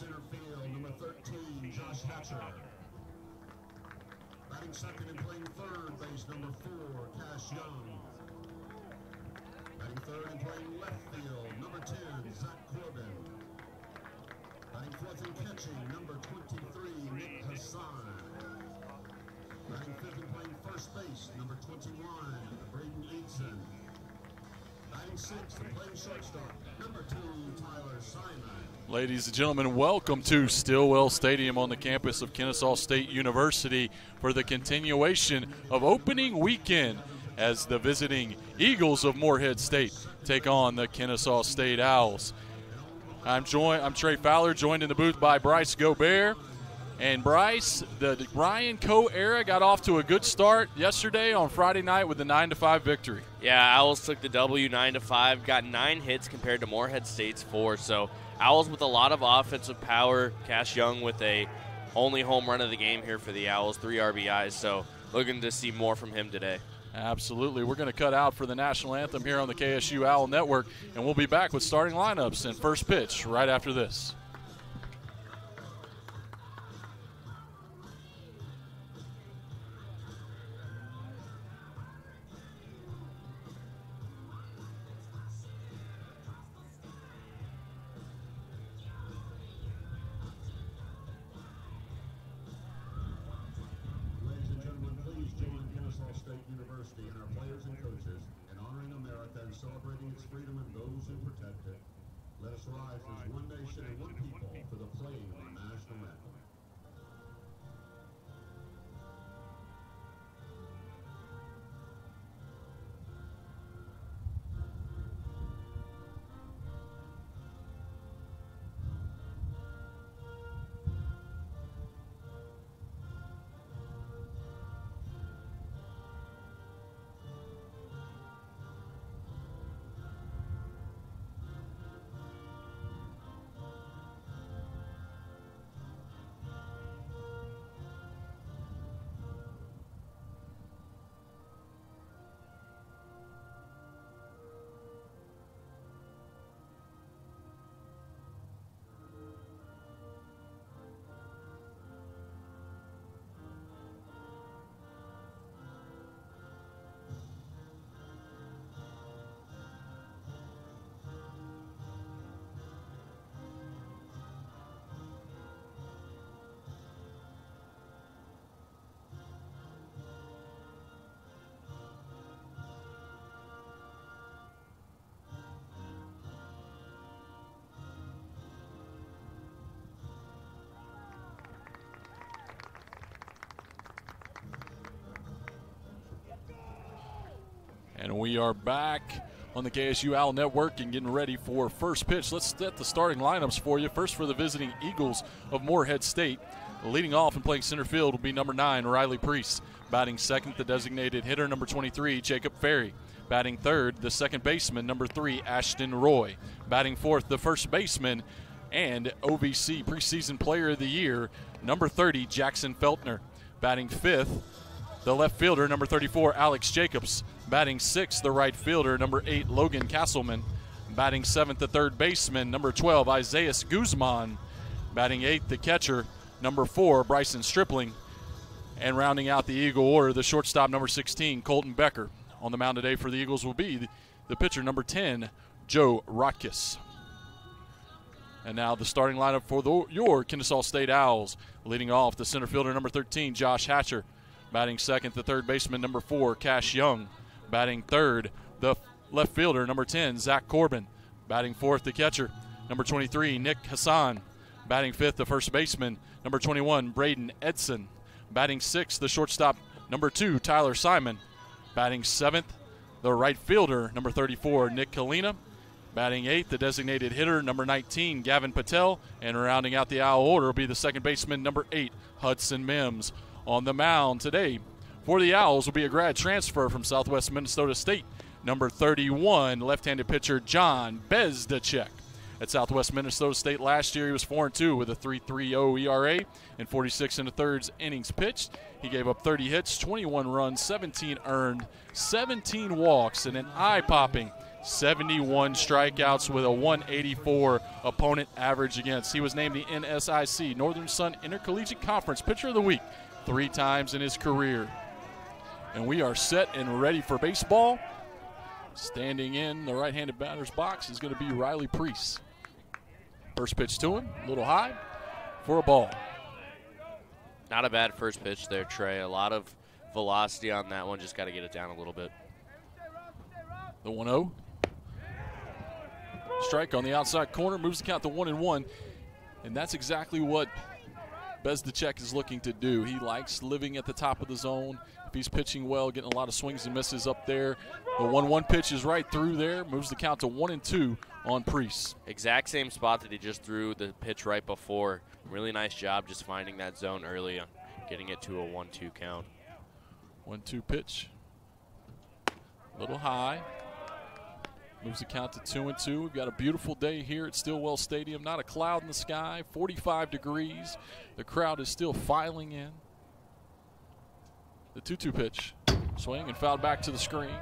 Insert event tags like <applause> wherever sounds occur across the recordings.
center field, number 13, Josh Hatcher. Batting second and playing third base, number four, Cash Young. Batting third and playing left field, number 10, Zach Corbin. Batting fourth and catching, number 23, Nick Hassan. Batting fifth and playing first base, number 21, Braden Eidson. Ladies and gentlemen, welcome to Stillwell Stadium on the campus of Kennesaw State University for the continuation of opening weekend as the visiting Eagles of Morehead State take on the Kennesaw State Owls. I'm joined. I'm Trey Fowler, joined in the booth by Bryce Gobert. And Bryce, the Ryan Coe era got off to a good start yesterday on Friday night with a nine to five victory. Yeah, Owls took the W nine to five, got nine hits compared to Morehead State's four. So Owls with a lot of offensive power. Cash Young with a only home run of the game here for the Owls, three RBIs. So looking to see more from him today. Absolutely. We're going to cut out for the national anthem here on the KSU Owl Network, and we'll be back with starting lineups and first pitch right after this. And we are back on the KSU Owl Network and getting ready for first pitch. Let's set the starting lineups for you. First for the visiting Eagles of Morehead State. Leading off and playing center field will be number nine, Riley Priest. Batting second, the designated hitter, number 23, Jacob Ferry. Batting third, the second baseman, number three, Ashton Roy. Batting fourth, the first baseman and OVC preseason player of the year, number 30, Jackson Feltner. Batting fifth, the left fielder, number 34, Alex Jacobs. Batting sixth, the right fielder, number eight, Logan Castleman. Batting seventh, the third baseman, number 12, Isaiah Guzman. Batting eighth, the catcher, number four, Bryson Stripling. And rounding out the Eagle order, the shortstop, number 16, Colton Becker. On the mound today for the Eagles will be the pitcher, number 10, Joe Rotkus. And now the starting lineup for the, your Kennesaw State Owls. Leading off, the center fielder, number 13, Josh Hatcher. Batting second, the third baseman, number four, Cash Young. Batting third, the left fielder, number 10, Zach Corbin. Batting fourth, the catcher, number 23, Nick Hassan. Batting fifth, the first baseman, number 21, Braden Edson. Batting sixth, the shortstop, number two, Tyler Simon. Batting seventh, the right fielder, number 34, Nick Kalina. Batting eighth, the designated hitter, number 19, Gavin Patel. And rounding out the Owl order will be the second baseman, number eight, Hudson Mims. On the mound today for the Owls will be a grad transfer from Southwest Minnesota State, number 31, left-handed pitcher John Bezdacek. At Southwest Minnesota State last year, he was 4 2 with a 3.30 ERA and 46 and a thirds innings pitched. He gave up 30 hits, 21 runs, 17 earned, 17 walks, and an eye-popping 71 strikeouts with a 184 opponent average against. He was named the NSIC Northern Sun Intercollegiate Conference Pitcher of the Week three times in his career. And we are set and ready for baseball. Standing in the right handed batter's box is going to be Riley Priest. First pitch to him, a little high for a ball. Not a bad first pitch there, Trey. A lot of velocity on that one. Just got to get it down a little bit. The 1 0. Strike on the outside corner, moves the count to 1 and 1. And that's exactly what Bezdacek is looking to do. He likes living at the top of the zone. If he's pitching well, getting a lot of swings and misses up there. The 1 1 pitch is right through there, moves the count to 1 and 2 on Priest. Exact same spot that he just threw the pitch right before. Really nice job just finding that zone early, getting it to a 1 2 count. 1 2 pitch. A little high. Moves the count to 2 and 2. We've got a beautiful day here at Stillwell Stadium. Not a cloud in the sky, 45 degrees. The crowd is still filing in. The 2 2 pitch. Swing and fouled back to the screen.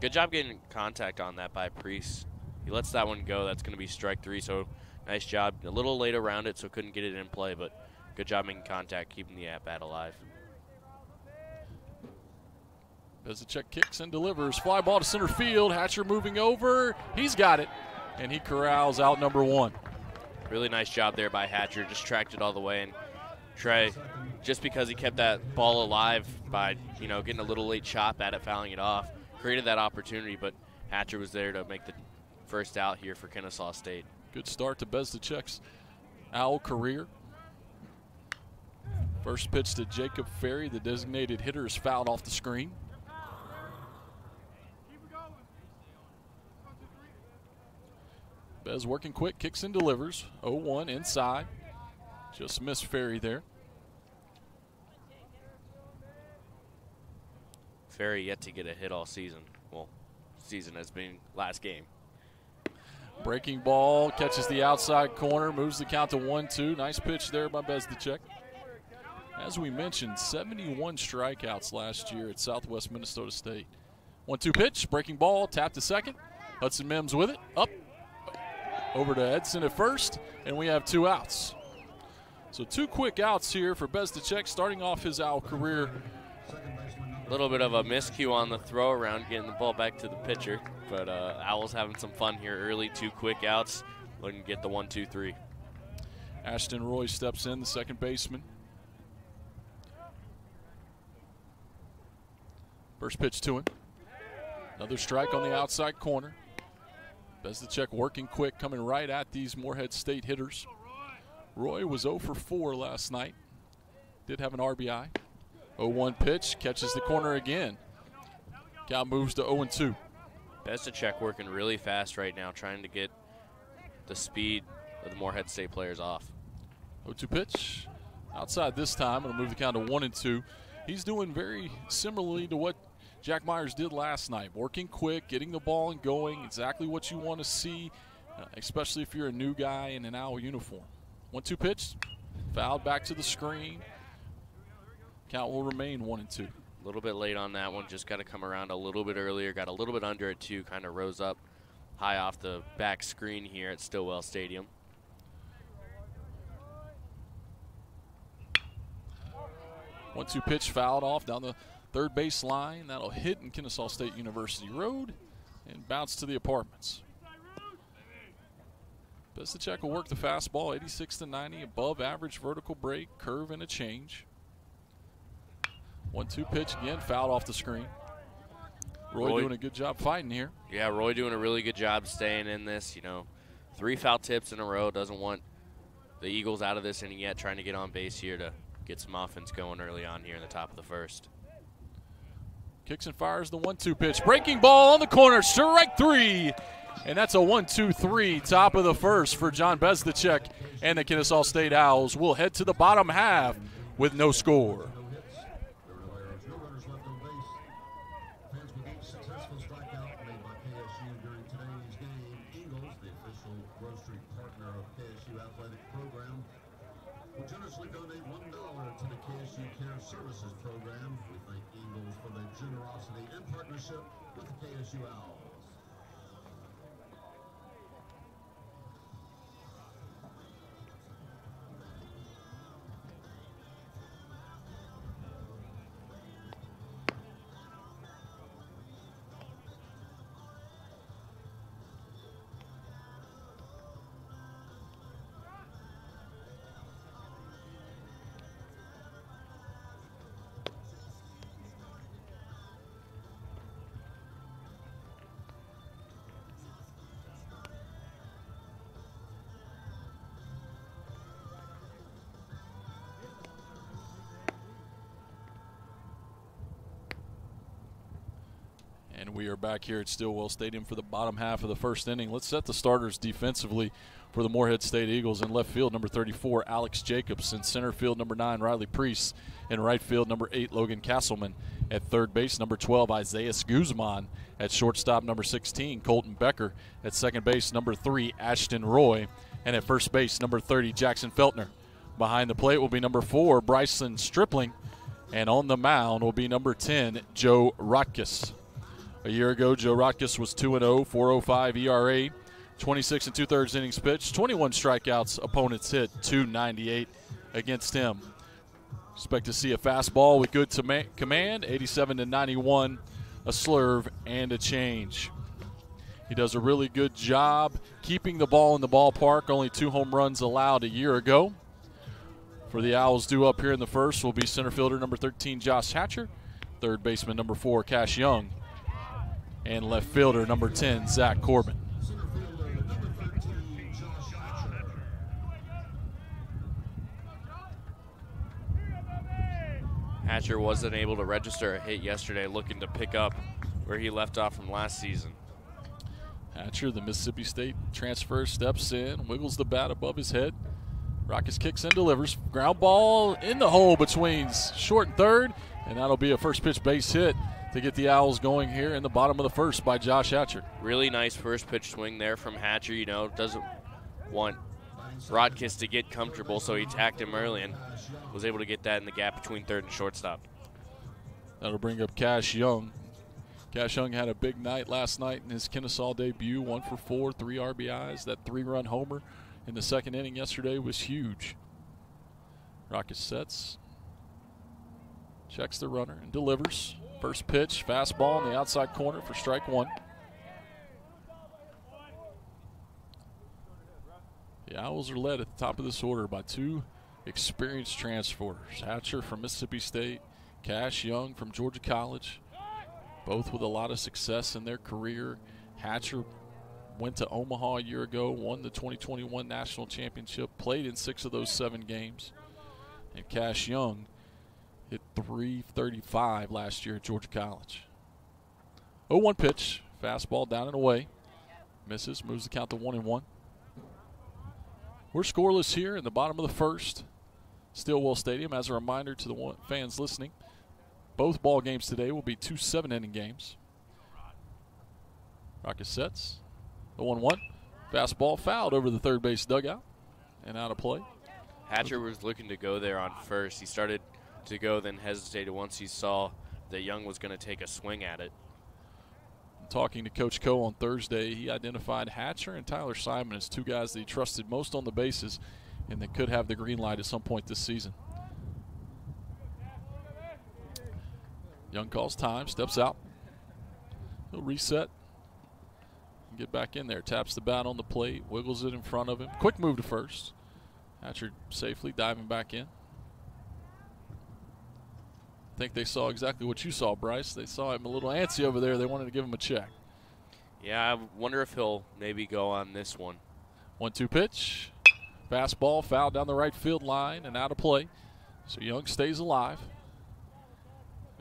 Good job getting contact on that by Priest. He lets that one go. That's going to be strike three. So nice job. A little late around it, so couldn't get it in play, but good job making contact, keeping the at bat alive. Bezdacek kicks and delivers. Fly ball to center field. Hatcher moving over. He's got it. And he corrals out number one. Really nice job there by Hatcher. Just tracked it all the way. And Trey, just because he kept that ball alive by, you know, getting a little late chop at it, fouling it off, created that opportunity, but Hatcher was there to make the first out here for Kennesaw State. Good start to Bezdacek's Owl career. First pitch to Jacob Ferry, the designated hitter, is fouled off the screen. Bez working quick, kicks and delivers. 0 1 inside. Just missed Ferry there. Ferry yet to get a hit all season. Well, season has been last game. Breaking ball, catches the outside corner, moves the count to 1 2. Nice pitch there by Bezdacek. As we mentioned, 71 strikeouts last year at Southwest Minnesota State. 1 2 pitch, breaking ball, tap to second. Hudson Mims with it, up, over to Edson at first, and we have two outs. So two quick outs here for Bezdacek, starting off his owl career. A little bit of a miscue on the throw around, getting the ball back to the pitcher. But uh, Owls having some fun here early. Two quick outs, looking to get the one, two, three. Ashton Roy steps in, the second baseman. First pitch to him. Another strike on the outside corner. Bezdacek working quick, coming right at these Morehead State hitters. Roy was 0 for 4 last night. Did have an RBI. 0-1 pitch, catches the corner again. Count moves to 0-2. Bezdacek working really fast right now, trying to get the speed of the Morehead State players off. 0-2 pitch. Outside this time, it'll move the count to 1 and 2. He's doing very similarly to what Jack Myers did last night. Working quick, getting the ball and going, exactly what you want to see, uh, especially if you're a new guy in an owl uniform. One two pitch, fouled back to the screen. Count will remain one and two. A little bit late on that one, just got to come around a little bit earlier. Got a little bit under it too, kind of rose up high off the back screen here at Stillwell Stadium. One two pitch fouled off down the Third base line, that'll hit in Kennesaw State University Road and bounce to the apartments. Bezdacek will work the fastball, 86 to 90, above average vertical break, curve, and a change. One two pitch again, fouled off the screen. Roy, Roy, doing a good job fighting here. Yeah, Roy doing a really good job staying in this. You know, three foul tips in a row. Doesn't want the Eagles out of this inning yet. Trying to get on base here to get some offense going early on here in the top of the first. Kicks and fires the one two pitch. Breaking ball on the corner, strike three. And that's a one two three, top of the first for John Bezdacek and the Kennesaw State Owls. We'll head to the bottom half with no score. Are back here at Stillwell Stadium for the bottom half of the first inning. Let's set the starters defensively for the Morehead State Eagles. In left field, number 34, Alex Jacobs. In center field, number 9, Riley Priest. In right field, number 8, Logan Castleman. At third base, number 12, Isaiah Guzman. At shortstop, number 16, Colton Becker. At second base, number 3, Ashton Roy. And at first base, number 30, Jackson Feltner. Behind the plate will be number 4, Bryson Stripling. And on the mound will be number 10, Joe Rotkus. A year ago, Joe Rotkus was 2 0, 405 ERA, 26 and two thirds innings pitched, 21 strikeouts, opponents hit 298 against him. Expect to see a fastball with good command, 87 to 91, a slurve, and a change. He does a really good job keeping the ball in the ballpark. Only two home runs allowed a year ago. For the Owls, due up here in the first will be center fielder number 13, Josh Hatcher, third baseman number four, Cash Young, and left fielder number 10, Zach Corbin. Hatcher wasn't able to register a hit yesterday, looking to pick up where he left off from last season. Hatcher, the Mississippi State transfer, steps in, wiggles the bat above his head. Rotkus kicks and delivers. Ground ball in the hole between short and third, and that'll be a first pitch base hit to get the Owls going here in the bottom of the first by Josh Hatcher. Really nice first pitch swing there from Hatcher. You know, doesn't want Rotkus to get comfortable, so he attacked him early and was able to get that in the gap between third and shortstop. That'll bring up Cash Young. Cash Young had a big night last night in his Kennesaw debut, one for four, three RBIs. That three run homer in the second inning yesterday was huge. Rotkus sets, checks the runner, and delivers. First pitch, fastball in the outside corner for strike one. The Owls are led at the top of this order by two experienced transfers Hatcher from Mississippi State, Cash Young from Georgia College, both with a lot of success in their career. Hatcher went to Omaha a year ago, won the 2021 national championship, played in six of those seven games. And Cash Young hit 335 last year at Georgia College. 0 1 pitch, fastball down and away. Misses, moves the count to 1 and 1. We're scoreless here in the bottom of the first. Stillwell Stadium. As a reminder to the fans listening, both ball games today will be two seven inning games. Rotkus sets. The 1 1. Fastball fouled over the third base dugout and out of play. Hatcher was looking to go there on first. He started to go, then hesitated once he saw that Young was going to take a swing at it. Talking to Coach Coe on Thursday, he identified Hatcher and Tyler Simon as two guys that he trusted most on the bases and that could have the green light at some point this season. Young calls time, steps out. He'll reset, get back in there. Taps the bat on the plate, wiggles it in front of him. Quick move to first. Hatcher safely diving back in. I think they saw exactly what you saw, Bryce. They saw him a little antsy over there. They wanted to give him a check. Yeah, I wonder if he'll maybe go on this one. One two pitch. Fastball foul down the right field line and out of play. So Young stays alive.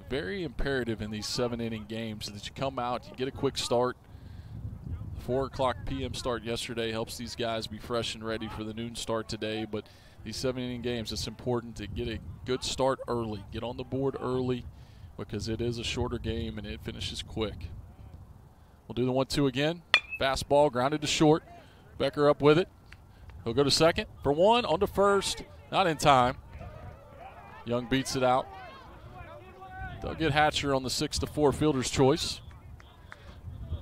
Very imperative in these seven inning games that you come out, you get a quick start, 4 o'clock p.m. start yesterday helps these guys be fresh and ready for the noon start today. But these seven inning games, it's important to get a good start early, get on the board early because it is a shorter game and it finishes quick. We'll do the one two again. Fastball grounded to short. Becker up with it. He'll go to second for one, on to first. Not in time. Young beats it out. They'll get Hatcher on the six to four fielder's choice.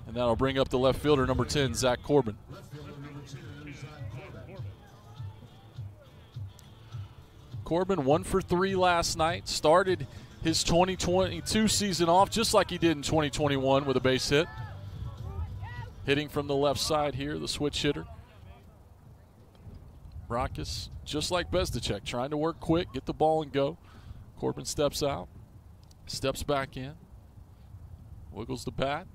And that'll bring up the left fielder, number 10, Zach Corbin. Corbin, one for three last night. Started his 2022 season off just like he did in 2021 with a base hit. Hitting from the left side here, the switch hitter. Rotkus, just like Bezdacek, trying to work quick, get the ball and go. Corbin steps out, steps back in, wiggles the bat,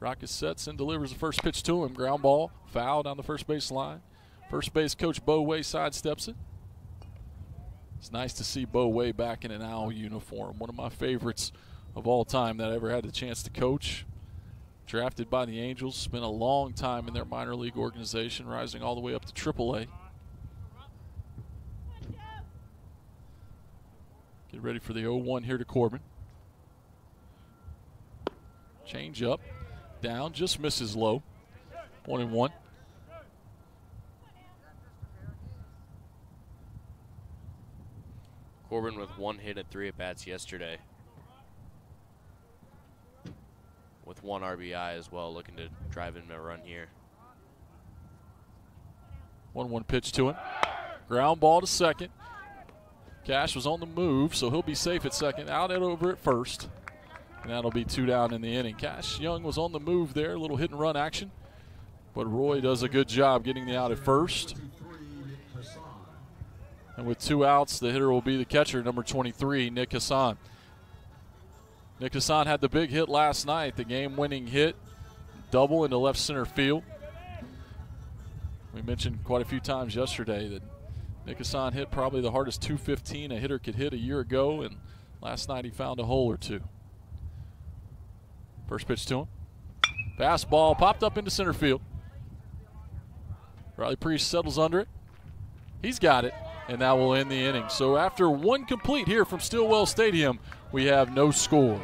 Rotkus sets and delivers the first pitch to him. Ground ball, foul down the first base line. First base coach Bo Way sidesteps it. It's nice to see Bo Way back in an owl uniform. One of my favorites of all time that I ever had the chance to coach. Drafted by the Angels, spent a long time in their minor league organization, rising all the way up to AAA. Get ready for the 0 1 here to Corbin. Change up, down, just misses low. One and one. Corbin with one hit and three at bats yesterday. With one RBI as well, looking to drive in a run here. 1 1 pitch to him. Ground ball to second. Cash was on the move, so he'll be safe at second. Out and over at first. And that'll be two down in the inning. Cash Young was on the move there, a little hit and run action. But Roy does a good job getting the out at first. And with two outs, the hitter will be the catcher, number 23, Nick Hassan. Nick Hassan had the big hit last night, the game winning hit, double into left center field. We mentioned quite a few times yesterday that Nick Hassan hit probably the hardest 215 a hitter could hit a year ago, and last night he found a hole or two. First pitch to him. Fastball popped up into center field. Riley Priest settles under it. He's got it, and that will end the inning. So after one complete here from Stillwell Stadium, we have no score.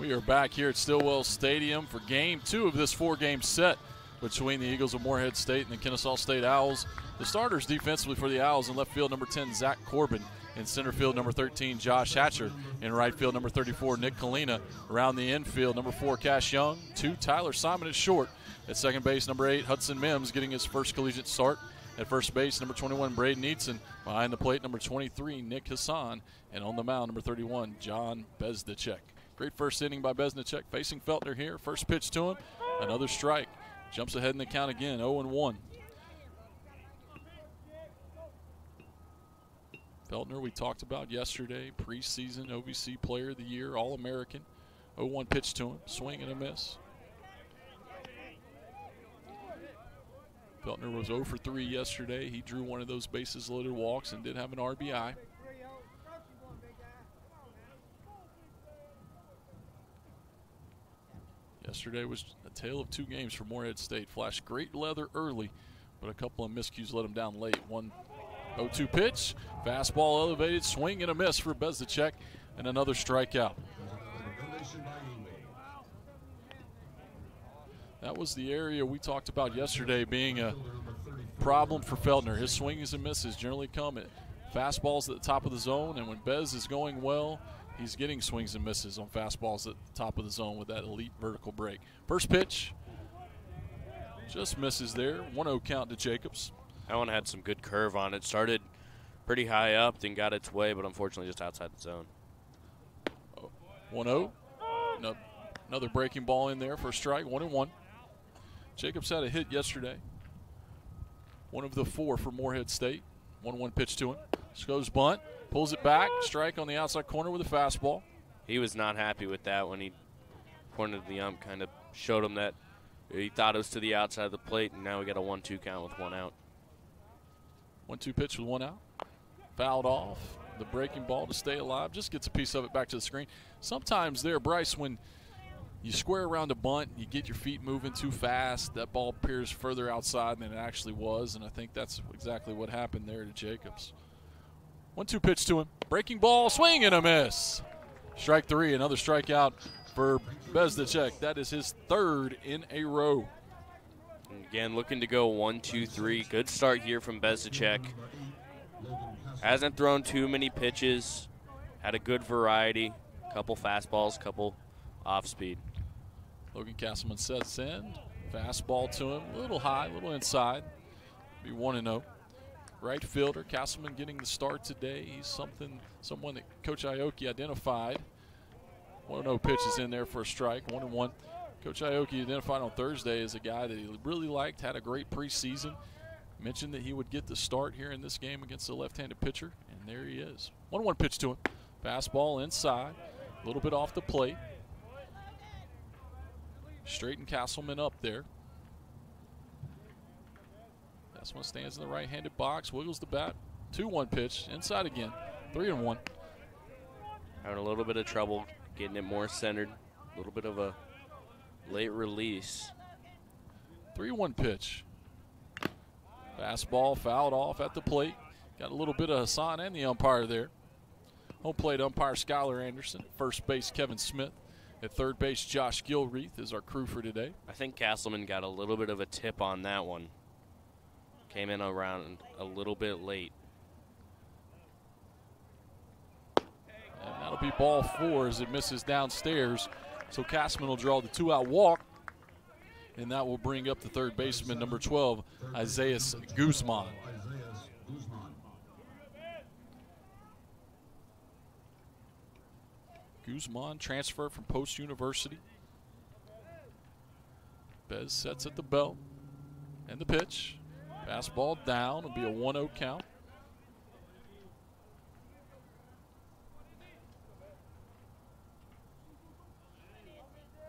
We are back here at Stillwell Stadium for game two of this four game set between the Eagles of Morehead State and the Kennesaw State Owls. The starters defensively for the Owls in left field, number 10, Zach Corbin. In center field, number 13, Josh Hatcher. In right field, number 34, Nick Kalina. Around the infield, number 4, Cash Young. 2, Tyler Simon is short. At second base, number 8, Hudson Mims getting his first collegiate start. At first base, number 21, Braden Eadson. Behind the plate, number 23, Nick Hassan. And on the mound, number 31, John Bezdacek. Great first inning by Bezdacek facing Feltner here. First pitch to him, another strike. Jumps ahead in the count again, 0 1. Feltner, we talked about yesterday, preseason OVC Player of the Year, All American. 0 1 pitch to him, swing and a miss. Feltner was 0 for 3 yesterday. He drew one of those bases loaded walks and did have an RBI. Yesterday was a tale of two games for Morehead State. Flashed great leather early, but a couple of miscues let him down late. One 0-2 pitch, fastball elevated, swing and a miss for Bezdacek, and another strikeout. That was the area we talked about yesterday being a problem for Feltner. His swings and misses generally come at fastballs at the top of the zone, and when Bez is going well, he's getting swings and misses on fastballs at the top of the zone with that elite vertical break. First pitch just misses there. 1 0 count to Jacobs. That one had some good curve on it. Started pretty high up, then got its way, but unfortunately just outside the zone. 1 0. Another breaking ball in there for a strike. 1 and 1. Jacobs had a hit yesterday. One of the four for Morehead State. 1 1 pitch to him. Goes bunt, pulls it back, strike on the outside corner with a fastball. He was not happy with that when he pointed to the ump, kind of showed him that he thought it was to the outside of the plate, and now we got a 1 2 count with one out. 1 2 pitch with one out. Fouled off. The breaking ball to stay alive. Just gets a piece of it back to the screen. Sometimes there, Bryce, when you square around a bunt, you get your feet moving too fast. That ball appears further outside than it actually was, and I think that's exactly what happened there to Jacobs. One two pitch to him. Breaking ball, swing and a miss. Strike three, another strikeout for Bezdacek. That is his third in a row. Again, looking to go one, two, three. Good start here from Bezdacek. Hasn't thrown too many pitches. Had a good variety. Couple fastballs, couple off speed. Logan Castleman sets in. Fastball to him. A little high, a little inside. Be 1 0. Right fielder, Castleman getting the start today. He's something, someone that Coach Aoki identified. 1 0 pitch is in there for a strike. 1 1. Coach Aoki identified on Thursday as a guy that he really liked, had a great preseason. Mentioned that he would get the start here in this game against the left handed pitcher, and there he is. 1 1 pitch to him. Fastball inside, a little bit off the plate. Straighten Castleman up there. Castleman stands in the right-handed box, wiggles the bat. 2-1 pitch, inside again. 3 and 1. Having a little bit of trouble getting it more centered. A little bit of a late release. 3-1 pitch. Fastball fouled off at the plate. Got a little bit of Hassan and the umpire there. Home plate umpire Skylar Anderson. First base Kevin Smith. At third base, Josh Gilreath is our crew for today. I think Castleman got a little bit of a tip on that one. Came in around a little bit late. And that'll be ball four as it misses downstairs. So Castleman will draw the two out walk. And that will bring up the third baseman, number 12, Isaiah Guzman. Guzman transfer from Post University. Bez sets at the belt and the pitch. Fastball down. It'll be a 1 0 count.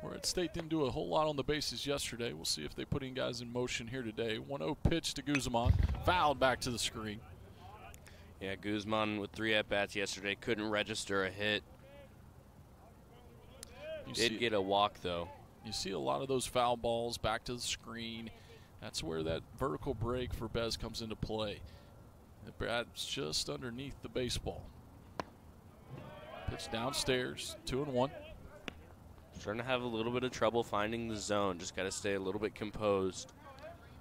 Morehead State didn't do a whole lot on the bases yesterday. We'll see if they put in guys in motion here today. 1 0 pitch to Guzman. Fouled back to the screen. Yeah, Guzman with three at bats yesterday couldn't register a hit. You Did get a walk though. You see a lot of those foul balls back to the screen. That's where that vertical break for Bez comes into play. The bat's just underneath the baseball. Pitch downstairs, two and one. Starting to have a little bit of trouble finding the zone. Just got to stay a little bit composed.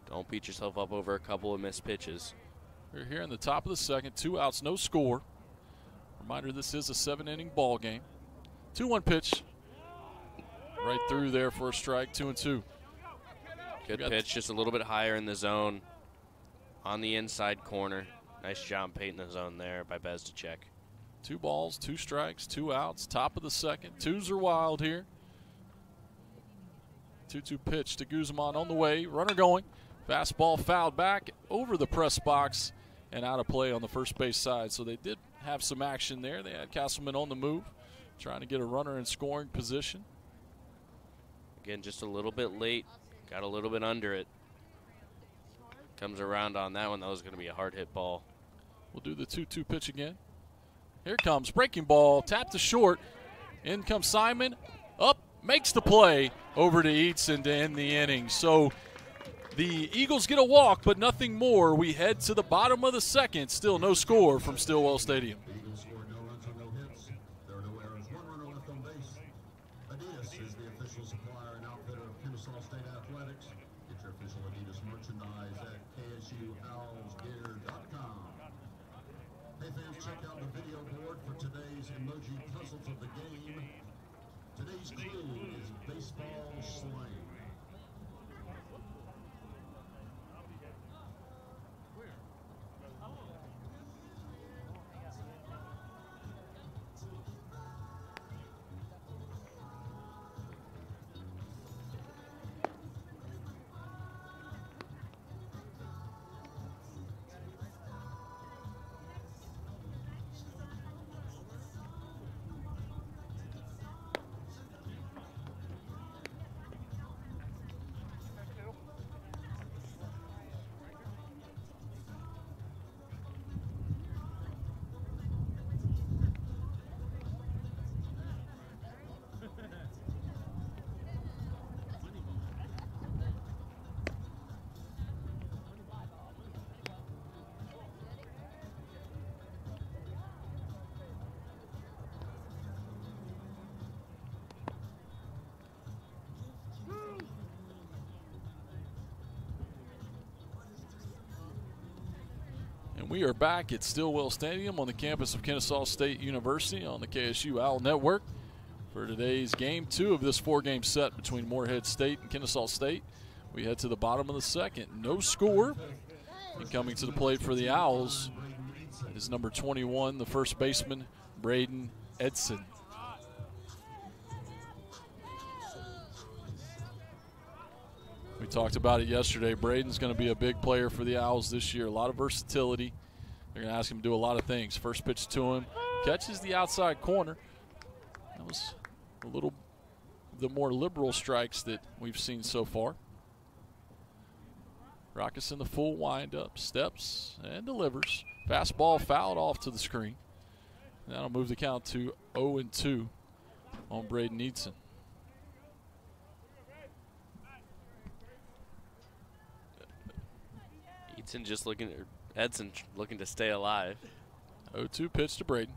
Don't beat yourself up over a couple of missed pitches. We're here in the top of the second, two outs, no score. Reminder: this is a seven-inning ball game. Two-one pitch, right through there for a strike, two and two. Good pitch, just a little bit higher in the zone, on the inside corner. Nice job painting the zone there by Bezdacek. Two balls, two strikes, two outs, top of the second. Twos are wild here. 2 2 pitch to Guzman on the way. Runner going. Fastball fouled back over the press box and out of play on the first base side. So they did have some action there. They had Castleman on the move, trying to get a runner in scoring position. Again, just a little bit late. Got a little bit under it. Comes around on that one. That was going to be a hard hit ball. We'll do the 2 2 pitch again. Here comes breaking ball, tap to short. In comes Simon. Up, makes the play over to Eatson to end the inning. So the Eagles get a walk, but nothing more. We head to the bottom of the second. Still no score from Stillwell Stadium. Are back at Stillwell Stadium on the campus of Kennesaw State University on the KSU Owl Network for today's game two of this four game set between Morehead State and Kennesaw State. We head to the bottom of the second. No score. And coming to the plate for the Owls is number 21, the first baseman, Braden Edson. We talked about it yesterday. Braden's going to be a big player for the Owls this year. A lot of versatility. They're going to ask him to do a lot of things. First pitch to him, catches the outside corner. That was a little the more liberal strikes that we've seen so far. Rotkus in the full windup, steps and delivers. Fastball fouled off to the screen. That'll move the count to 0 and 2 on Braden Edson. Edson just looking, Edson looking to stay alive. 0 2 pitch to Braden.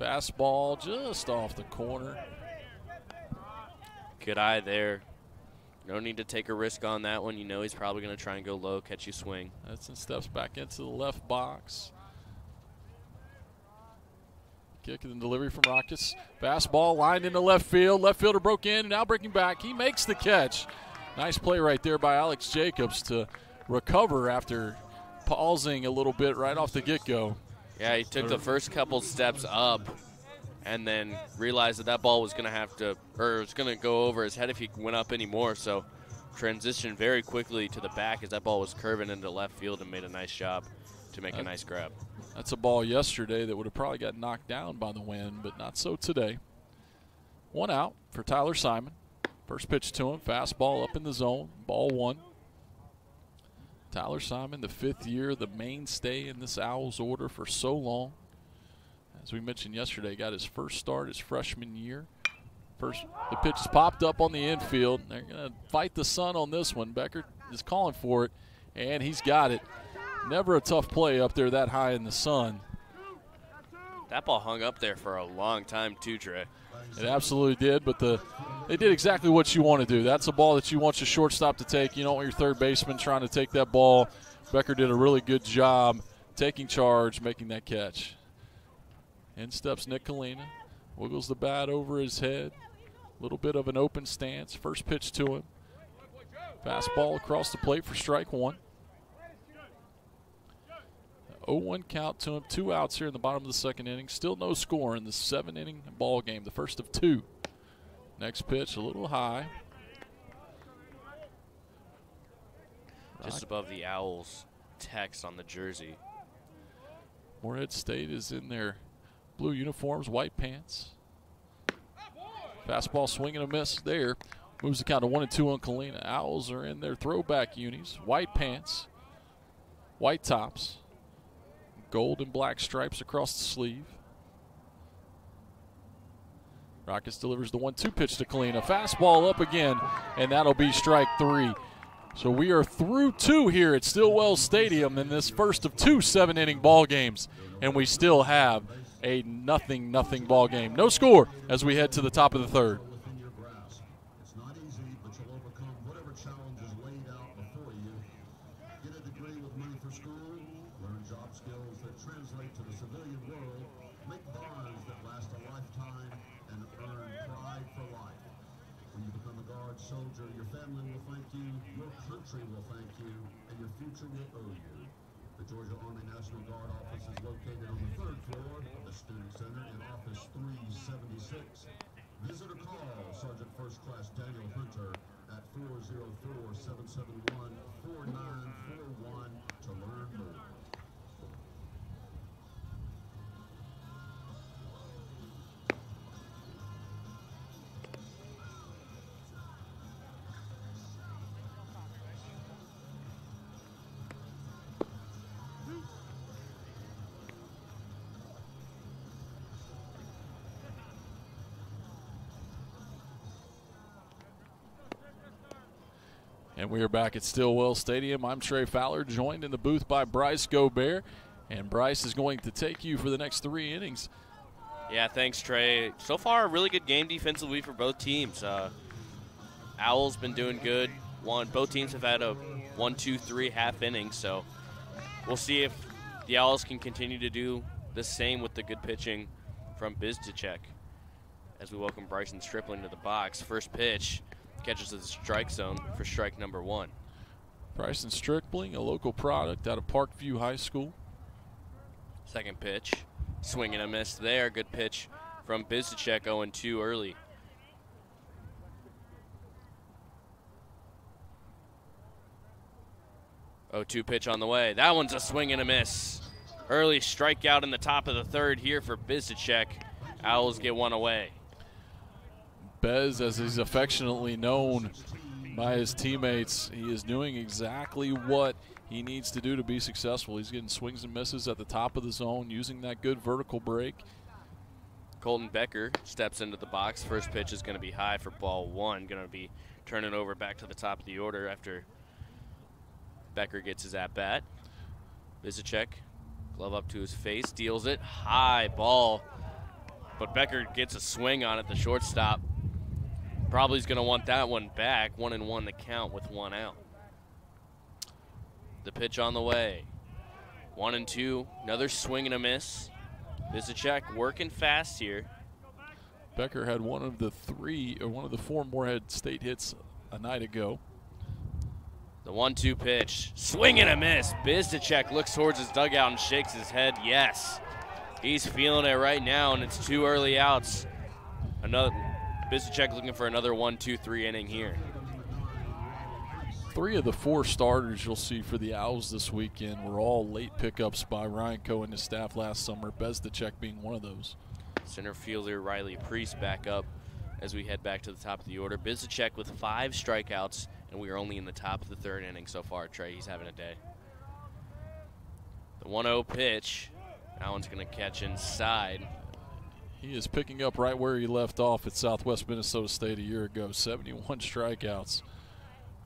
Fastball just off the corner. Good eye there. No need to take a risk on that one. You know he's probably going to try and go low, catch you swing. Edson steps back into the left box. Kick and delivery from Rotkus. Fastball lined into left field. Left fielder broke in, and now breaking back. He makes the catch. Nice play right there by Alex Jacobs to recover after pausing a little bit right off the get go. Yeah, he took the first couple steps up and then realized that that ball was going to have to, or was going to go over his head if he went up anymore. So transitioned very quickly to the back as that ball was curving into left field and made a nice job to make a nice grab. That's a ball yesterday that would have probably got knocked down by the wind, but not so today. One out for Tyler Simon. First pitch to him, fastball up in the zone, ball one. Tyler Simon, the fifth year, the mainstay in this Owls order for so long. As we mentioned yesterday, got his first start his freshman year. First, the pitch is popped up on the infield. They're going to fight the sun on this one. Becker is calling for it, and he's got it. Never a tough play up there that high in the sun. That ball hung up there for a long time too, Trey. It absolutely did, but the they did exactly what you want to do. That's a ball that you want your shortstop to take. You don't want your third baseman trying to take that ball. Becker did a really good job taking charge, making that catch. In steps Nick Kalina, wiggles the bat over his head. A little bit of an open stance. First pitch to him. Fastball across the plate for strike one. 0-1 count to him. Two outs here in the bottom of the second inning. Still no score in the seven-inning ball game, the first of two. Next pitch, a little high. Just above the Owls text on the jersey. Morehead State is in their blue uniforms, white pants. Fastball swing and a miss there. Moves the count to one and two on Kalina. Owls are in their throwback unis, white pants, white tops, gold and black stripes across the sleeve. Rotkus delivers the one two pitch to clean. A Fastball up again, and that'll be strike three. So we are through two here at Stillwell Stadium in this first of two seven inning ball games, and we still have a nothing nothing ball game. No score as we head to the top of the third. We are back at Stillwell Stadium. I'm Trey Fowler, joined in the booth by Bryce Gobert. And Bryce is going to take you for the next three innings. Yeah, thanks, Trey. So far, a really good game defensively for both teams. Uh, Owls been doing good. One, both teams have had a one, two, three half inning, so we'll see if the Owls can continue to do the same with the good pitching from Bezdacek. As we welcome Bryson Stripling to the box. First pitch catches the strike zone for strike number one. Bryson Stripling, a local product out of Parkview High School. Second pitch, swing and a miss there. Good pitch from Bezdacek, 0 2 early. Oh, two pitch on the way. That one's a swing and a miss. Early strikeout in the top of the third here for Bezdacek. Owls get one away. Bez, as he's affectionately known by his teammates, he is doing exactly what he needs to do to be successful. He's getting swings and misses at the top of the zone, using that good vertical break. Colton Becker steps into the box. First pitch is going to be high for ball one. Going to be turning over back to the top of the order after Becker gets his at bat. Bezdacek, glove up to his face, deals it. High ball. But Becker gets a swing on it, the shortstop. Probably is going to want that one back. One and one to count with one out. The pitch on the way. One and two. Another swing and a miss. Bezdacek working fast here. Becker had one of the three, or one of the four Morehead State hits a night ago. The one-two pitch, swing and a miss. Bezdacek looks towards his dugout and shakes his head. Yes, he's feeling it right now, and it's two early outs. Another Bezdacek looking for another one, two, three inning here. Three of the four starters you'll see for the Owls this weekend were all late pickups by Ryan Coe and his staff last summer. Bezdacek being one of those. Center fielder Riley Priest back up as we head back to the top of the order. Bezdacek with five strikeouts and we are only in the top of the third inning so far. Trey, he's having a day. The 1 0 pitch. One's going to catch inside. He is picking up right where he left off at Southwest Minnesota State a year ago 71 <laughs> strikeouts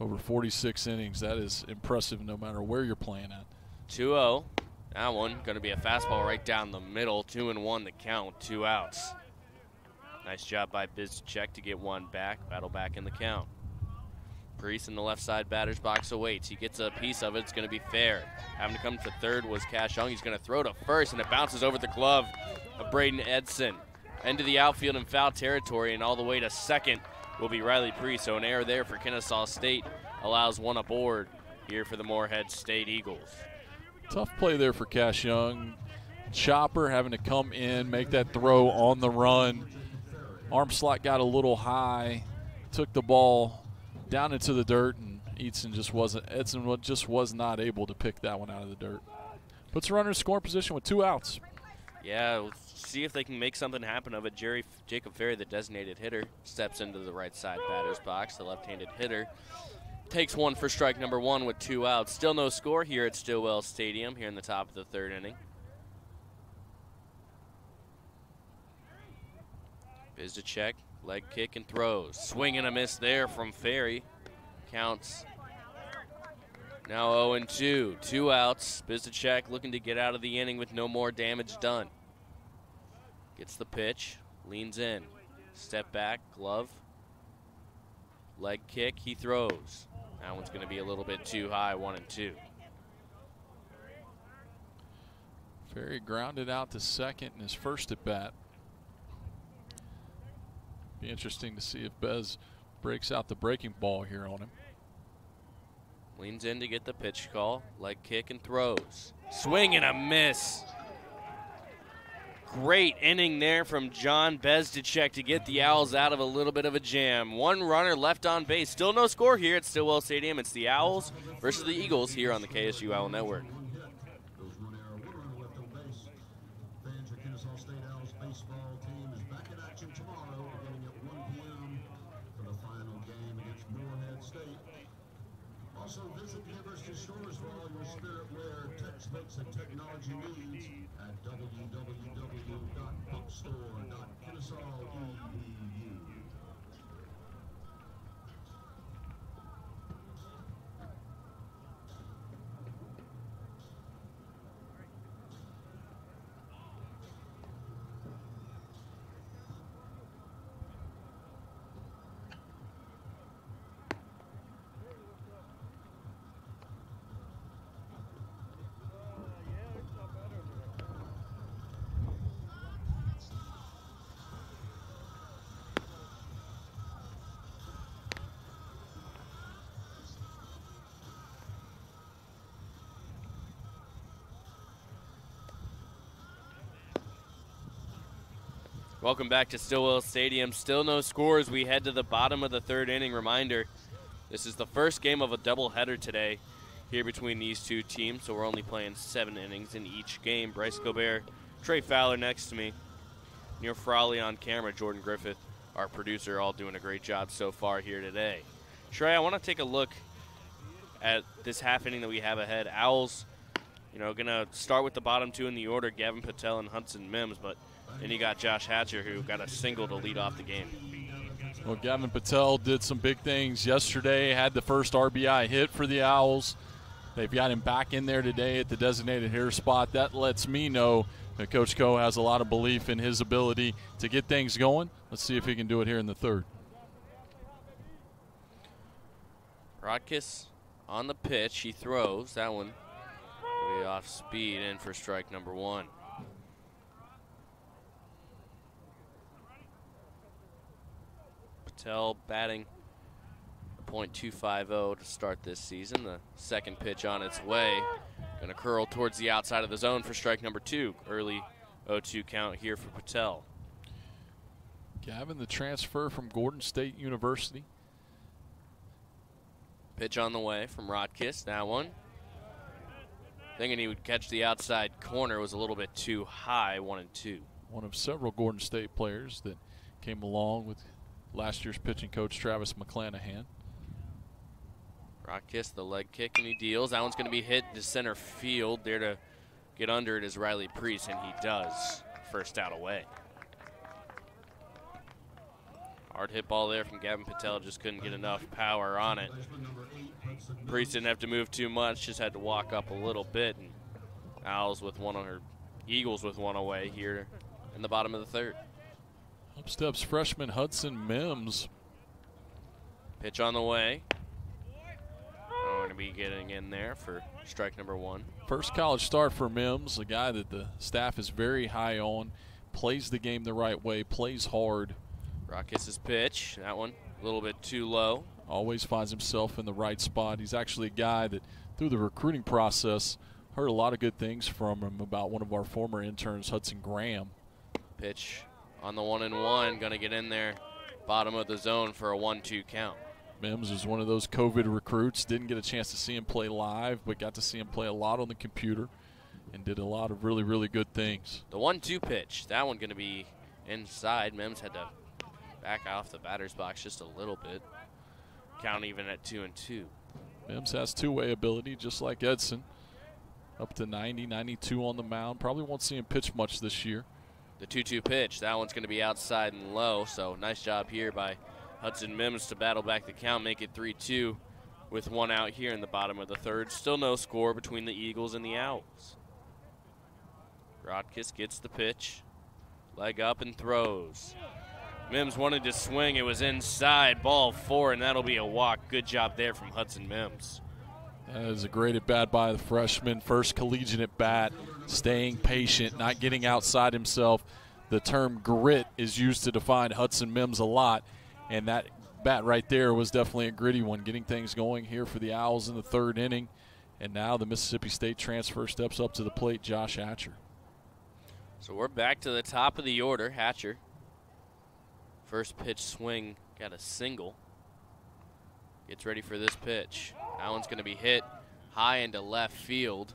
over 46 innings. That is impressive no matter where you're playing at. 2 0. That one going to be a fastball right down the middle. 2 and 1 the count, two outs. Nice job by Bezdacek to get one back, battle back in the count. Priest in the left side batter's box awaits. He gets a piece of it. It's going to be fair. Having to come to third was Cash Young. He's going to throw to first, and it bounces over the glove of Braden Edson. Into the outfield in foul territory, and all the way to second will be Riley Priest. So an error there for Kennesaw State allows one aboard here for the Morehead State Eagles. Tough play there for Cash Young. Chopper having to come in, make that throw on the run. Arm slot got a little high, took the ball down into the dirt, and Easton just wasn't. Edson just was not able to pick that one out of the dirt. Puts a runner in scoring position with two outs. Yeah, see if they can make something happen of it. Jerry Jacob Ferry, the designated hitter, steps into the right side batter's box. The left-handed hitter takes one for strike number one with two outs. Still no score here at Stillwell Stadium here in the top of the third inning. check. Leg kick and throws. Swing and a miss there from Ferry. Counts now 0 and 2. Two outs. Bezdacek looking to get out of the inning with no more damage done. Gets the pitch. Leans in. Step back. Glove. Leg kick. He throws. That one's going to be a little bit too high. 1 and 2. Ferry grounded out to second in his first at bat. Be interesting to see if Bez breaks out the breaking ball here on him. Leans in to get the pitch call. Leg kick and throws. Swing and a miss. Great inning there from John Bezdacek to get the Owls out of a little bit of a jam. One runner left on base. Still no score here at Stillwell Stadium. It's the Owls versus the Eagles here on the KSU Owl Network. Welcome back to Stillwell Stadium. Still no scores. We head to the bottom of the third inning. Reminder this is the first game of a doubleheader today here between these two teams, so we're only playing seven innings in each game. Bryce Gobert, Trey Fowler next to me, Neil Frawley on camera, Jordan Griffith, our producer, all doing a great job so far here today. Trey, I want to take a look at this half inning that we have ahead. Owls, you know, going to start with the bottom two in the order Gavin Patel and Hudson Mims, but then you got Josh Hatcher, who got a single to lead off the game. Well, Gavin Patel did some big things yesterday, had the first RBI hit for the Owls. They've got him back in there today at the designated hitter spot. That lets me know that Coach Coe has a lot of belief in his ability to get things going. Let's see if he can do it here in the third. Rotkus on the pitch. He throws. That one way off speed in for strike number one. Patel batting .250 to start this season. The second pitch on its way. Going to curl towards the outside of the zone for strike number two. Early 0-2 count here for Patel. Gavin, the transfer from Gordon State University. Pitch on the way from Rotkus. That one. Thinking he would catch the outside corner was a little bit too high, one and two. One of several Gordon State players that came along with last year's pitching coach Travis McClanahan. Rotkus, the leg kick, and he deals. That one's going to be hit to center field. There to get under it is Riley Priest, and he does. First out away. Hard hit ball there from Gavin Patel. Just couldn't get enough power on it. Priest didn't have to move too much. Just had to walk up a little bit. And Owls with one on her, Eagles with one away here in the bottom of the third. Up steps freshman Hudson Mims. Pitch on the way. Going to be getting in there for strike number one. First college start for Mims, a guy that the staff is very high on, plays the game the right way, plays hard. Rotkus's pitch, that one a little bit too low. Always finds himself in the right spot. He's actually a guy that, through the recruiting process, heard a lot of good things from him about one of our former interns, Hudson Graham. Pitch on the one and one, going to get in there, bottom of the zone for a one-two count. Mims is one of those COVID recruits. Didn't get a chance to see him play live, but got to see him play a lot on the computer and did a lot of really, really good things. The one-two pitch, that one going to be inside. Mims had to back off the batter's box just a little bit. Count even at two and two. Mims has two-way ability, just like Edson. Up to 90, 92 on the mound. Probably won't see him pitch much this year. The 2-2 pitch, that one's going to be outside and low, so nice job here by Hudson Mims to battle back the count, make it 3-2 with one out here in the bottom of the third. Still no score between the Eagles and the Owls. Rotkus gets the pitch, leg up and throws. Mims wanted to swing. It was inside, ball four, and that'll be a walk. Good job there from Hudson Mims. That is a great at bat by the freshman. First collegiate at bat, staying patient, not getting outside himself. The term grit is used to define Hudson Mims a lot, and that bat right there was definitely a gritty one, getting things going here for the Owls in the third inning. And now the Mississippi State transfer steps up to the plate, Josh Hatcher. So we're back to the top of the order. Hatcher First pitch swing, got a single. Gets ready for this pitch. That one's going to be hit high into left field.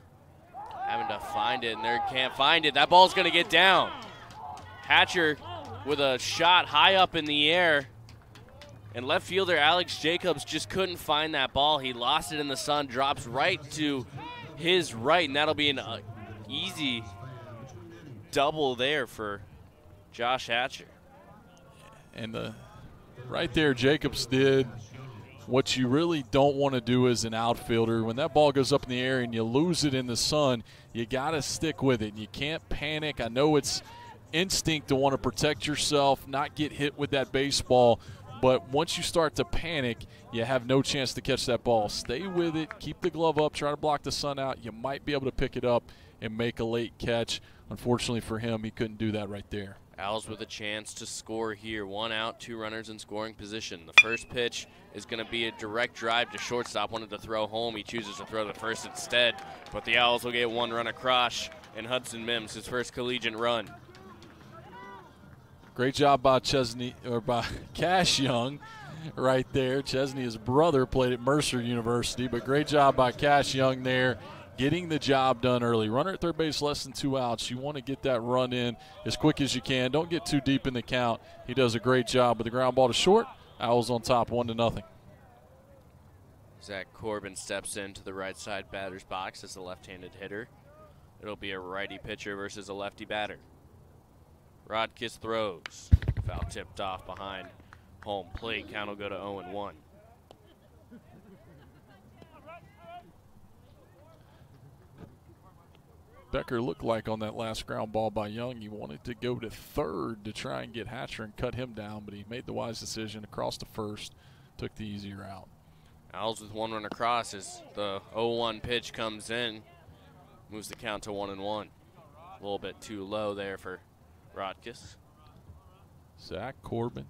Having to find it, and they can't find it. That ball's going to get down. Hatcher with a shot high up in the air. And left fielder Alex Jacobs just couldn't find that ball. He lost it in the sun, drops right to his right, and that'll be an uh, easy double there for Josh Hatcher. And the right there, Jacobs did what you really don't want to do as an outfielder. When that ball goes up in the air and you lose it in the sun, you got to stick with it. You can't panic. I know it's instinct to want to protect yourself, not get hit with that baseball. But once you start to panic, you have no chance to catch that ball. Stay with it, keep the glove up, try to block the sun out. You might be able to pick it up and make a late catch. Unfortunately for him, he couldn't do that right there. Owls with a chance to score here. One out, two runners in scoring position. The first pitch is going to be a direct drive to shortstop. Wanted to throw home. He chooses to throw the first instead. But the Owls will get one run across. And Hudson Mims, his first collegiate run. Great job by Chesney or by <laughs> Cash Young right there. Chesney, his brother, played at Mercer University, but great job by Cash Young there, getting the job done early. Runner at third base, less than two outs. You want to get that run in as quick as you can. Don't get too deep in the count. He does a great job with the ground ball to short. Owls on top, one to nothing. Zach Corbin steps into the right side batter's box as a left-handed hitter. It'll be a righty pitcher versus a lefty batter. Rotkus throws. Foul tipped off behind home plate. Count will go to 0 and 1. Becker looked like on that last ground ball by Young, he wanted to go to third to try and get Hatcher and cut him down, but he made the wise decision across the first, took the easy route. Owls with one run across as the 0-1 pitch comes in, moves the count to one and one. A little bit too low there for Rotkus. Zach Corbin,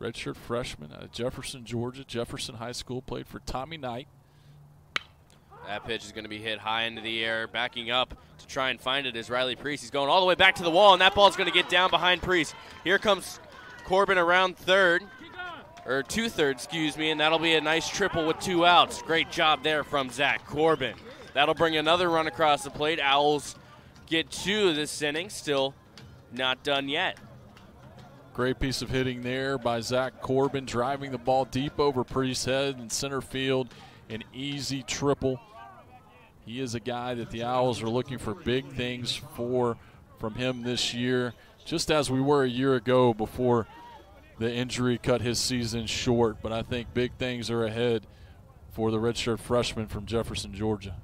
redshirt freshman out of Jefferson, Georgia. Jefferson High School played for Tommy Knight. That pitch is going to be hit high into the air. Backing up to try and find it is Riley Priest. He's going all the way back to the wall, and that ball is going to get down behind Priest. Here comes Corbin around third, or two thirds, excuse me, and that'll be a nice triple with two outs. Great job there from Zach Corbin. That'll bring another run across the plate. Owls get two this inning, still not done yet. Great piece of hitting there by Zach Corbin, driving the ball deep over Priest's head in center field. An easy triple. He is a guy that the Owls are looking for big things for from him this year, just as we were a year ago before the injury cut his season short. But I think big things are ahead for the redshirt freshman from Jefferson, Georgia.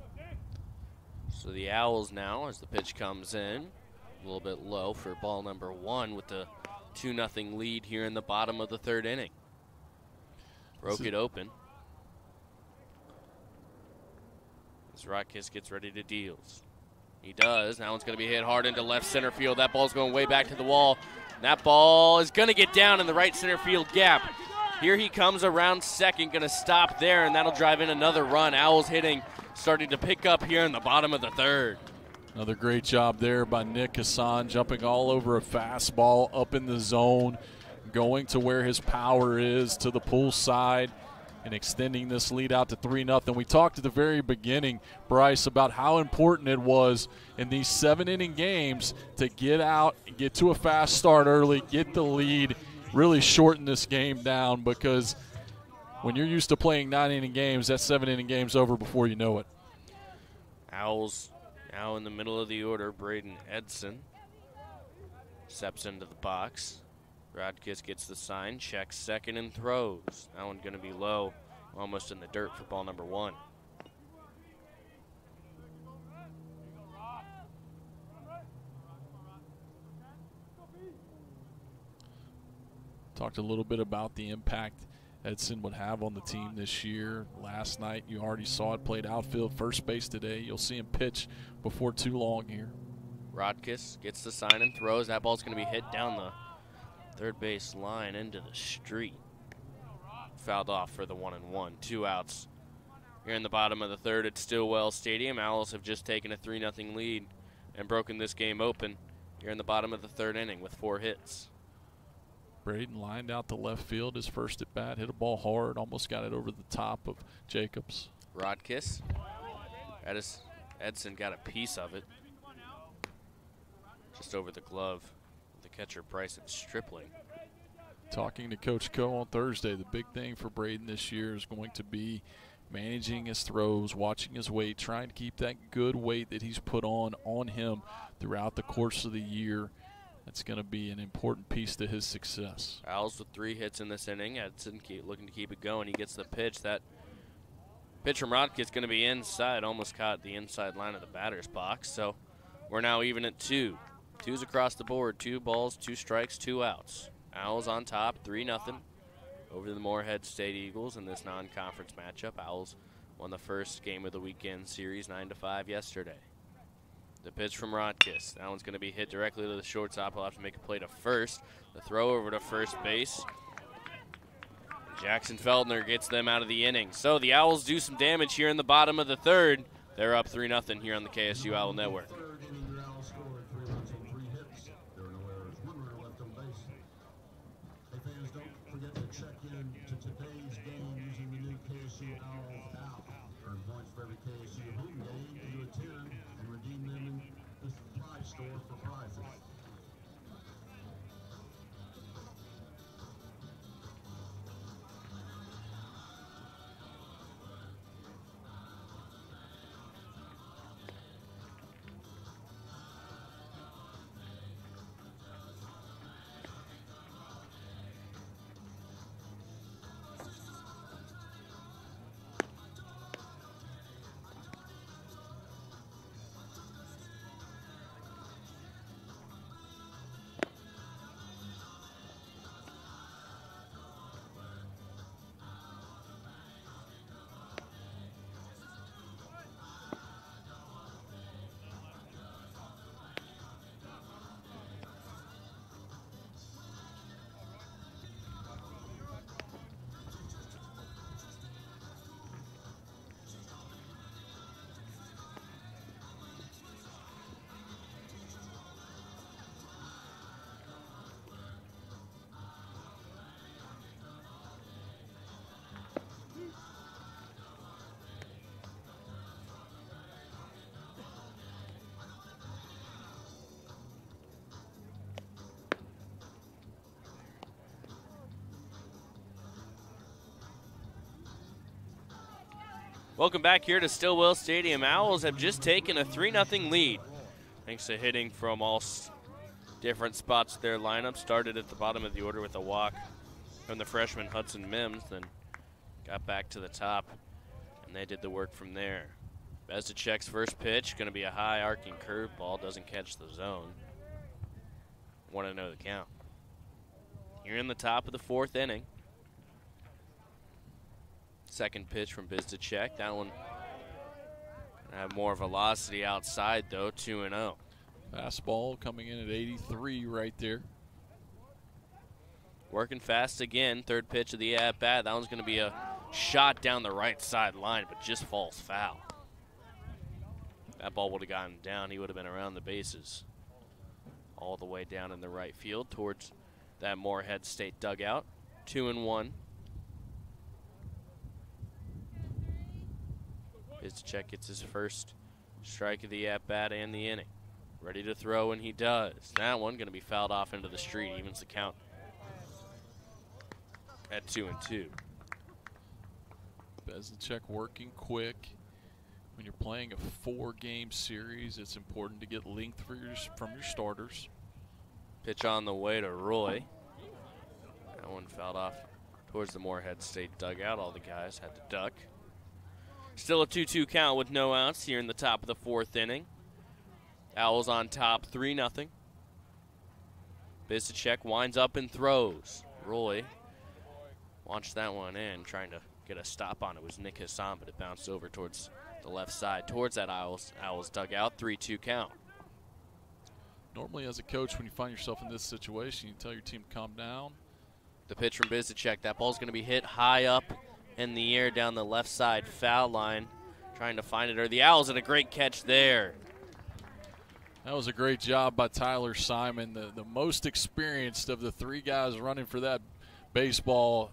So the Owls now, as the pitch comes in, a little bit low for ball number one with the 2 0 lead here in the bottom of the third inning. Broke it open. As Rotkus gets ready to deals. He does. That one's going to be hit hard into left center field. That ball's going way back to the wall. That ball is going to get down in the right center field gap. Here he comes around second, going to stop there, and that'll drive in another run. Owls hitting, starting to pick up here in the bottom of the third. Another great job there by Nick Hassan, jumping all over a fastball up in the zone, going to where his power is to the pool side and extending this lead out to 3 0. We talked at the very beginning, Bryce, about how important it was in these seven inning games to get out, and get to a fast start early, get the lead, really shorten this game down because when you're used to playing nine inning games, that seven inning game's over before you know it. Owls now in the middle of the order, Braden Edson steps into the box. Rotkus gets the sign, checks second, and throws. That one going to be low, almost in the dirt for ball number one. Talked a little bit about the impact Edson would have on the team this year. Last night, you already saw it played outfield, first base today. You'll see him pitch before too long here. Rotkus gets the sign and throws. That ball's going to be hit down the third base line into the street. Fouled off for the one and one. Two outs. Here in the bottom of the third at Stillwell Stadium, Owls have just taken a 3 0 lead and broken this game open here in the bottom of the third inning with four hits. Braden lined out the left field his first at bat, hit a ball hard, almost got it over the top of Jacobs. Rotkus. Edson got a piece of it. Just over the glove. Catcher Bryson Stripling. Talking to Coach Coe on Thursday, the big thing for Braden this year is going to be managing his throws, watching his weight, trying to keep that good weight that he's put on on him throughout the course of the year that's going to be an important piece to his success. Owls with three hits in this inning. Edson keep, looking to keep it going. He gets the pitch. That pitch from Rotkus is going to be inside. Almost caught the inside line of the batter's box. So we're now even at two. Two's across the board. Two balls, two strikes, two outs. Owls on top, 3 nothing over the Morehead State Eagles in this non-conference matchup. Owls won the first game of the weekend series 9 to 5 yesterday. The pitch from Rotkus. That one's going to be hit directly to the shortstop. He'll have to make a play to first. The throw over to first base. Jackson Feltner gets them out of the inning. So the Owls do some damage here in the bottom of the third. They're up 3 0 here on the KSU Owl Network. Welcome back here to Stillwell Stadium. Owls have just taken a 3 0 lead thanks to hitting from all different spots. Their lineup started at the bottom of the order with a walk from the freshman Hudson Mims, then got back to the top, and they did the work from there. Bezdacek's first pitch, going to be a high arcing curveball, doesn't catch the zone. Want to know the count. You're in the top of the fourth inning. Second pitch from Bezdacek. That one have more velocity outside though, 2 and 0. Fastball coming in at 83 right there. Working fast again. Third pitch of the at bat. That one's going to be a shot down the right side line, but just falls foul. That ball would have gotten down. He would have been around the bases. All the way down in the right field towards that Morehead State dugout. Two and one. Bezdacek gets his first strike of the at bat and the inning. Ready to throw, and he does. That one going to be fouled off into the street. Evens the count at two and two. Bezdacek working quick. When you're playing a four-game series, it's important to get length your, from your starters. Pitch on the way to Roy. That one fouled off towards the Morehead State dugout. All the guys had to duck. Still a 2-2 count with no outs here in the top of the fourth inning. Owls on top, 3 0. Bezdacek winds up and throws. Roy launched that one in, trying to get a stop on it. it was Nick Hassan, but it bounced over towards the left side, towards that Owls, Owls dugout. 3 2 count. Normally, as a coach, when you find yourself in this situation, you tell your team to calm down. The pitch from Bezdacek. That ball's going to be hit high up in the air down the left side foul line. Trying to find it. Or the Owls, and a great catch there. That was a great job by Tyler Simon, the, the most experienced of the three guys running for that baseball.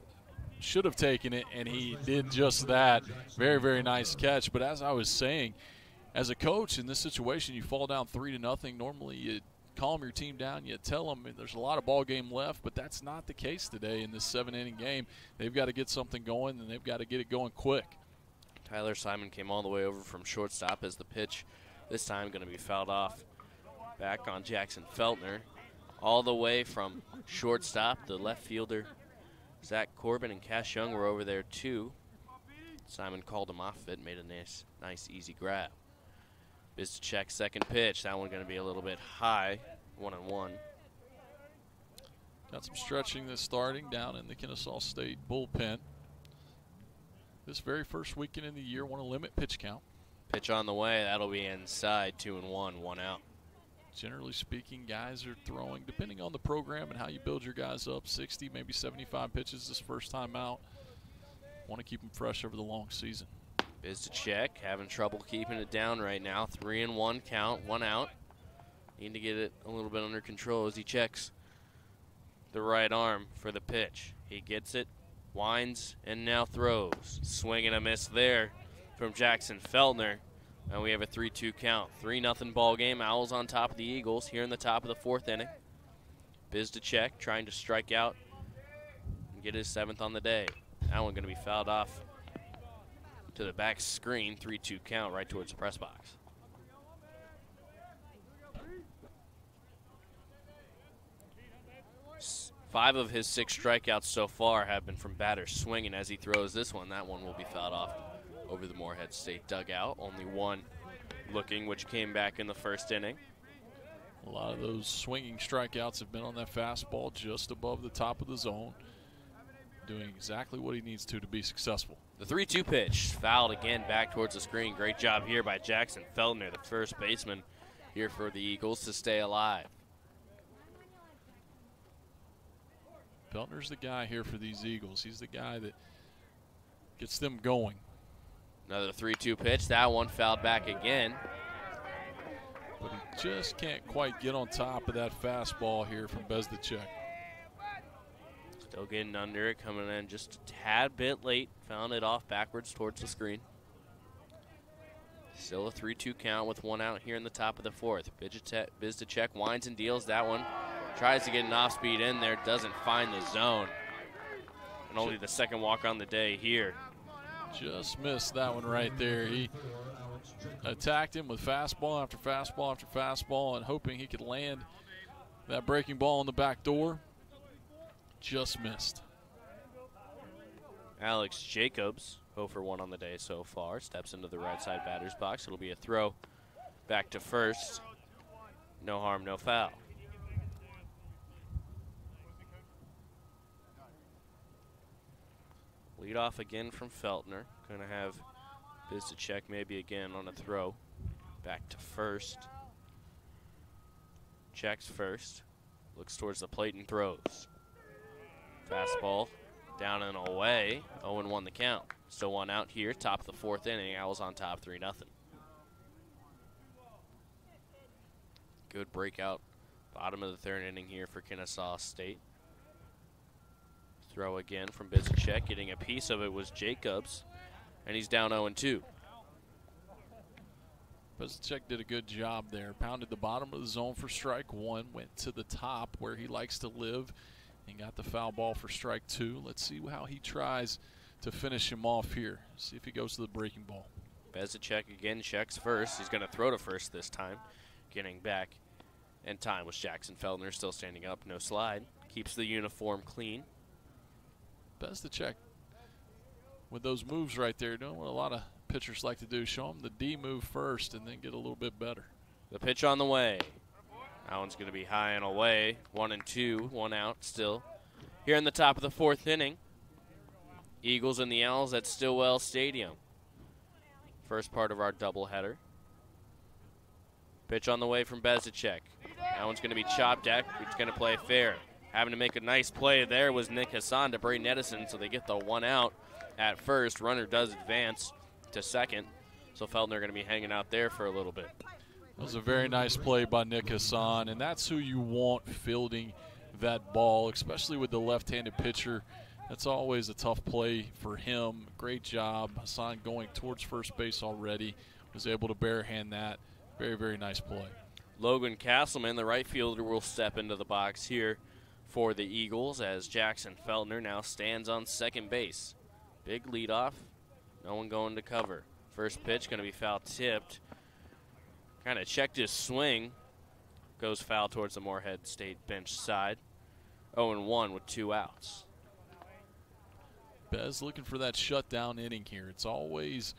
Should have taken it, and he did just that. Very, very nice catch. But as I was saying, as a coach in this situation, you fall down three to nothing. Normally, you calm your team down. You tell them there's a lot of ball game left, but that's not the case today in this seven inning game. They've got to get something going, and they've got to get it going quick. Tyler Simon came all the way over from shortstop as the pitch this time going to be fouled off back on Jackson Feltner. All the way from shortstop, the left fielder Zach Corbin and Cash Young were over there too. Simon called him off it, made a nice, nice easy grab. Check second pitch. That one going to be a little bit high, one and one. Got some stretching this starting down in the Kennesaw State bullpen. This very first weekend in the year, want to limit pitch count. Pitch on the way. That'll be inside, two and one, one out generally speaking, guys are throwing, depending on the program and how you build your guys up, 60, maybe 75 pitches this first time out. Want to keep them fresh over the long season. Bezdacek, having trouble keeping it down right now. Three and one count, one out. Need to get it a little bit under control as he checks the right arm for the pitch. He gets it, winds, and now throws. Swing and a miss there from Jackson Feltner. And we have a 3 2 count. 3 0 ball game. Owls on top of the Eagles here in the top of the fourth inning. Bezdacek trying to strike out and get his seventh on the day. That one going to be fouled off to the back screen. 3 2 count right towards the press box. Five of his six strikeouts so far have been from batters swinging as he throws this one. That one will be fouled off over the Morehead State dugout. Only one looking, which came back in the first inning. A lot of those swinging strikeouts have been on that fastball just above the top of the zone, doing exactly what he needs to to be successful. The 3 2 pitch fouled again back towards the screen. Great job here by Jackson Feltner, the first baseman here for the Eagles to stay alive. Feltner's the guy here for these Eagles. He's the guy that gets them going. Another 3 2 pitch. That one fouled back again. But he just can't quite get on top of that fastball here from Bezdacek. Still getting under it, coming in just a tad bit late. Found it off backwards towards the screen. Still a 3 2 count with one out here in the top of the fourth. Bezdacek winds and deals that one. Tries to get an off speed in there, doesn't find the zone. And only the second walk on the day here Just missed that one right there. He attacked him with fastball after fastball after fastball and hoping he could land that breaking ball in the back door. Just missed. Alex Jacobs, 0 for 1 on the day so far, steps into the right side batter's box. It'll be a throw back to first. No harm, no foul. Lead off again from Feltner. Going to have check maybe again on a throw. Back to first. Checks first. Looks towards the plate and throws. Fastball down and away. Owen won the count. Still one out here. Top of the fourth inning. Owls on top 3 0. Good breakout. Bottom of the third inning here for Kennesaw State. Throw again from Bezdacek. Getting a piece of it was Jacobs, and he's down 0 2. Bezdacek did a good job there. Pounded the bottom of the zone for strike one, went to the top where he likes to live, and got the foul ball for strike two. Let's see how he tries to finish him off here. See if he goes to the breaking ball. Bezdacek again checks first. He's going to throw to first this time. Getting back in time was Jackson Feltner still standing up, no slide. Keeps the uniform clean. Bezdacek with those moves right there, doing what a lot of pitchers like to do. Show them the D move first and then get a little bit better. The pitch on the way. One's going to be high and away. One and two, one out still. Here in the top of the fourth inning, Eagles and the Owls at Stillwell Stadium. First part of our doubleheader. Pitch on the way from Bezdacek. That one's going to be chopped at. He's going to play fair. Having to make a nice play there was Nick Hassan to Braden Edson, so they get the one out at first. Runner does advance to second, so Feltner going to be hanging out there for a little bit. That was a very nice play by Nick Hassan, and that's who you want fielding that ball, especially with the left-handed pitcher. That's always a tough play for him. Great job. Hassan going towards first base already. Was able to barehand that. Very, very nice play. Logan Castleman, the right fielder, will step into the box here for the Eagles as Jackson Feltner now stands on second base. Big leadoff. No one going to cover. First pitch going to be foul tipped. Kind of checked his swing. Goes foul towards the Morehead State bench side. 0 1 with two outs. Bez looking for that shutdown inning here. It's always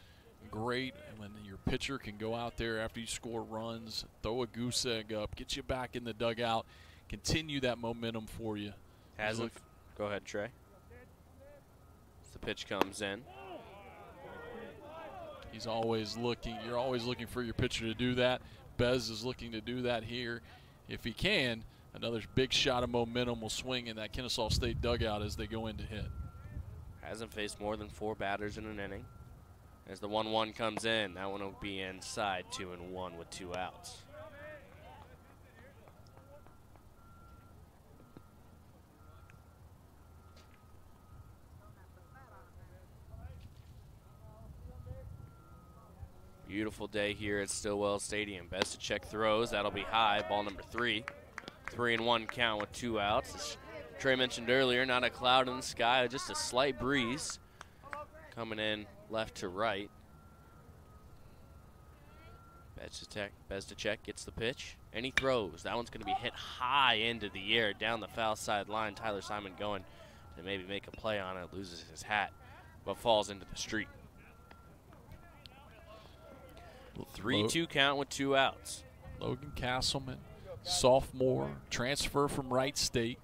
great when your pitcher can go out there after you score runs, throw a goose egg up, get you back in the dugout, continue that momentum for you. Has it? Go ahead, Trey. The pitch comes in. He's always looking. You're always looking for your pitcher to do that. Bez is looking to do that here. If he can, another big shot of momentum will swing in that Kennesaw State dugout as they go into hit. Hasn't faced more than four batters in an inning. As the 1 1 comes in, that one will be inside 2 and 1 with two outs. Beautiful day here at Stillwell Stadium. Best to check throws. That'll be high. Ball number three. Three and one count with two outs. As Trey mentioned earlier, not a cloud in the sky, just a slight breeze coming in left to right. Bezdacek, Bezdacek gets the pitch, and he throws. That one's going to be hit high into the air down the foul side line. Tyler Simon going to maybe make a play on it, loses his hat, but falls into the street. 3 2 count with two outs. Logan Castleman, sophomore, transfer from Wright State.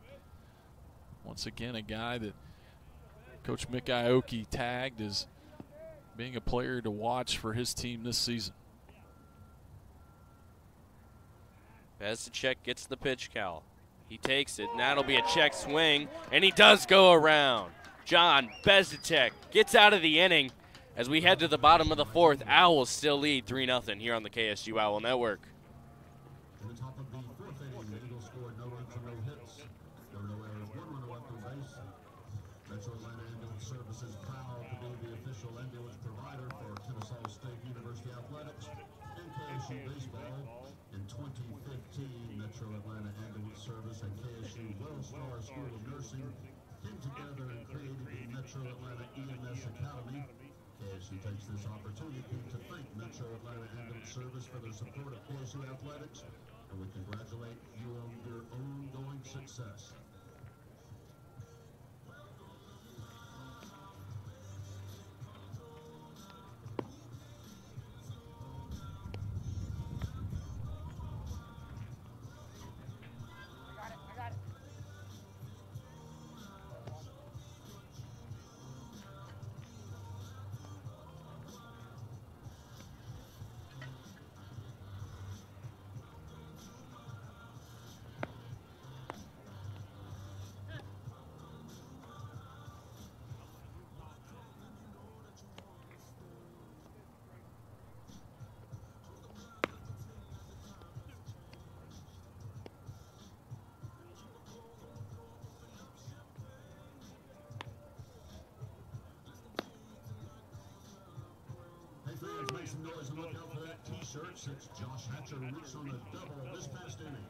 Once again, a guy that Coach Mick Aoki tagged as being a player to watch for his team this season. check gets the pitch, Cal. He takes it, and that'll be a check swing, and he does go around. John Bezdacek gets out of the inning as we head to the bottom of the fourth, Owls still lead 3 0 here on the KSU Owl Network. In the top of the fourth inning, the Eagles scored no runs and no hits. There were no errors, one run left on base. Metro Atlanta Ambulance Services proud to be the official ambulance provider for Kennesaw State University Athletics and KSU baseball. In 2015, Metro Atlanta Ambulance Service and KSU Wellstar School of Nursing came together and created the Metro Atlanta EMS Academy KSU takes this opportunity to thank Metro Atlanta Ambulance Service for their support of KSU athletics, and we congratulate you on your ongoing success. Some noise and look out for that T-shirt since Josh Hatcher reached on a double this past inning.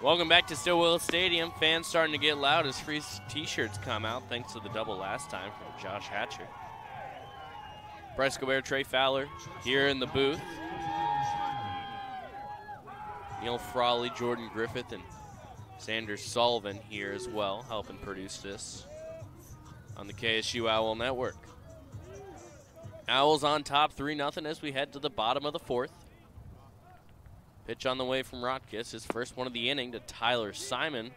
Welcome back to Stillwell Stadium. Fans starting to get loud as free t-shirts come out thanks to the double last time from Josh Hatcher. Bryce Gobert, Trey Fowler here in the booth. Neil Frawley, Jordan Griffith, and Sanders Sullivan here as well, helping produce this on the KSU Owl Network. Owls on top 3 0 as we head to the bottom of the fourth. Pitch on the way from Rotkus. His first one of the inning to Tyler Simon.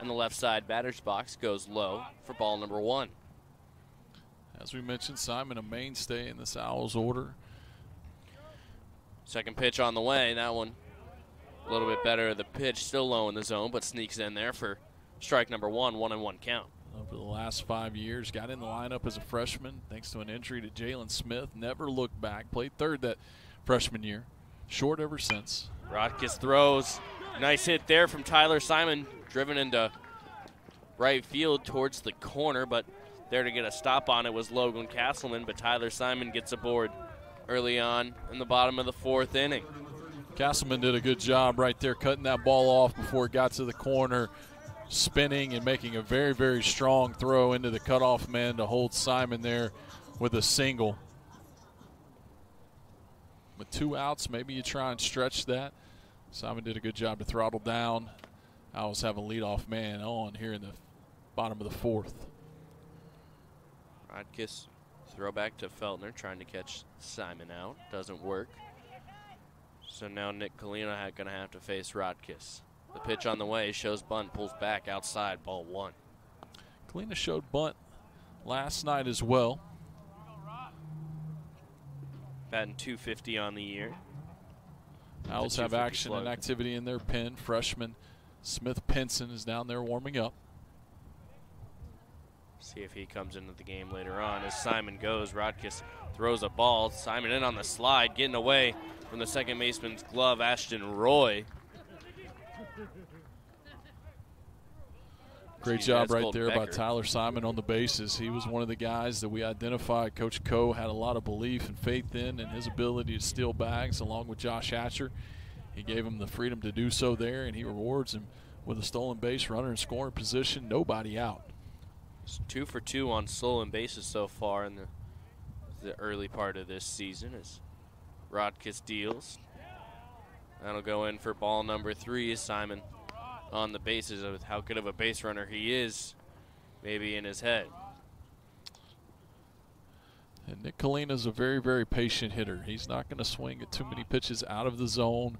And the left side batter's box goes low for ball number one. As we mentioned, Simon a mainstay in this Owls order. Second pitch on the way. That one a little bit better. The pitch still low in the zone, but sneaks in there for strike number one, one and one count. Over the last five years, got in the lineup as a freshman thanks to an injury to Jalen Smith. Never looked back. Played third that freshman year. Short ever since. Rotkus throws. Nice hit there from Tyler Simon, driven into right field towards the corner, but there to get a stop on it was Logan Castleman, but Tyler Simon gets aboard early on in the bottom of the fourth inning. Castleman did a good job right there, cutting that ball off before it got to the corner, spinning and making a very, very strong throw into the cutoff man to hold Simon there with a single. With two outs, maybe you try and stretch that. Simon did a good job to throttle down. Owls have a leadoff man on here in the bottom of the fourth. Rotkus throw back to Feltner, trying to catch Simon out. Doesn't work. So now Nick Kalina going to have to face Rotkus. The pitch on the way shows bunt, pulls back outside, ball one. Kalina showed bunt last night as well. Batting 250 on the year. Owls have action and activity in their pen. Freshman Smith Pinson is down there warming up. See if he comes into the game later on. As Simon goes, Rotkus throws a ball. Simon in on the slide, getting away from the second baseman's glove, Ashton Roy. Great job right there by Tyler Simon on the bases. He was one of the guys that we identified. Coach Coe had a lot of belief and faith in and his ability to steal bags along with Josh Hatcher. He gave him the freedom to do so there, and he rewards him with a stolen base runner in scoring position, nobody out. It's two for two on stolen bases so far in the, the early part of this season as Rotkus deals. That'll go in for ball number three Simon on the bases of how good of a base runner he is, maybe in his head. And Nick Kalina is a very, very patient hitter. He's not going to swing at too many pitches out of the zone.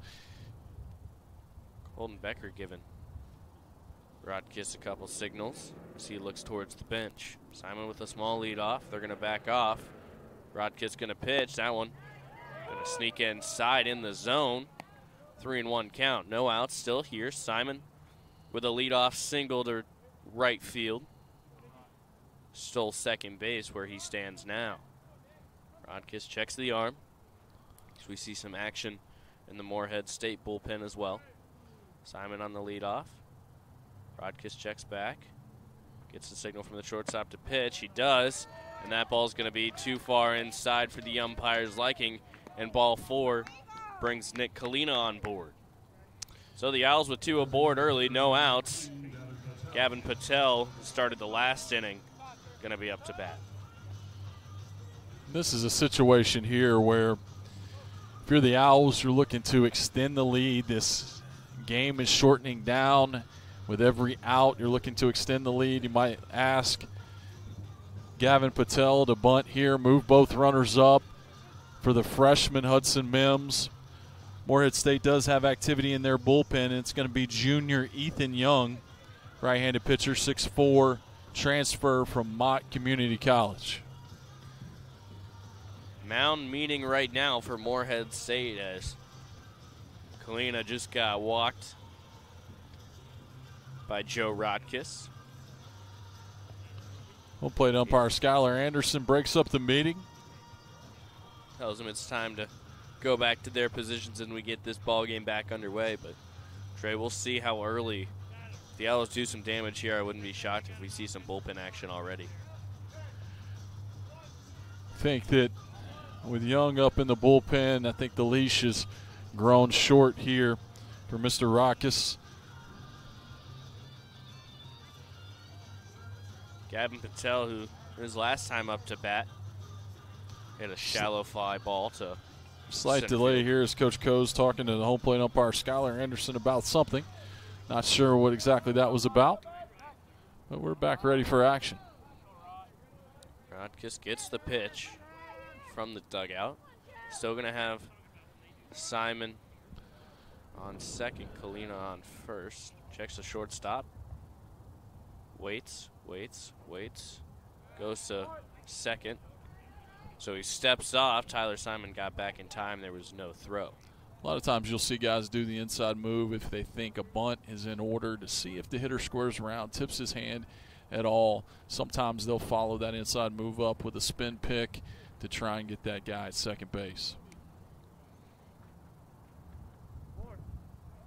Colton Becker giving Rotkus a couple signals as he looks towards the bench. Simon with a small lead off. They're going to back off. Rotkus going to pitch. That one going to sneak inside in the zone. Three and one count. No outs still here. Simon with a leadoff single to right field. Stole second base where he stands now. Rotkus checks the arm. So we see some action in the Morehead State bullpen as well. Simon on the leadoff. Rotkus checks back. Gets the signal from the shortstop to pitch. He does. And that ball's going to be too far inside for the umpire's liking. And ball four brings Nick Kalina on board. So the Owls with two aboard early, no outs. Gavin Patel started the last inning, going to be up to bat. This is a situation here where if you're the Owls, you're looking to extend the lead. This game is shortening down. With every out, you're looking to extend the lead. You might ask Gavin Patel to bunt here, move both runners up for the freshman Hudson Mims. Morehead State does have activity in their bullpen, it's going to be junior Ethan Young, right handed pitcher, 6'4, transfer from Mott Community College. Mound meeting right now for Morehead State as Kalina just got walked by Joe Rotkus. Home plate umpire Skylar Anderson breaks up the meeting. Tells him it's time to go back to their positions and we get this ball game back underway. But Trey, we'll see how early the Owls do some damage here. I wouldn't be shocked if we see some bullpen action already. think that with Young up in the bullpen, I think the leash has grown short here for Mr. Rotkus. Gavin Patel, who his last time up to bat, hit a shallow fly ball to Slight delay field. here as Coach Coe's talking to the home plate umpire Skylar Anderson about something. Not sure what exactly that was about, but we're back ready for action. Rotkus gets the pitch from the dugout. Still going to have Simon on second, Kalina on first. Checks the shortstop. Waits, waits, waits. Goes to second. So he steps off. Tyler Simon got back in time. There was no throw. A lot of times you'll see guys do the inside move if they think a bunt is in order to see if the hitter squares around, tips his hand at all. Sometimes they'll follow that inside move up with a spin pick to try and get that guy at second base.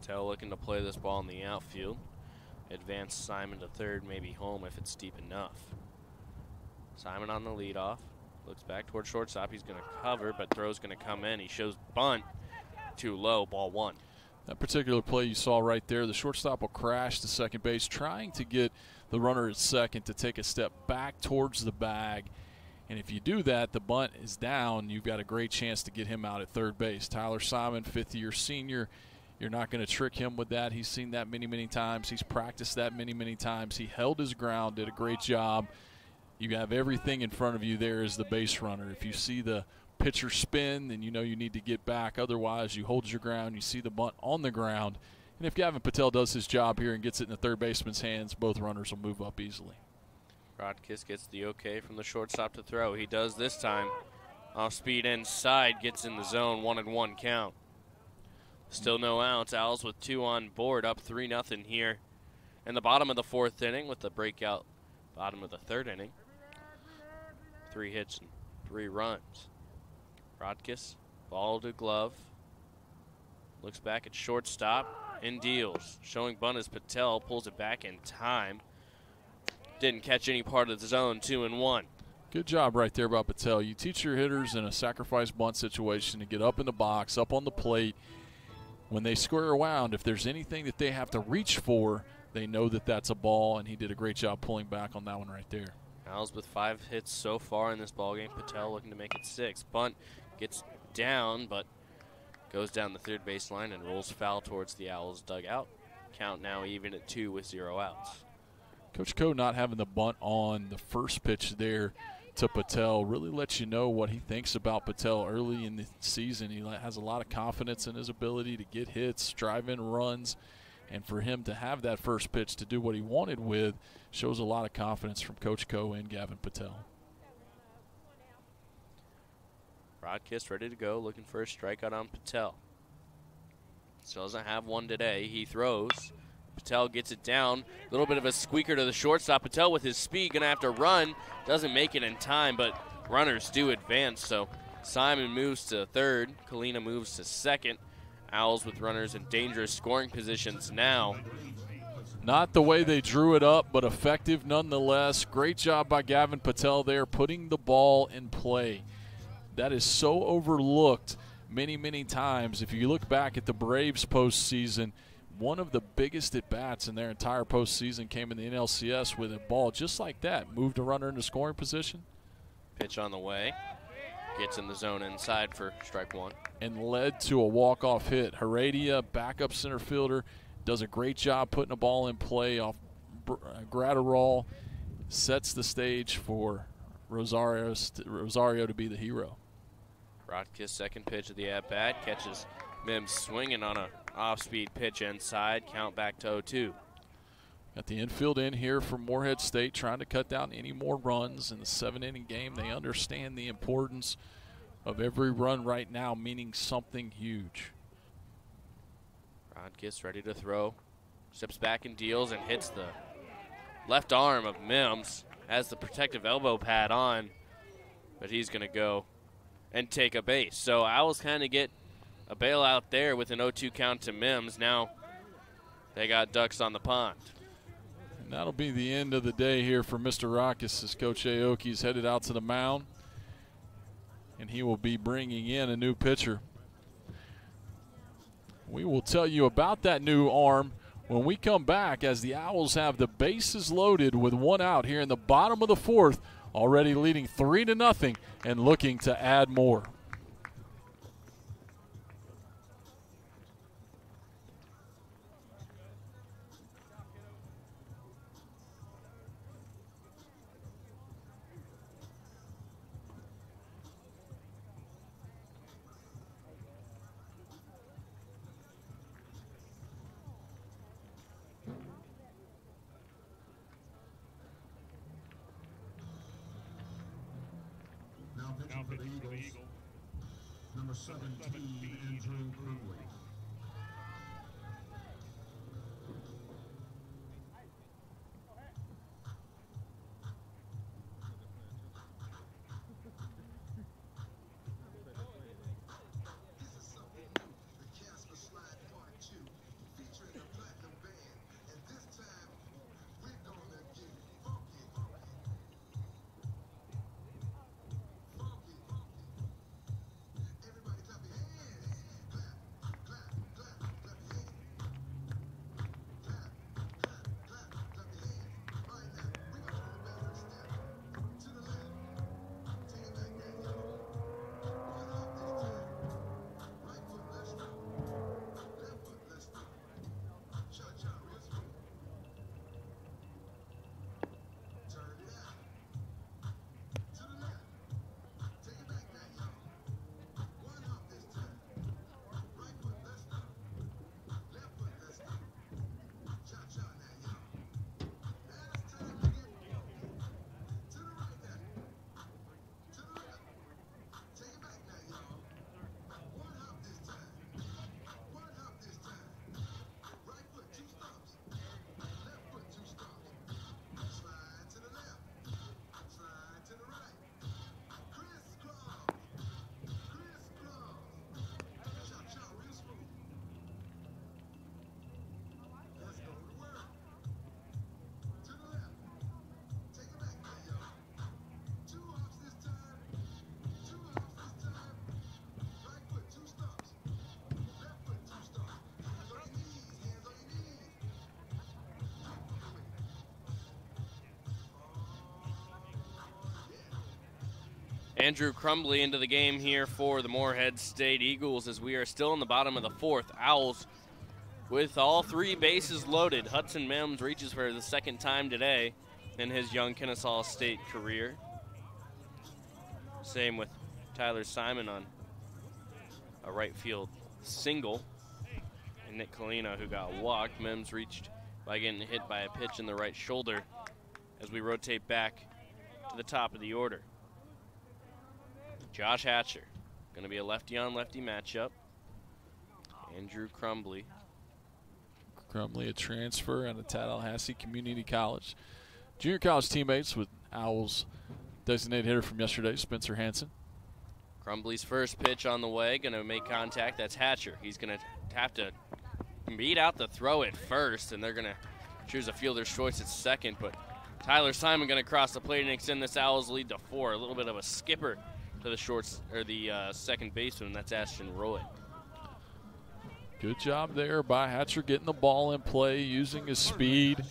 Tell looking to play this ball in the outfield. Advance Simon to third, maybe home if it's deep enough. Simon on the leadoff. Looks back toward shortstop. He's going to cover, but throw's going to come in. He shows bunt. Too low, ball one. That particular play you saw right there, the shortstop will crash to second base, trying to get the runner at second to take a step back towards the bag. And if you do that, the bunt is down. You've got a great chance to get him out at third base. Tyler Simon, fifth year senior, you're not going to trick him with that. He's seen that many, many times. He's practiced that many, many times. He held his ground, did a great job. You have everything in front of you there is the base runner. If you see the pitcher spin, then you know you need to get back. Otherwise, you hold your ground. You see the bunt on the ground. And if Gavin Patel does his job here and gets it in the third baseman's hands, both runners will move up easily. Rotkus gets the okay from the shortstop to throw. He does this time. Off speed inside, gets in the zone, one and one count. Still no outs. Owls with two on board, up 3 nothing here in the bottom of the fourth inning with the breakout bottom of the third inning. Three hits and three runs. Rotkus, ball to glove. Looks back at shortstop and deals. Showing bunt as Patel pulls it back in time. Didn't catch any part of the zone, two and one. Good job right there by Patel. You teach your hitters in a sacrifice bunt situation to get up in the box, up on the plate. When they square around, if there's anything that they have to reach for, they know that that's a ball, and he did a great job pulling back on that one right there. Owls with five hits so far in this ballgame. Patel looking to make it six. Bunt gets down, but goes down the third baseline and rolls foul towards the Owls dugout. Count now even at two with zero outs. Coach Coe not having the bunt on the first pitch there to Patel really lets you know what he thinks about Patel early in the season. He has a lot of confidence in his ability to get hits, drive in runs, and for him to have that first pitch to do what he wanted with shows a lot of confidence from Coach Coe and Gavin Patel. Rotkus ready to go, looking for a strikeout on Patel. Still doesn't have one today. He throws. Patel gets it down. A little bit of a squeaker to the shortstop. Patel with his speed gonna have to run. Doesn't make it in time, but runners do advance. So Simon moves to third. Kalina moves to second. Owls with runners in dangerous scoring positions now. Not the way they drew it up, but effective nonetheless. Great job by Gavin Patel there, putting the ball in play. That is so overlooked many, many times. If you look back at the Braves postseason, one of the biggest at bats in their entire postseason came in the NLCS with a ball just like that, moved a runner into scoring position. Pitch on the way. Gets in the zone inside for strike one. And led to a walk-off hit. Heredia, backup center fielder, does a great job putting a ball in play off uh, Graterol, sets the stage for Rosario, Rosario to be the hero. Rotkus second pitch of the at-bat, catches Mims swinging on a off-speed pitch inside, count back to 0-2. Got the infield in here for Morehead State, trying to cut down any more runs in the seven inning game. They understand the importance of every run right now, meaning something huge. Rotkus ready to throw. Steps back and deals and hits the left arm of Mims. Has the protective elbow pad on, but he's going to go and take a base. So Owls kind of get a bailout there with an 0-2 count to Mims. Now they got ducks on the pond. And that'll be the end of the day here for Mr. Rotkus as Coach Aoki is headed out to the mound. And he will be bringing in a new pitcher. We will tell you about that new arm when we come back as the Owls have the bases loaded with one out here in the bottom of the fourth, already leading three to nothing and looking to add more. Andrew Crumbly into the game here for the Morehead State Eagles as we are still in the bottom of the fourth. Owls with all three bases loaded. Hudson Mims reaches for the second time today in his young Kennesaw State career. Same with Tyler Simon on a right field single. And Nick Kalina, who got walked. Mims reached by getting hit by a pitch in the right shoulder as we rotate back to the top of the order. Josh Hatcher. Going to be a lefty on lefty matchup. Andrew Crumbly. Crumbly, a transfer out of Tallahassee Community College. Junior college teammates with Owls designated hitter from yesterday, Spencer Hanson. Crumbly's first pitch on the way, going to make contact. That's Hatcher. He's going to have to beat out the throw at first, and they're going to choose a fielder's choice at second. But Tyler Simon going to cross the plate and extend this Owls lead to four. A little bit of a skipper to the shorts or the uh, second baseman. That's Ashton Roy. Good job there by Hatcher getting the ball in play, using his speed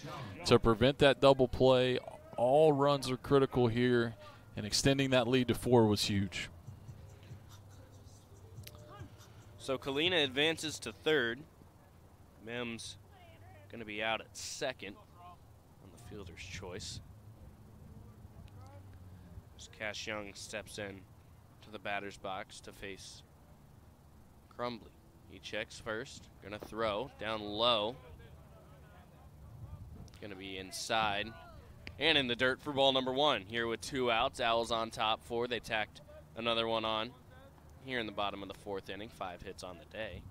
to prevent that double play. All runs are critical here, and extending that lead to four was huge. So Kalina advances to third. Mims going to be out at second on the fielder's choice. As Cash Young steps in the batter's box to face Crumbly. He checks first, gonna throw down low. Gonna be inside and in the dirt for ball number one. Here with two outs, Owls on top four. They tacked another one on here in the bottom of the fourth inning. Five hits on the day.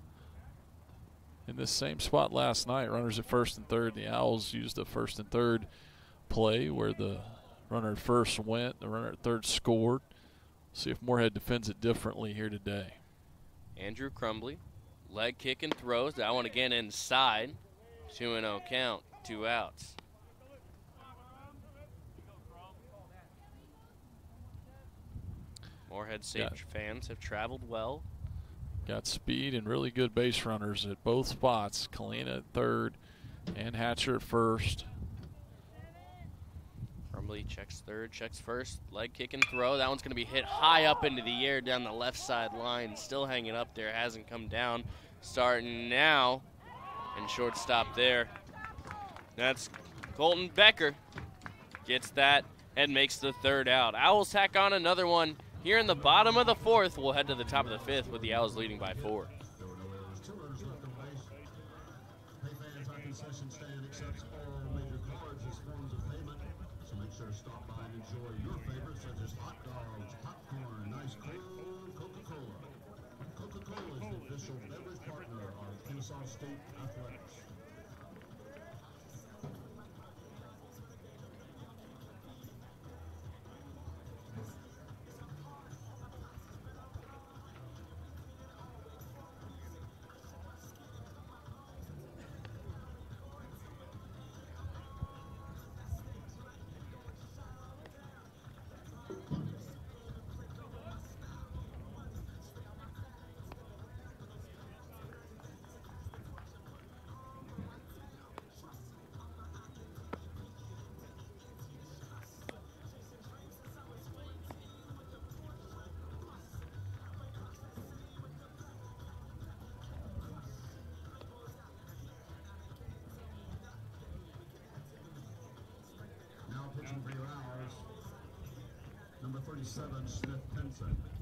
In this same spot last night, runners at first and third. The Owls used the first and third play where the runner at first went, the runner at third scored. See if Morehead defends it differently here today. Andrew Crumbly, leg kick and throws. That one again inside. 2 0 count, two outs. Morehead State fans have traveled well. Got speed and really good base runners at both spots. Kalina at third and Hatcher at first. Crumbly checks third, checks first, leg kick and throw. That one's going to be hit high up into the air down the left side line. Still hanging up there, hasn't come down. Starting now, and shortstop there. That's Colton Becker. Gets that and makes the third out. Owls tack on another one here in the bottom of the fourth. We'll head to the top of the fifth with the Owls leading by four. Official beverage partner of Kennesaw State 37, Smith Pinson.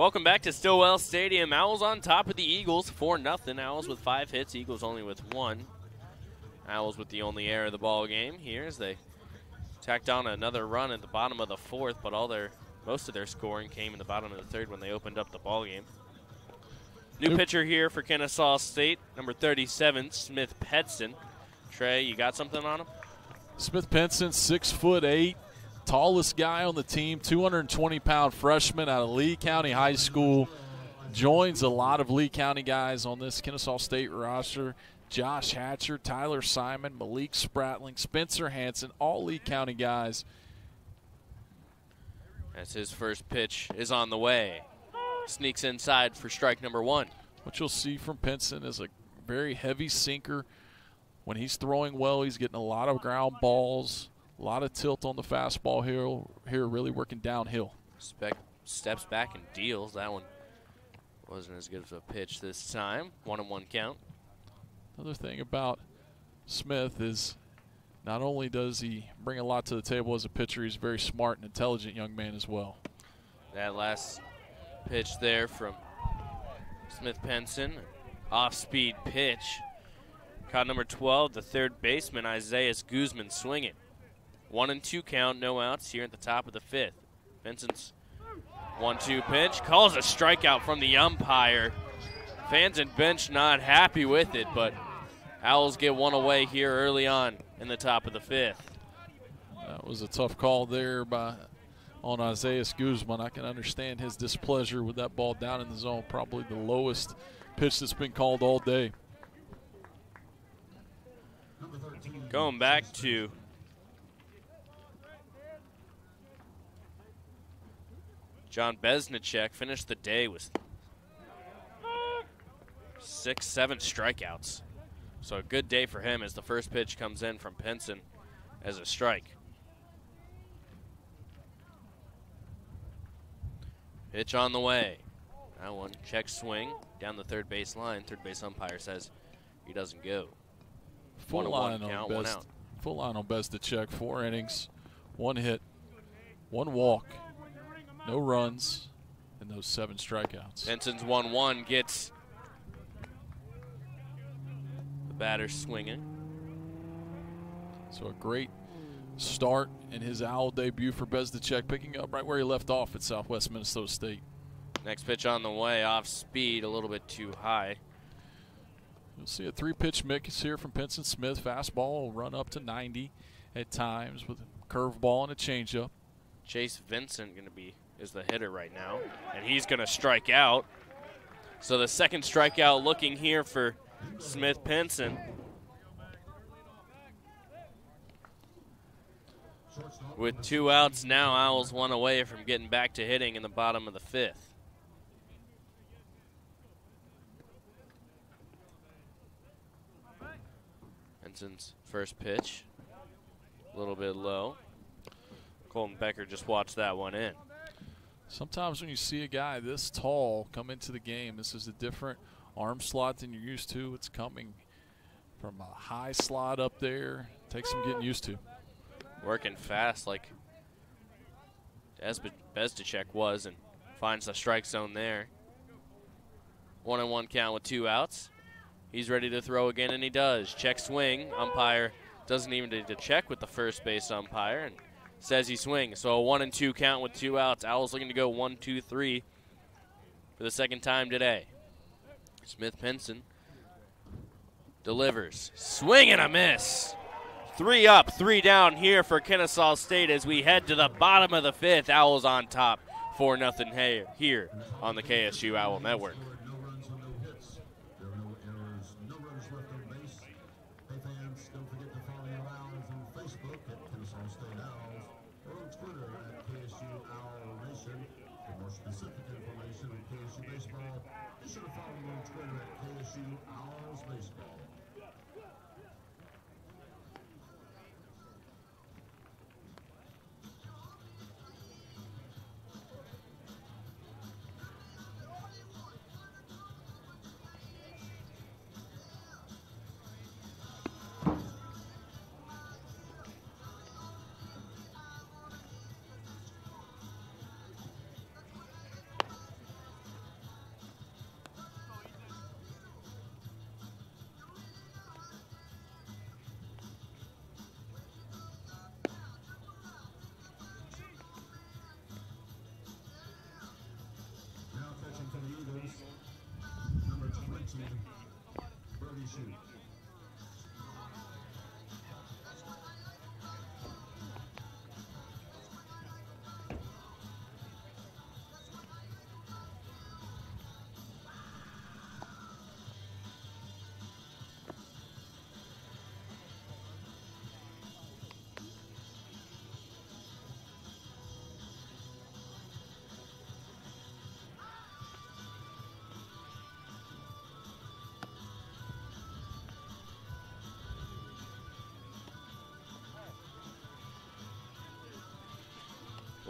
Welcome back to Stillwell Stadium. Owls on top of the Eagles, 4 nothing. Owls with five hits, Eagles only with one. Owls with the only error of the ball game here as they tacked on another run at the bottom of the fourth, but all their most of their scoring came in the bottom of the third when they opened up the ball game. New pitcher here for Kennesaw State, number 37, Smith Pinson. Trey, you got something on him? Smith Pinson, six foot eight, tallest guy on the team, 220 pound freshman out of Lee County High School. Joins a lot of Lee County guys on this Kennesaw State roster. Josh Hatcher, Tyler Simon, Malik Spratling, Spencer Hanson, all Lee County guys. As his first pitch is on the way. Sneaks inside for strike number one. What you'll see from Pinson is a very heavy sinker. When he's throwing well, he's getting a lot of ground balls, a lot of tilt on the fastball here, here really working downhill. Spec steps back and deals. That one wasn't as good of a pitch this time. One and one count. Another thing about Smith is not only does he bring a lot to the table as a pitcher, he's a very smart and intelligent young man as well. That last pitch there from Smith Pinson, off speed pitch. Caught number 12, the third baseman, Isaiah Guzman, swinging. One and two count, no outs here at the top of the fifth. Pinson's One two pitch calls a strikeout from the umpire. Fans and bench not happy with it, but Owls get one away here early on in the top of the fifth. That was a tough call there by on Isaiah Guzman. I can understand his displeasure with that ball down in the zone. Probably the lowest pitch that's been called all day. Going back to John Bezdacek finished the day with six, seven strikeouts. So a good day for him as the first pitch comes in from Pinson as a strike. Pitch on the way. That one check swing down the third base line. Third base umpire says he doesn't go. Full One line one on count, one best. out. Full line on best to check. Four innings, one hit, one walk, no runs, and those seven strikeouts. Pinson's 1 1 gets the batter swinging. So a great start in his Owl debut for Bezdacek, picking up right where he left off at Southwest Minnesota State. Next pitch on the way, off speed, a little bit too high. You'll see a three-pitch mix here from Pinson Smith. Fastball will run up to 90 at times with a curveball and a changeup. Chase Vincent going to be is the hitter right now, and he's going to strike out. So the second strikeout looking here for Smith Pinson. With two outs now, Owls one away from getting back to hitting in the bottom of the fifth. Pinson's first pitch, a little bit low. Colton Becker just watched that one in. Sometimes when you see a guy this tall come into the game, this is a different arm slot than you're used to. It's coming from a high slot up there. Takes some getting used to. Working fast like Bezdacek was and finds the strike zone there. One and one count with two outs. He's ready to throw again, and he does. Check swing. Umpire doesn't even need to check with the first base umpire and says he swings. So a one and two count with two outs. Owls looking to go one, two, three for the second time today. Smith Pinson delivers. Swing and a miss. Three up, three down here for Kennesaw State as we head to the bottom of the fifth. Owls on top, 4 nothing here on the KSU Owl Network. 20, Brody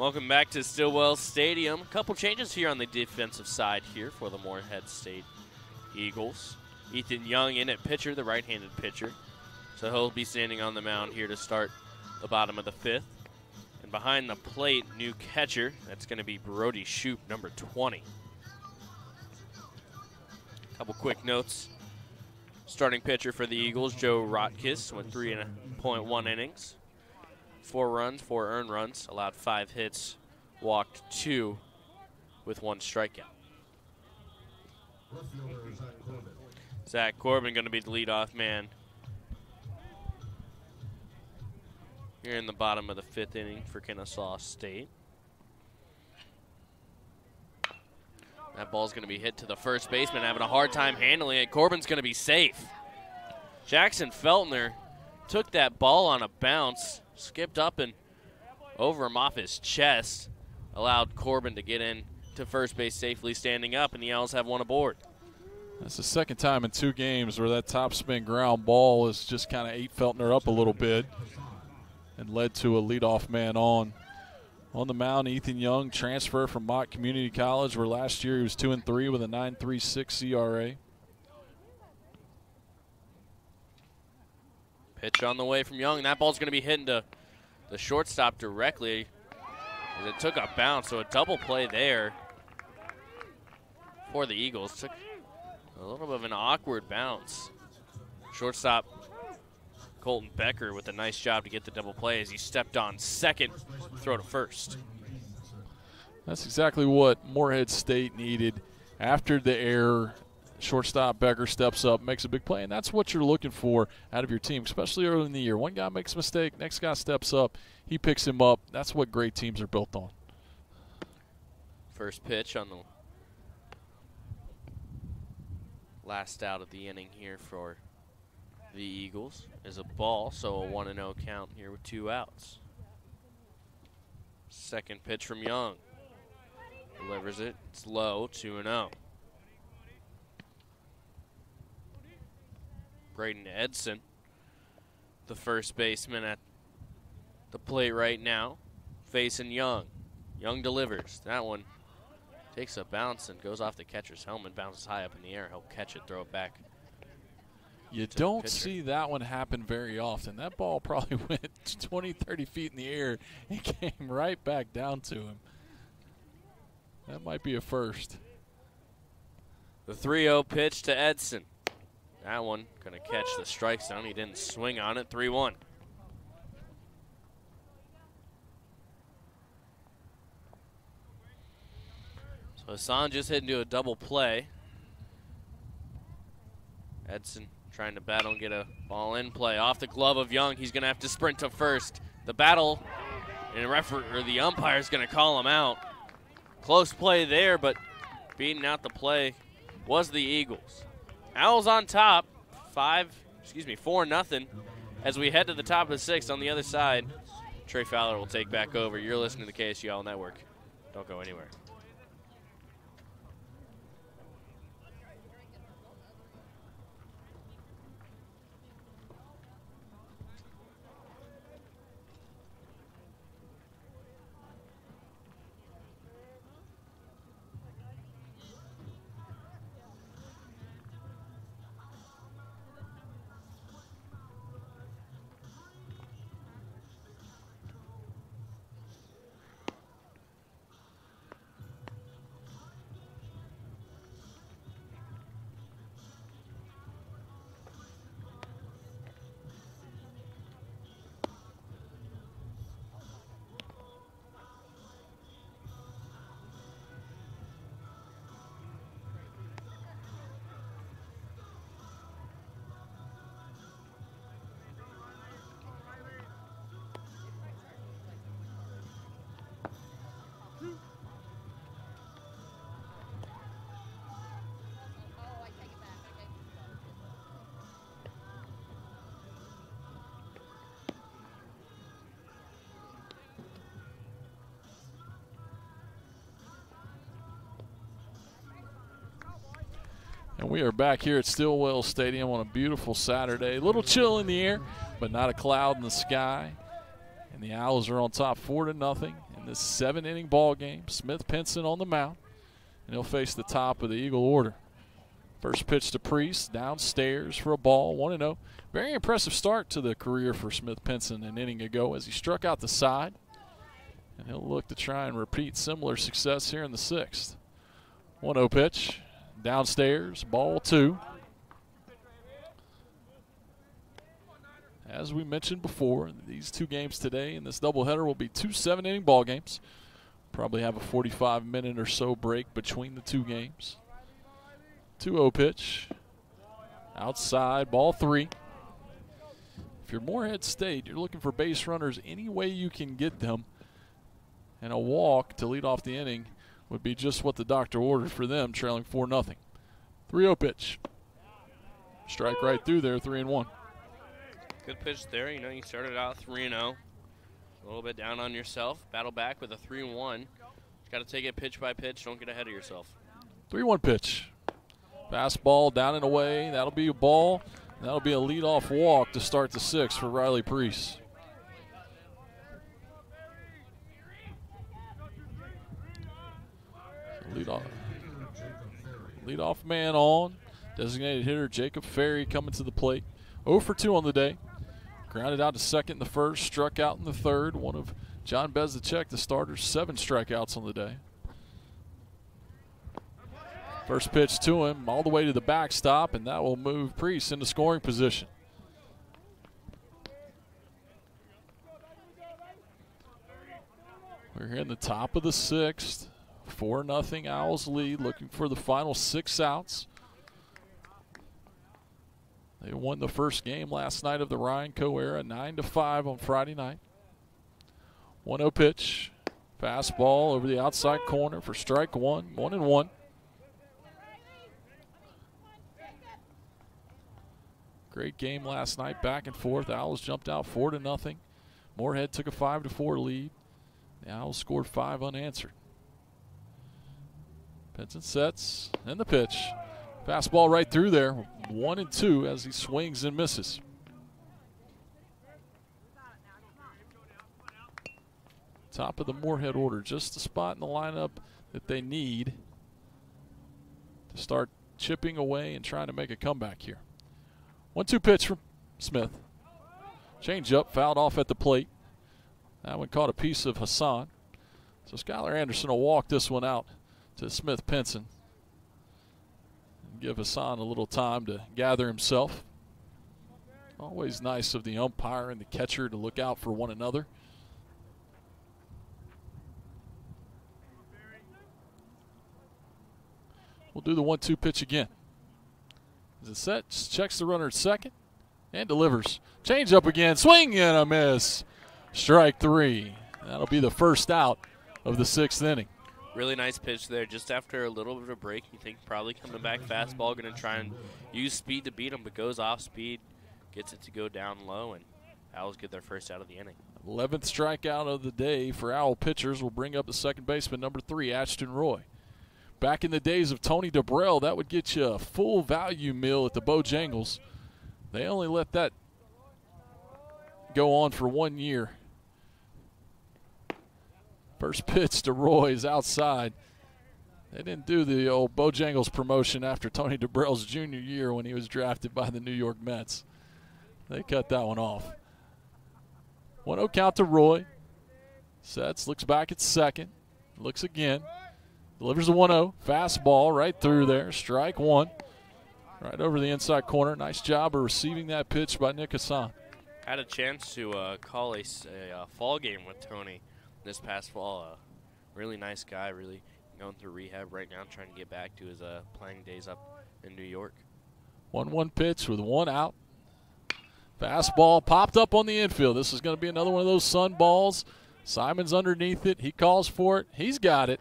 Welcome back to Stillwell Stadium. A couple changes here on the defensive side here for the Morehead State Eagles. Ethan Young in at pitcher, the right handed pitcher. So he'll be standing on the mound here to start the bottom of the fifth. And behind the plate, new catcher. That's going to be Brody Shoup, number 20. A Couple quick notes. Starting pitcher for the Eagles, Joe Rotkus, went three and a point one innings. Four runs, four earned runs, allowed five hits, walked two. with one strikeout. Zach Corbin. Going to be the leadoff man. Here in the bottom of the fifth inning for Kennesaw State. That ball's going to be hit to the first baseman, having a hard time handling it. Corbin's going to be safe. Jackson Feltner took that ball on a bounce, skipped up and over him off his chest, allowed Corbin to get in to first base safely standing up, and the Owls have one aboard. That's the second time in two games where that top spin ground ball has just kind of ate Feltner up a little bit and led to a leadoff man on. On the mound, Ethan Young, transfer from Mott Community College, where last year he was 2 and 3 with a 9.36 ERA. Pitch on the way from Young. That ball's going to be hitting to the shortstop directly. It took a bounce, so a double play there for the Eagles. Took a little bit of an awkward bounce. Shortstop Colton Becker with a nice job to get the double play as he stepped on second, throw to first. That's exactly what Morehead State needed after the error. Shortstop Becker steps up, makes a big play, and that's what you're looking for out of your team, especially early in the year. One guy makes a mistake, next guy steps up, he picks him up. That's what great teams are built on. First pitch on the last out of the inning here for the Eagles is a ball, so a 1 0 count here with two outs. Second pitch from Young. Delivers it. It's low, 2 0. Braden Edson, the first baseman at the plate right now, facing Young. Young delivers. That one takes a bounce and goes off the catcher's helmet, bounces high up in the air. He'll catch it, throw it back you don't see that one happen very often. That ball <laughs> probably went 20, 30 feet in the air and <laughs> came right back down to him. That might be a first. The 3 0 pitch to Edson. That one going to catch the strike zone. He didn't swing on it. 3 1. So Hassan just hit into a double play. Edson Trying to battle and get a ball in play. Off the glove of Young. He's going to have to sprint to first. The battle, and or the umpire is going to call him out. Close play there, but beating out the play was the Eagles. Owls on top, five, excuse me, four nothing. As we head to the top of the sixth on the other side, Trey Fowler will take back over. You're listening to the KSU Owl Network. Don't go anywhere. And we are back here at Stillwell Stadium on a beautiful Saturday. A little chill in the air, but not a cloud in the sky. And the Owls are on top four to nothing in this seven inning ball game. Smith Pinson on the mound. And he'll face the top of the Eagle order. First pitch to Priest, downstairs for a ball, 1 0. Very impressive start to the career for Smith Pinson an inning ago as he struck out the side. And he'll look to try and repeat similar success here in the sixth. 1 0 pitch downstairs, ball two. As we mentioned before, these two games today in this doubleheader will be two seven inning ball games. Probably have a 45 minute or so break between the two games. 2 0 pitch. Outside, ball three. If you're Morehead State, you're looking for base runners any way you can get them. And a walk to lead off the inning would be just what the doctor ordered for them, trailing 4 0. 3 0 pitch. Strike right through there, 3 and 1. Good pitch there. You know, you started out 3 0. A little bit down on yourself. Battle back with a 3 and 1. Got to take it pitch by pitch. Don't get ahead of yourself. 3 1 pitch. Fastball down and away. That'll be a ball. That'll be a leadoff walk to start the sixth for Riley Priest. Lead off, lead off man on. Designated hitter Jacob Ferry coming to the plate. 0 for 2 on the day. Grounded out to second in the first, struck out in the third. One of John Bezdacek, the starter's seven strikeouts on the day. First pitch to him, all the way to the backstop, and that will move Priest into scoring position. We're here in the top of the sixth. 4 nothing Owls lead, looking for the final six outs. They won the first game last night of the Ryan Coe era, 9 to 5 on Friday night. 1 0 pitch. Fastball over the outside corner for strike one, one and one. Great game last night, back and forth. Owls jumped out four to nothing. Morehead took a five to four lead. The Owls scored five unanswered. Pinson sets and the pitch. Fastball right through there, one and two as he swings and misses. Top of the Morehead order, just the spot in the lineup that they need to start chipping away and trying to make a comeback here. One two pitch from Smith. Change up, fouled off at the plate. That one caught a piece of Hassan. So Skylar Anderson will walk this one out to Smith Pinson give Hassan a little time to gather himself. Always nice of the umpire and the catcher to look out for one another. We'll do the one two pitch again. Is it sets, checks the runner at second and delivers. Change up again, swing and a miss. Strike three. That'll be the first out of the sixth inning. Really nice pitch there. Just after a little bit of a break, you think probably coming back fastball, going to try and use speed to beat him, but goes off speed, gets it to go down low, and Owls get their first out of the inning. 11th strikeout of the day for Owl pitchers will bring up the second baseman, number three, Ashton Roy. Back in the days of Tony Dibrell, that would get you a full value meal at the Bojangles. They only let that go on for one year. First <laughs> pitch to Roy is outside. They didn't do the old Bojangles promotion after Tony Dibrell's junior year when he was drafted by the New York Mets. They cut that one off. 1 0 count to Roy. Sets, looks back at second. Looks again. Delivers a 1 0. Fastball right through there. Strike one. Right over the inside corner. Nice job of receiving that pitch by Nick Hassan. Had a chance to uh, call a, a uh, fall game with Tony this past fall. Uh, really nice guy, really going through rehab right now, trying to get back to his uh, playing days up in New York. 1 1 pitch with one out. Fastball popped up on the infield. This is going to be another one of those sun balls. Simon's underneath it. He calls for it. He's got it.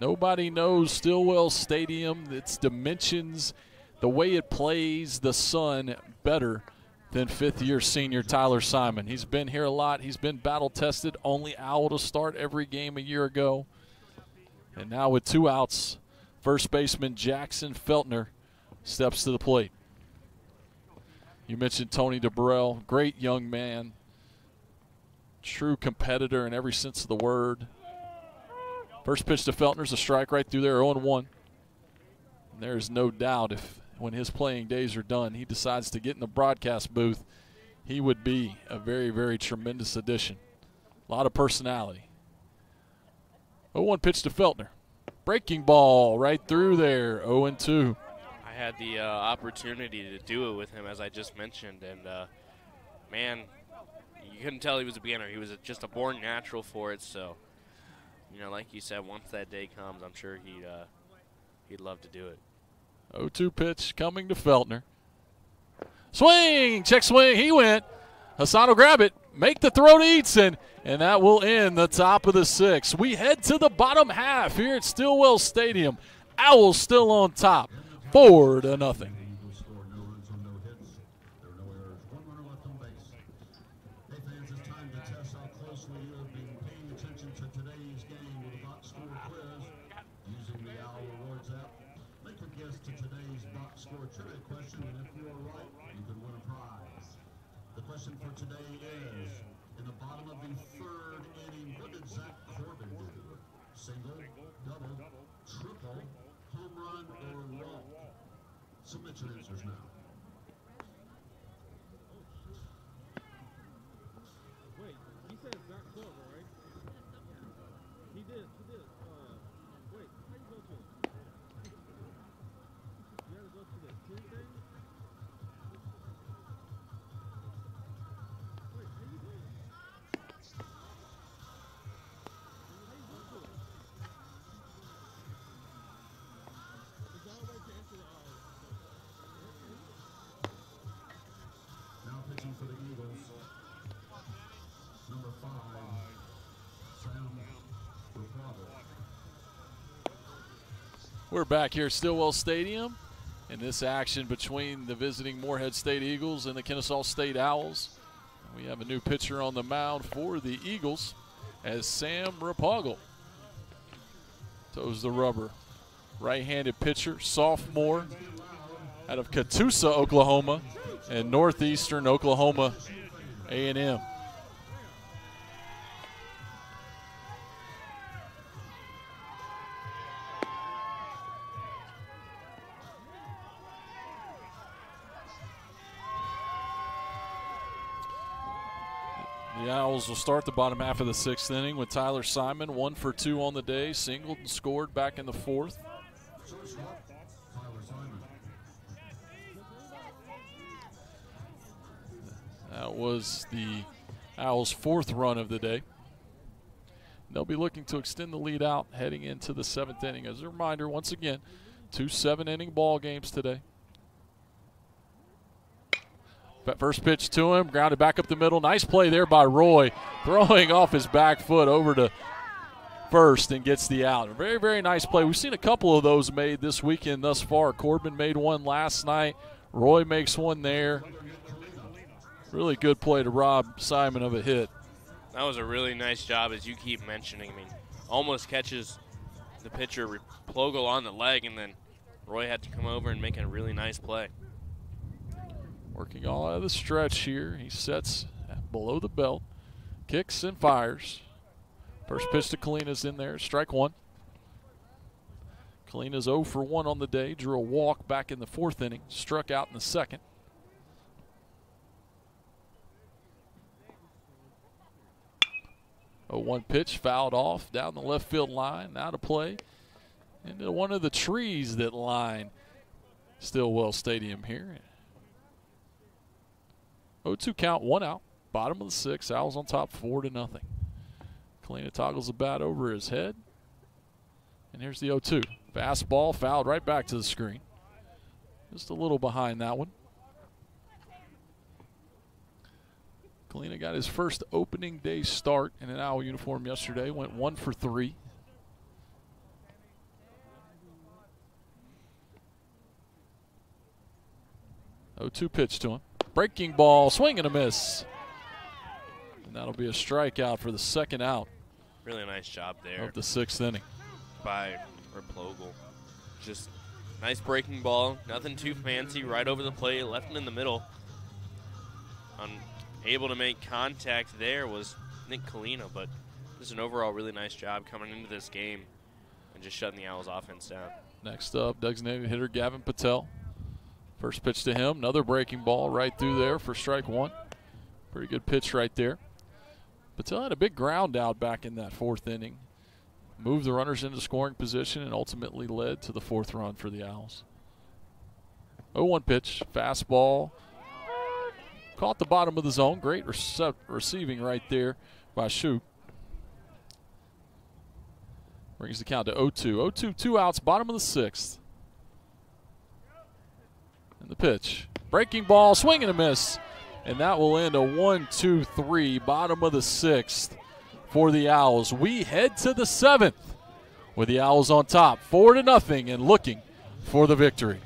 Nobody knows Stillwell Stadium, its dimensions, the way it plays the sun better than fifth year senior Tyler Simon. He's been here a lot. He's been battle tested, only owl to start every game a year ago. And now with two outs, first baseman Jackson Feltner steps to the plate. You mentioned Tony Dibrell, great young man, true competitor in every sense of the word. First pitch to Feltner's a strike right through there, 0 1. There's no doubt if when his playing days are done, he decides to get in the broadcast booth, he would be a very, very tremendous addition. A lot of personality. 0 1 pitch to Feltner. Breaking ball right through there, 0 2. I had the uh, opportunity to do it with him, as I just mentioned, and uh, man, you couldn't tell he was a beginner. He was a, just a born natural for it. So, you know, like you said, once that day comes, I'm sure he'd uh, he'd love to do it. 0-2 pitch coming to Feltner. Swing, check swing. He went. Hassan will grab it, make the throw to Edson, and that will end the top of the six. We head to the bottom half here at Stillwell Stadium. Owls still on top, four to nothing. We're back here at Stillwell Stadium in this action between the visiting Morehead State Eagles and the Kennesaw State Owls. We have a new pitcher on the mound for the Eagles as Sam Rapogel toes the rubber. Right-handed pitcher, sophomore out of Catoosa, Oklahoma, and northeastern Oklahoma A&M. Owls will start the bottom half of the sixth inning with Tyler Simon, one for two on the day, singled and scored back in the fourth. That was the Owls' fourth run of the day. They'll be looking to extend the lead out heading into the seventh inning. As a reminder, once again, two seven inning ball games today. But First pitch to him, grounded back up the middle. Nice play there by Roy, throwing off his back foot over to first and gets the out. Very, very nice play. We've seen a couple of those made this weekend thus far. Corbin made one last night. Roy makes one there. Really good play to rob Simon of a hit. That was a really nice job, as you keep mentioning. I mean, almost catches the pitcher Plogel on the leg, and then Roy had to come over and make a really nice play. Working all out of the stretch here. He sets below the belt, kicks and fires. First pitch to Kalina's in there, strike one. Kalina's 0 for 1 on the day, drew a walk back in the fourth inning, struck out in the second. A one pitch fouled off down the left field line. Out of play into one of the trees that line Stillwell Stadium here. 0-2 count, one out. Bottom of the sixth. Owls on top, four to nothing. Kalina toggles the bat over his head. And here's the 0-2. Fastball fouled right back to the screen. Just a little behind that one. Kalina got his first opening day start in an Owl uniform yesterday. Went one for three. Oh, two pitch to him. Breaking ball, swing and a miss. And that'll be a strikeout for the second out Really nice job there of the sixth inning. by Replogel. Just nice breaking ball, nothing too fancy, right over the plate, left him in the middle. Unable to make contact there was Nick Kalina, but just an overall really nice job coming into this game and just shutting the Owls offense down. Next up, designated hitter Gavin Patel. First pitch to him, another breaking ball right through there for strike one. Pretty good pitch right there. Patel had a big ground out back in that fourth inning. Moved the runners into scoring position and ultimately led to the fourth run for the Owls. 0 1 pitch, fastball. caught the bottom of the zone. Great recep- receiving right there by Shoop. Brings the count to 0 2. 0 2, two outs, bottom of the sixth. And the pitch. Breaking ball, swing and a miss. And that will end a 1 2 3, bottom of the sixth for the Owls. We head to the seventh with the Owls on top, 4 to nothing, and looking for the victory.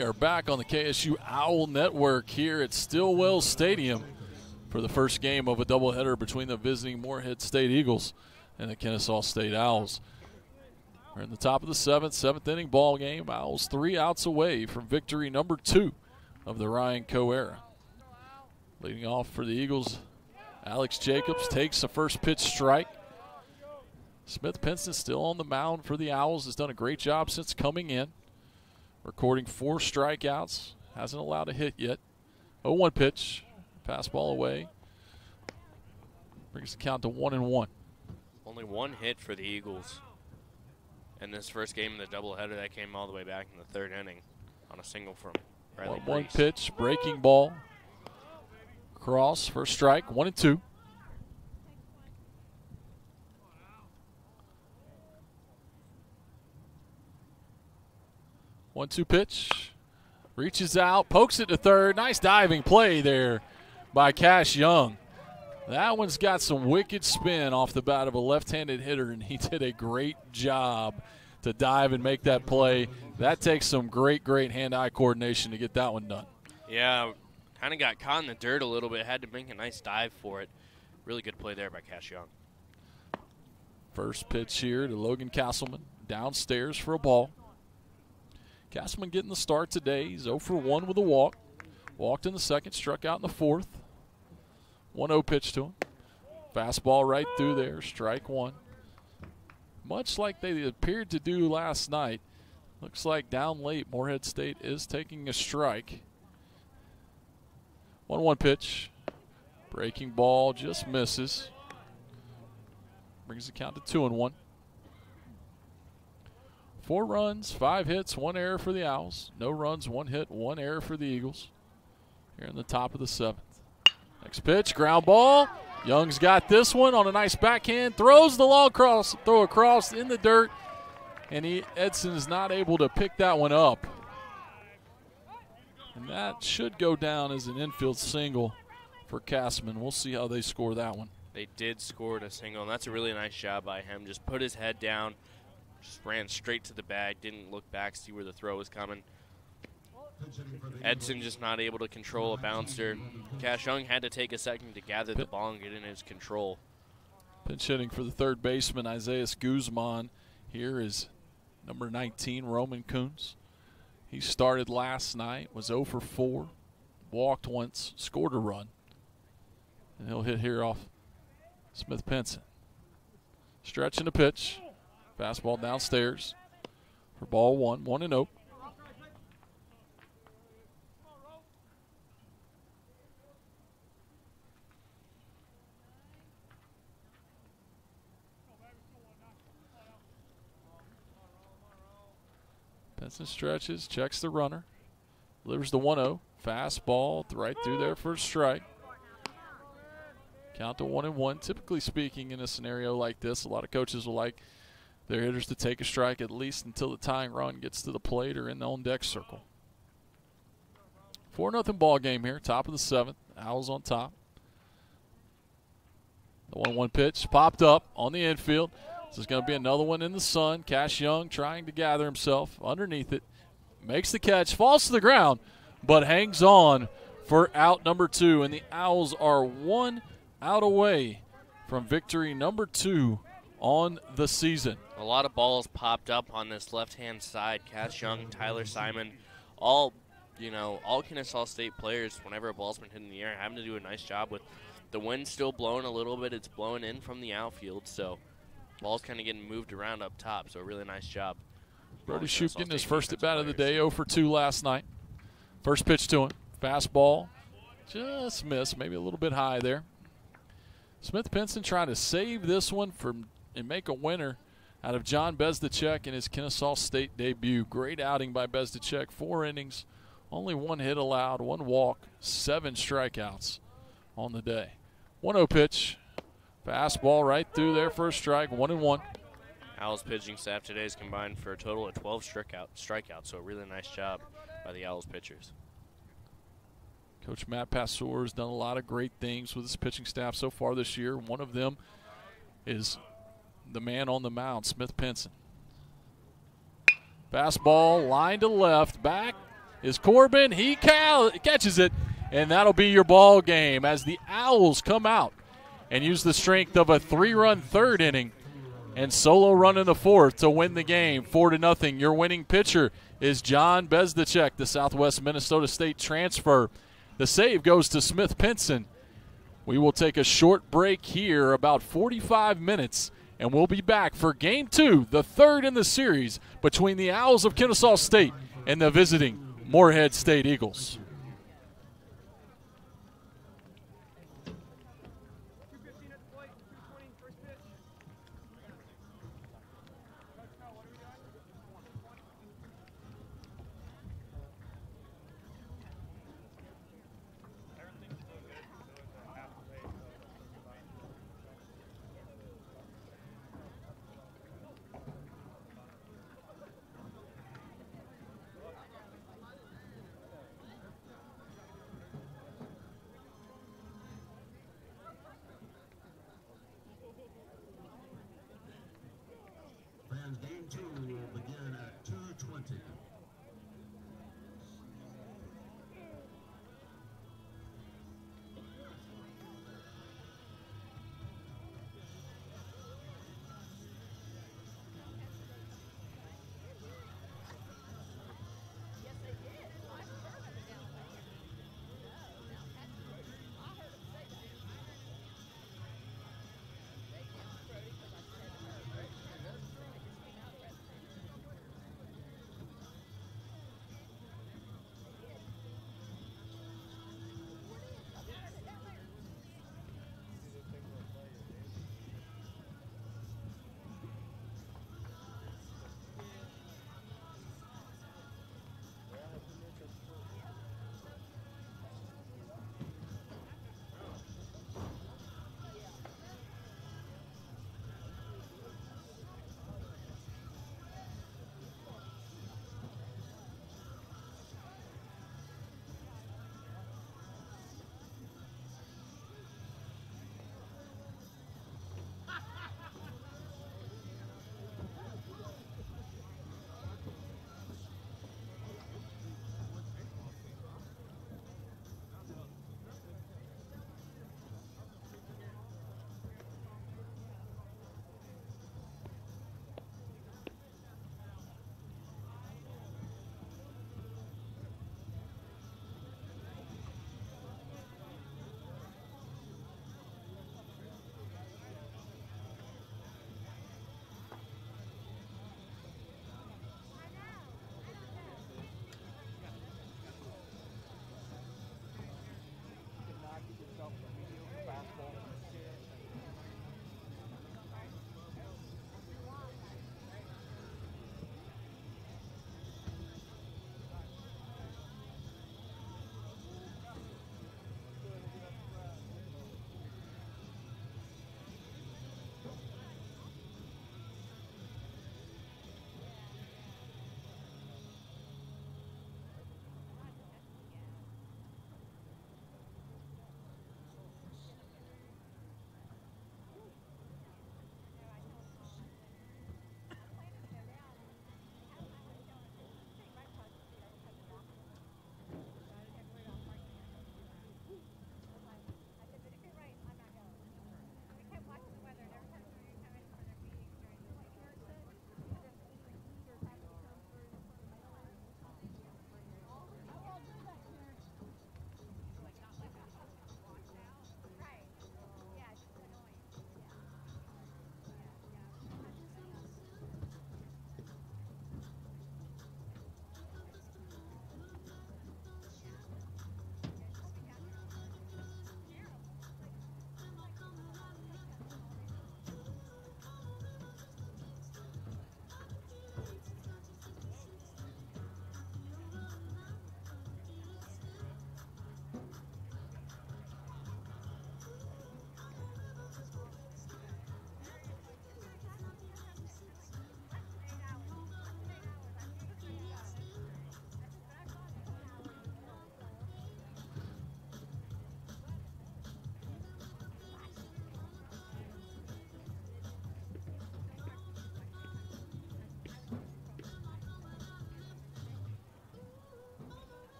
We are back on the KSU Owl Network here at Stillwell Stadium for the first game of a doubleheader between the visiting Morehead State Eagles and the Kennesaw State Owls. We're in the top of the seventh, seventh inning ball game. Owls three outs away from victory number two of the Ryan Coe era. Leading off for the Eagles, Alex Jacobs takes the first pitch strike. Smith Pinson still on the mound for the Owls, has done a great job since coming in recording four strikeouts. Hasn't allowed a hit yet. 0 1 pitch. Pass ball away. Brings the count to 1 and 1. Only one hit for the Eagles in this first game in the doubleheader. That came all the way back in the third inning on a single from Riley 1 1 pitch. Breaking ball. Cross. First strike. 1 and 2. One two pitch. Reaches out, pokes it to third. Nice diving play there by Cash Young. That one's got some wicked spin off the bat of a left handed hitter, and he <laughs> did a great job to dive and make that play. That takes some great, great hand eye coordination to get that one done. Yeah, kind of got caught in the dirt a little bit. Had to make a nice dive for it. Really good play there by Cash Young. First pitch here to Logan Castleman downstairs for a ball. Castleman getting the start today. He's 0 for 1 with a walk. Walked in the second, struck out in the fourth. 1 0 pitch to him. Fastball right through there, strike one. Much like they appeared to do last night, looks like down late, Morehead State is taking a strike. 1 1 pitch. Breaking ball just misses. Brings the count to 2 and 1. Four runs, five hits, one error for the Owls. No runs, one hit, one error for the Eagles. Here in the top of the seventh. Next pitch, ground ball. Young's got this one on a nice backhand. Throws the long cross, throw across in the dirt, and he is not able to pick that one up. And that should go down as an infield single for Castleman. We'll see how they score that one. They did score a single, and that's a really nice job by him. Just put his head down, just ran straight to the bag, didn't look back, see where the throw was coming. Edson just not able to control a bouncer. Cash Young had to take a second to gather the ball and get in his control. Pinch hitting for the third baseman, Isaiah Guzman. Here is number 19, Roman Coons. He started last night, was 0 for 4, walked once, scored a run. And he'll hit here off Smith Pinson. Stretching the pitch. Fastball downstairs for ball one, 1 and 0. Pinson stretches, checks the runner, delivers the 1 0. Fastball right through there for a strike. Count to one and one. Typically speaking, in a scenario like this, a lot of coaches will like their hitters to take a strike at least until the tying run gets to the plate or in the on deck circle. 4 nothing ball game here, top of the seventh. Owls on top. The 1 1 pitch popped up on the infield. This is going to be another one in the sun. Cash Young trying to gather himself underneath it. Makes the catch, falls to the ground, but hangs on for out number two. And the Owls are one out away from victory number two on the season. A lot of balls popped up on this left-hand side. Cash Young, Tyler Simon, all you know, all Kennesaw State players. Whenever a ball's been hit in the air, having to do a nice job with the wind still blowing a little bit. It's blowing in from the outfield, so ball's kind of getting moved around up top. So a really nice job. Brody Kennesaw getting his first at bat of the day, 0 for 2 last night. First pitch to him. Fastball. Just missed, maybe a little bit high there. Smith Pinson trying to save this one from and make a winner out of John Bezdacek in his Kennesaw State debut. Great outing by Bezdacek. Four innings, only one hit allowed, one walk, seven strikeouts on the day. 1 0 pitch. Fastball right through there for a strike. One and one. Owls pitching staff today is combined for a total of 12 strikeout, strikeouts, so a really nice job by the Owls pitchers. Coach Matt Passor has done a lot of great things with his pitching staff so far this year. One of them is the man on the mound, Smith Pinson. Fastball, line to left. Back is Corbin. He catches it, and that'll be your ball game as the Owls come out and use the strength of a three-run third inning and solo run in the fourth to win the game, four to nothing. Your winning pitcher is John Bezdacek, the Southwest Minnesota State transfer. The save goes to Smith Pinson. We will take a short break here, about 45 minutes, and we'll be back for game two, the third in the series between the Owls of Kennesaw State and the visiting Morehead State Eagles.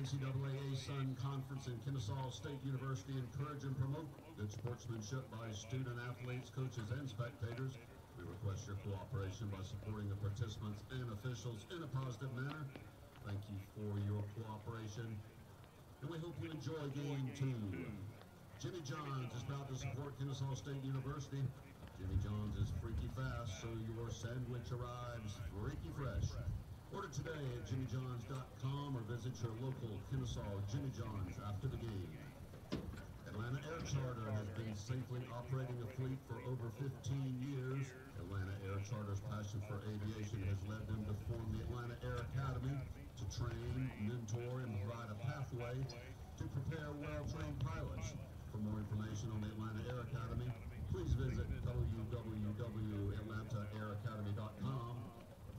NCAA Sun Conference and Kennesaw State University encourage and promote good sportsmanship by student athletes, coaches, and spectators. We request your cooperation by supporting the participants and officials in a positive manner. Thank you for your cooperation, and we hope you enjoy game two. Jimmy John's is proud to support Kennesaw State University. Jimmy John's is freaky fast, so your sandwich arrives freaky fresh. Order today at jimmyjohns.com or visit your local Kennesaw Jimmy John's after the game. Atlanta Air Charter has been safely operating a fleet for over 15 years. Atlanta Air Charter's passion for aviation has led them to form the Atlanta Air Academy to train, mentor, and provide a pathway to prepare well-trained pilots. For more information on the Atlanta Air Academy, please visit www.atlantaairacademy.com.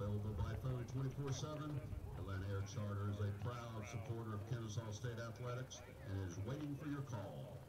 Available by phone 24-7. Atlanta Air Charter is a proud supporter of Kennesaw State Athletics and is waiting for your call.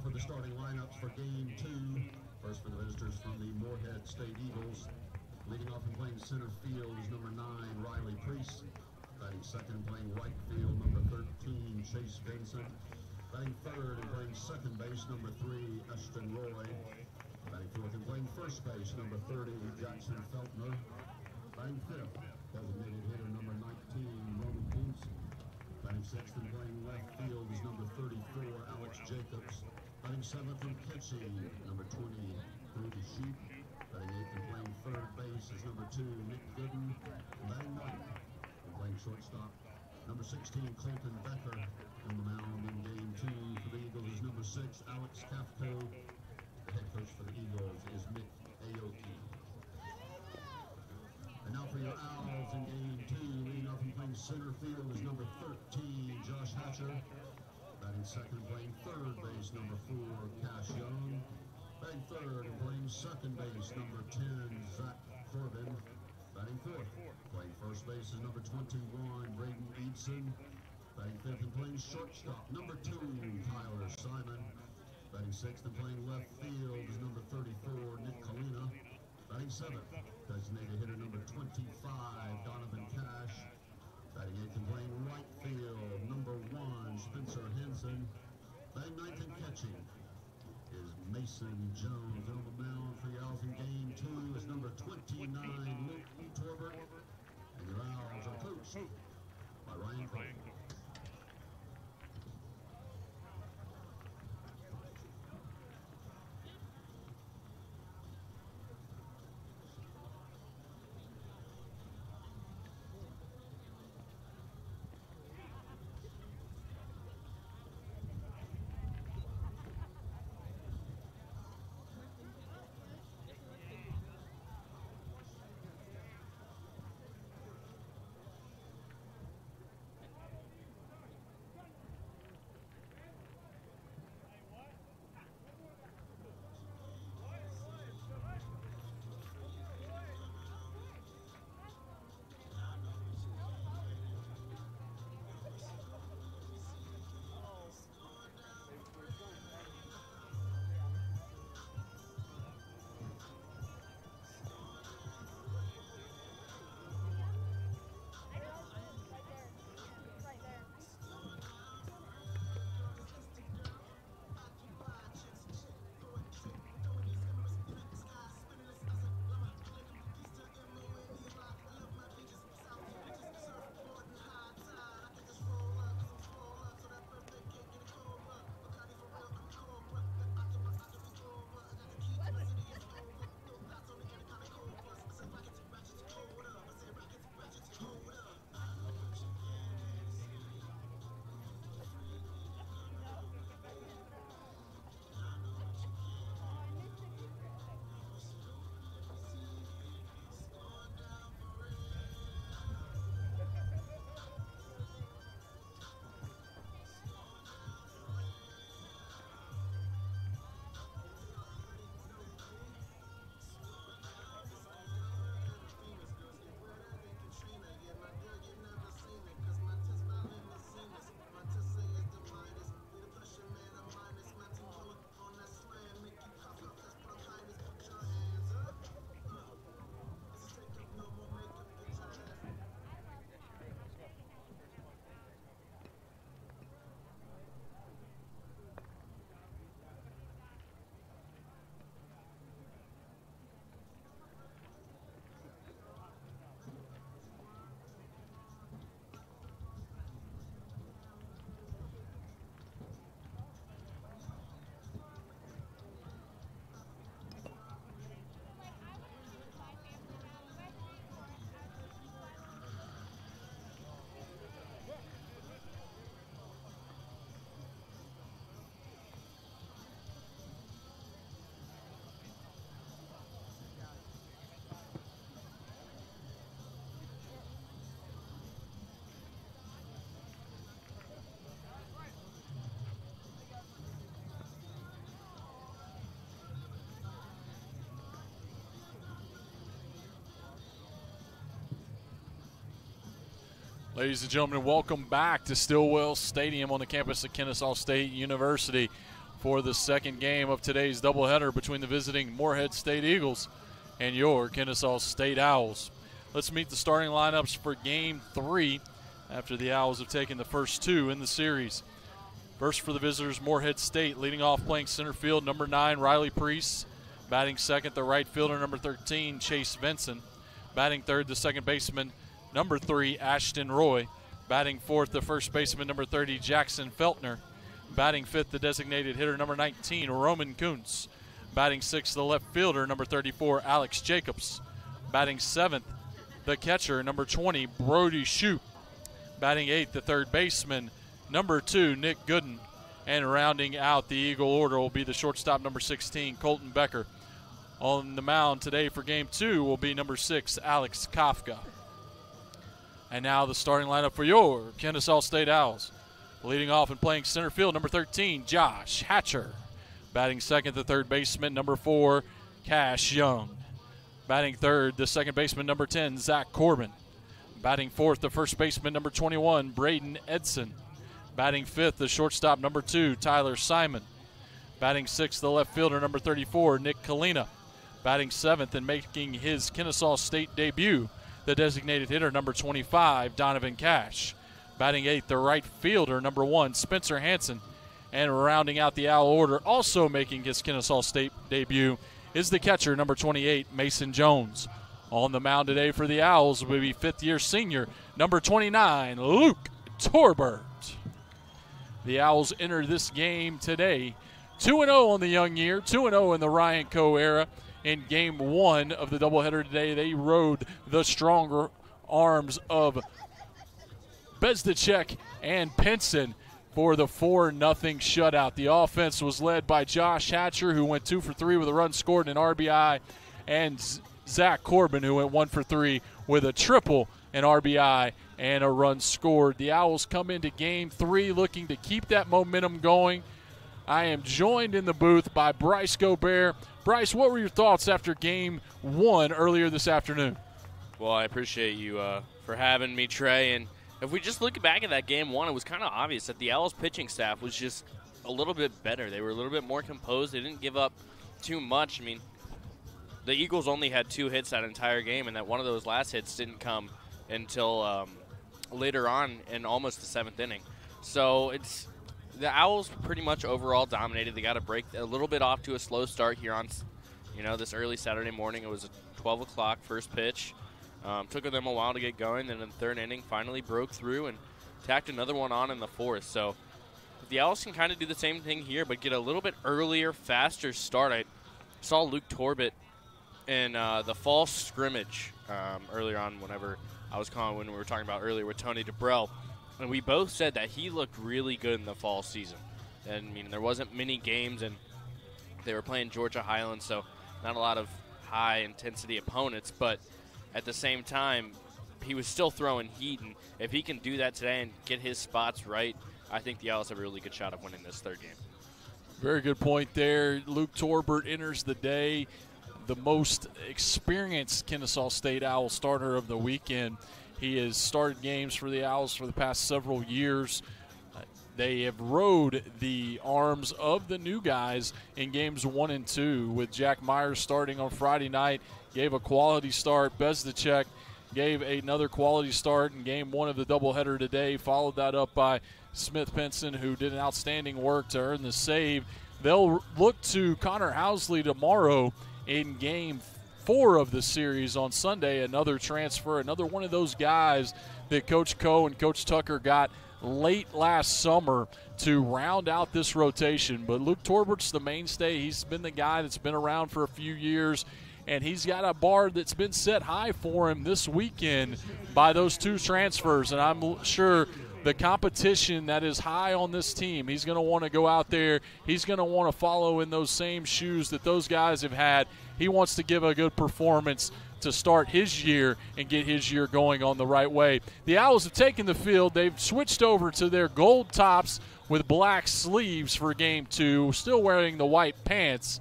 For the starting lineups for game two. First for the visitors from the Morehead State Eagles. Leading off and playing center field is number nine, Riley Priest. Batting second, playing right field, number 13, Chase Vincent. Batting third and playing second base, number three, Ashton Roy. Batting fourth and playing first base, number 30, Jackson Feltner. Batting fifth, designated hitter number 19, Roman Kuntz. Batting sixth and playing left field is number 34, Alex Jacobs. Seventh and catching, number 20, Rudy Sheep. Batting eighth and playing third base is number two, Nick Gooden. Batting ninth and playing shortstop, number 16, Colton Becker. On the mound in game two for the Eagles is number six, Alex Kafko. The head coach for the Eagles is Nick Aoki. And now for your Owls in game two, leading off and playing center field is number 13, Josh Hatcher. Batting second, playing third base, number four, Cash Young. Batting third and playing second base, number 10, Zach Corbin. Batting fourth, playing first base is number 21, Braden Edson. Batting fifth and playing shortstop, number two, Tyler Simon. Batting sixth and playing left field is number 34, Nick Kalina. Batting seventh, designated hitter number 25, Donovan Cash. Batting eighth and playing right field, number one, Spencer Henson. Batting ninth and catching is Mason Jones. On the mound for Owls in game two is number 29, Luke Torbert. And your Owls are coached by Ryan Coe. Ladies and gentlemen, welcome back to Stillwell Stadium on the campus of Kennesaw State University for the second game of today's doubleheader between the visiting Morehead State Eagles and your Kennesaw State Owls. Let's meet the starting lineups for game three after the Owls have taken the first two in the series. First for the visitors, Morehead State, leading off playing center field, number nine, Riley Priest. Batting second, the right fielder, number 13, Chase Vinson. Batting third, the second baseman, number three, Ashton Roy. Batting fourth, the first baseman, number 30, Jackson Feltner. Batting fifth, the designated hitter, number 19, Roman Kuntz. Batting sixth, the left fielder, number 34, Alex Jacobs. Batting seventh, the catcher, number 20, Brody Shoup. Batting eighth, the third baseman, number two, Nick Gooden. And rounding out the Eagle order will be the shortstop, number 16, Colton Becker. On the mound today for game two will be number six, Alex Kafka. And now the starting lineup for your Kennesaw State Owls. Leading off and playing center field, number 13, Josh Hatcher. Batting second, the third baseman, number four, Cash Young. Batting third, the second baseman, number 10, Zach Corbin. Batting fourth, the first baseman, number 21, Braden Edson. Batting fifth, the shortstop, number two, Tyler Simon. Batting sixth, the left fielder, number 34, Nick Kalina. Batting seventh and making his Kennesaw State debut, the designated hitter, number 25, Donovan Cash. Batting eighth, the right fielder, number one, Spencer Hanson. And rounding out the Owl order, also making his Kennesaw State debut, is the catcher, number 28, Mason Jones. On the mound today for the Owls will be fifth year senior, number 29, Luke Torbert. The Owls enter this game today 2 0 on the young year, 2 0 in the Ryan Coe era. In game one of the doubleheader today, they rode the stronger arms of Bezdacek and Pinson for the 4 0 shutout. The offense was led by Josh Hatcher, who went 2 for 3 with a run scored and an RBI, and Zach Corbin, who went 1 for 3 with a triple, an RBI, and a run scored. The Owls come into game three looking to keep that momentum going. I am joined in the booth by Bryce Gobert. Bryce, what were your thoughts after game one earlier this afternoon? Well, I appreciate you uh, for having me, Trey. And if we just look back at that game one, it was kind of obvious that the Owls pitching staff was just a little bit better. They were a little bit more composed. They didn't give up too much. I mean, the Eagles only had two hits that entire game, and that one of those last hits didn't come until um, later on in almost the seventh inning. So it's the Owls pretty much overall dominated. They got a break a little bit off to a slow start here on, you know, this early Saturday morning. It was a 12 o'clock first pitch. Um, took them a while to get going, and in the third inning, finally broke through and tacked another one on in the fourth. So the Owls can kind of do the same thing here, but get a little bit earlier, faster start. I saw Luke Torbert in uh, the fall scrimmage um, earlier on, whenever I was calling when we were talking about earlier with Tony Dibrell, and we both said that he looked really good in the fall season. And I mean, there wasn't many games, and they were playing Georgia Highlands, so not a lot of high intensity opponents, but at the same time, he was still throwing heat, and if he can do that today and get his spots right, I think the Owls have a really good shot of winning this third game. Very good point there. Luke Torbert enters the day the most experienced Kennesaw State Owl starter of the weekend. He has started games for the Owls for the past several years. They have rode the arms of the new guys in games one and two, with Jack Myers starting on Friday night, gave a quality start. Bezdacek gave another quality start in game one of the doubleheader today, followed that up by Smith Pinson, who did an outstanding work to earn the save. They'll look to Connor Housley tomorrow in game four of the series on Sunday. Another transfer, another one of those guys that Coach Coe and Coach Tucker got late last summer to round out this rotation. But Luke Torbert's the mainstay. He's been the guy that's been around for a few years. And he's got a bar that's been set high for him this weekend by those two transfers. And I'm sure the competition that is high on this team. He's going to want to go out there. He's going to want to follow in those same shoes that those guys have had. He wants to give a good performance to start his year and get his year going on the right way. The Owls have taken the field. They've switched over to their gold tops with black sleeves for game two, still wearing the white pants.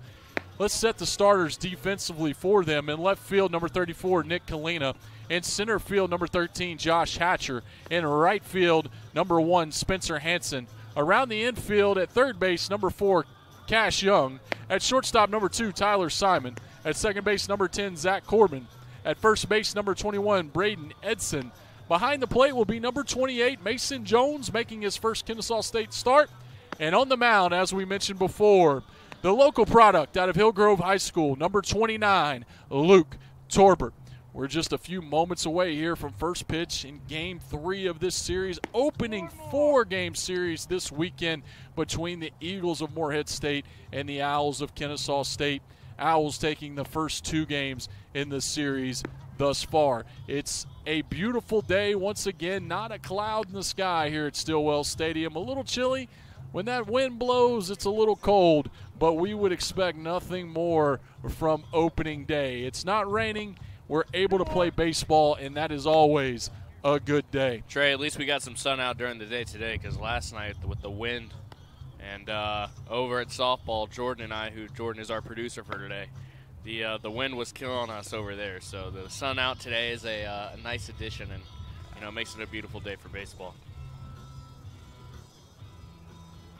Let's set the starters defensively for them. In left field, number 34, Nick Kalina. In center field, number 13, Josh Hatcher. In right field, number one, Spencer Hanson. Around the infield at third base, number four, Cash Young. At shortstop, number two, Tyler Simon. At second base, number 10, Zach Corbin. At first base, number 21, Braden Edson. Behind the plate will be number 28, Mason Jones, making his first Kennesaw State start. And on the mound, as we mentioned before, The local product out of Hillgrove High School, number 29, Luke Torbert. We're just a few moments away here from first pitch in game three of this series, opening four game series this weekend between the Eagles of Morehead State and the Owls of Kennesaw State. Owls taking the first two games in the series thus far. It's a beautiful day once again, not a cloud in the sky here at Stillwell Stadium. A little chilly. When that wind blows, it's a little cold, but we would expect nothing more from opening day. It's not raining we're able to play baseball, and that is always a good day. Trey, at least we got some sun out during the day today because last night with the wind and uh, over at softball, Jordan and I, who Jordan is our producer for today, the uh, the wind was killing us over there. So the sun out today is a, uh, a nice addition, and you know makes it a beautiful day for baseball.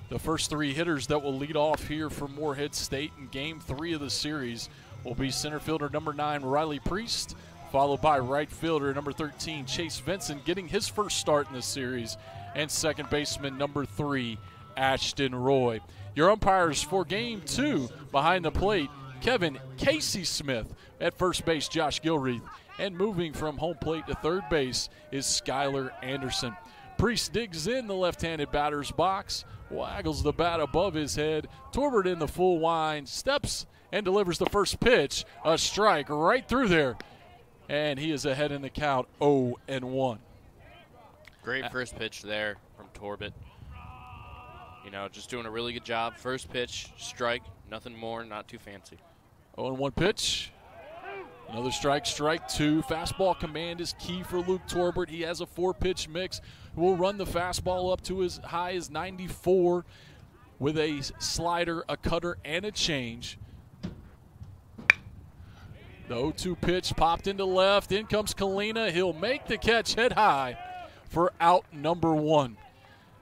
The first three hitters that will lead off here for Morehead State in Game Three of the series will be center fielder number nine, Riley Priest, followed by right fielder number 13, Chase Vincent, getting his first start in this series, and second baseman number three, Ashton Roy. Your umpires for game two behind the plate, Kevin Casey Smith at first base, Josh Gilreath, and moving from home plate to third base is Skylar Anderson. Priest digs in the left handed batter's box, waggles the bat above his head. Torbert in the full wind, steps and delivers the first pitch. A strike right through there. And he is ahead in the count 0 and 1. Great first pitch there from Torbert. You know, just doing a really good job. First pitch, strike, nothing more, not too fancy. 0 and 1 pitch. Another strike, strike two. Fastball command is key for Luke Torbert. He has a four pitch mix. Will run the fastball up to as high as 94 with a slider, a cutter, and a change. The 0 2 pitch popped into left. In comes Kalina. He'll make the catch head high for out number one.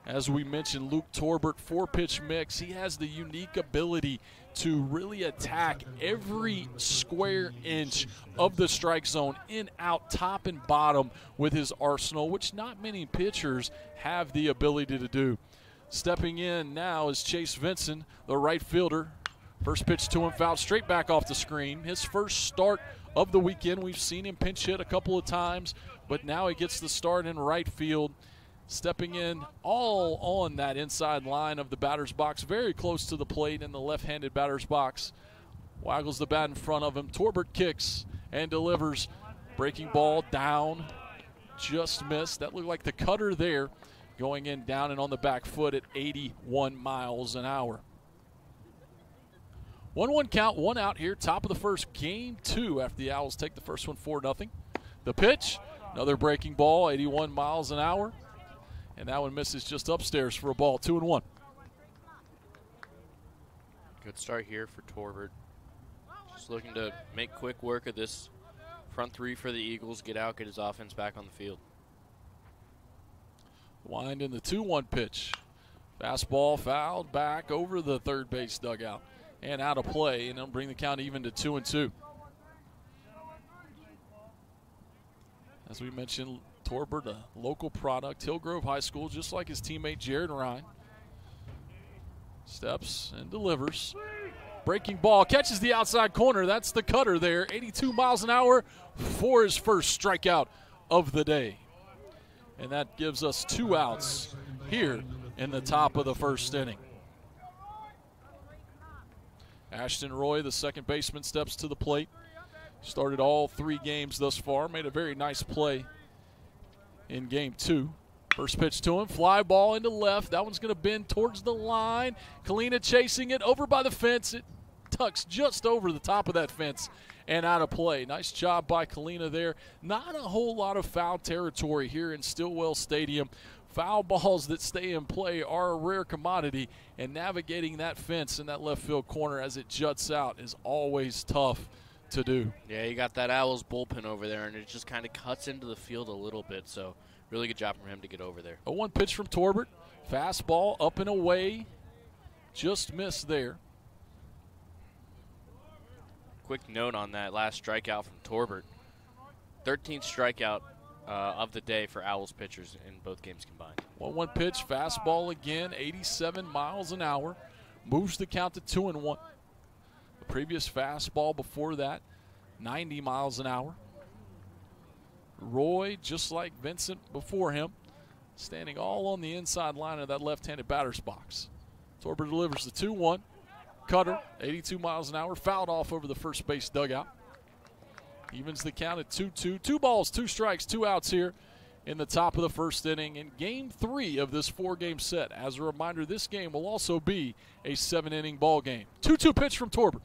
As we mentioned, Luke Torbert, four pitch mix. He has the unique ability to really attack every square inch of the strike zone, in, out, top, and bottom with his arsenal, which not many pitchers have the ability to do. Stepping in now is Chase Vincent, the right fielder, First pitch to him, fouled straight back off the screen. His first start of the weekend. We've seen him pinch hit a couple of times, but now he gets the start in right field. Stepping in all on that inside line of the batter's box, very close to the plate in the left handed batter's box. Waggles the bat in front of him. Torbert kicks and delivers. Breaking ball down. Just missed. That looked like the cutter there going in down and on the back foot at 81 miles an hour. 1 1 count, one out here, top of the first, game two after the Owls take the first one 4 0. The pitch, another breaking ball, 81 miles an hour. And that one misses just upstairs for a ball, 2 and 1. Good start here for Torbert. Just looking to make quick work of this front three for the Eagles, get out, get his offense back on the field. Wind in the 2 1 pitch. Fastball fouled back over the third base dugout and out of play, and it'll bring the count even to two and two. As we mentioned, Torbert, a local product, Hillgrove High School, just like his teammate Jared Ryan. Steps and delivers. Breaking ball, catches the outside corner. That's the cutter there. 82 miles an hour for his first strikeout of the day. And that gives us two outs here in the top of the first inning. Ashton Roy, the second baseman, steps to the plate. Started all three games thus far. Made a very nice play in game two. First pitch to him, fly ball into left. That one's going to bend towards the line. Kalina chasing it over by the fence. It tucks just over the top of that fence and out of play. Nice job by Kalina there. Not a whole lot of foul territory here in Stillwell Stadium foul balls that stay in play are a rare commodity, and navigating that fence in that left field corner as it juts out is always tough to do. Yeah, you got that Owls bullpen over there, and it just kind of cuts into the field a little bit. So, really good job from him to get over there. A one pitch from Torbert. Fastball up and away. Just missed there. Quick note on that last strikeout from Torbert. 13th strikeout uh, of the day for Owls pitchers in both games combined. 1 1 pitch, fastball again, 87 miles an hour. moves the count to two and one. The previous fastball before that, 90 miles an hour. Roy, just like Vincent before him, standing all on the inside line of that left handed batter's box. Torbert delivers the 2 1. Cutter, 82 miles an hour, fouled off over the first base dugout. Evens the count at 2 2. Two balls, two strikes, two outs here in the top of the first inning in game three of this four game set. As a reminder, this game will also be a seven inning ball game. 2 2 pitch from Torbert.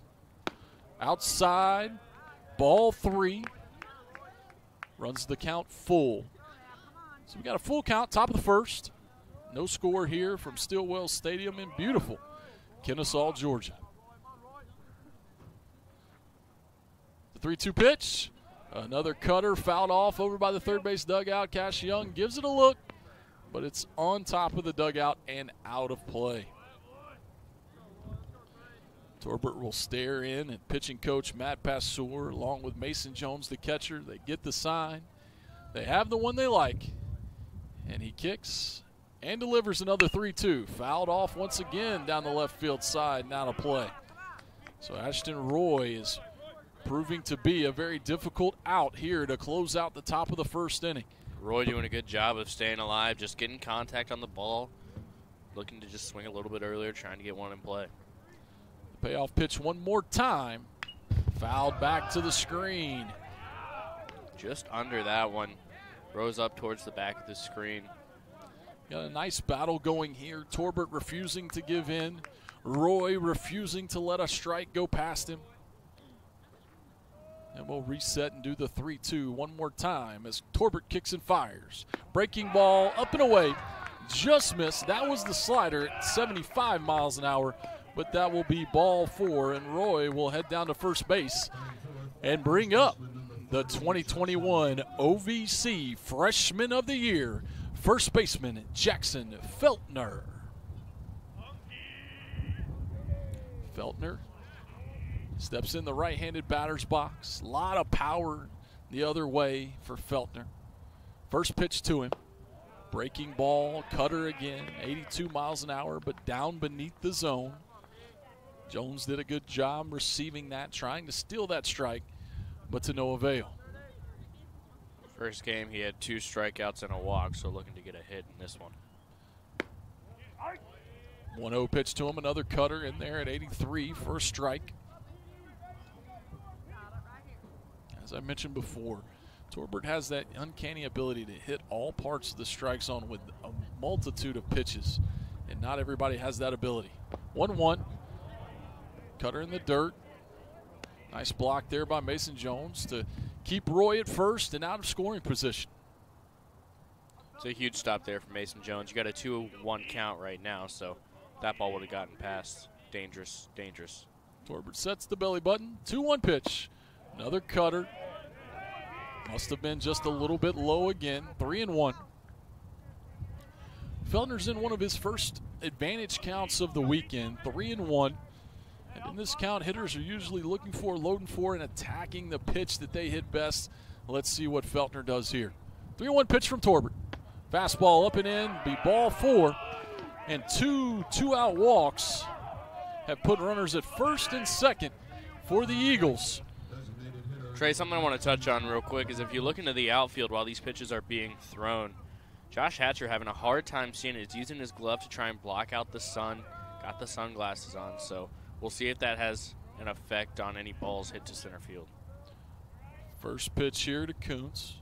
Outside, ball three. Runs the count full. So we got a full count, top of the first. No score here from Stillwell Stadium in beautiful Kennesaw, Georgia. 3 2 pitch. Another cutter fouled off over by the third base dugout. Cash Young gives it a look, but it's on top of the dugout and out of play. Torbert will stare in, and pitching coach Matt Passour, along with Mason Jones, the catcher, they get the sign. They have the one they like, and he kicks and delivers another 3 2. Fouled off once again down the left field side out of play. So Ashton Roy is proving to be a very difficult out here to close out the top of the first inning. Roy doing a good job of staying alive, just getting contact on the ball, looking to just swing a little bit earlier, trying to get one in play. The payoff pitch one more time. Fouled back to the screen. Just under that one. Rose up towards the back of the screen. Got a nice battle going here. Torbert refusing to give in. Roy refusing to let a strike go past him. And we'll reset and do the 3 2 one more time as Torbert kicks and fires. Breaking ball up and away. Just missed. That was the slider at 75 miles an hour, but that will be ball four. And Roy will head down to first base and bring up the 2021 OVC Freshman of the Year, first baseman Jackson Feltner. Feltner steps in the right handed batter's box. A lot of power the other way for Feltner. First pitch to him. Breaking ball, cutter again, 82 miles an hour, but down beneath the zone. Jones did a good job receiving that, trying to steal that strike, but to no avail. First game, he had two strikeouts and a walk, so looking to get a hit in this one. 1 0 pitch to him, another cutter in there at 83 for a strike. As I mentioned before, Torbert has that uncanny ability to hit all parts of the strike zone with a multitude of pitches, and not everybody has that ability. 1 1. Cutter in the dirt. Nice block there by Mason Jones to keep Roy at first and out of scoring position. It's a huge stop there for Mason Jones. You got a 2 1 count right now, so that ball would have gotten past. Dangerous, dangerous. Torbert sets the belly button. 2 1 pitch. Another cutter. Must have been just a little bit low again. 3 and 1. Feltner's in one of his first advantage counts of the weekend. 3 and 1. And in this count, hitters are usually looking for, loading for, and attacking the pitch that they hit best. Let's see what Feltner does here. 3 1 pitch from Torbert. Fastball up and in, be ball four. And two two out walks have put runners at first and second for the Eagles. Trey, something I want to touch on real quick is if you look into the outfield while these pitches are being thrown, Josh Hatcher having a hard time seeing it. He's using his glove to try and block out the sun. Got the sunglasses on, so we'll see if that has an effect on any balls hit to center field. First pitch here to Kuntz.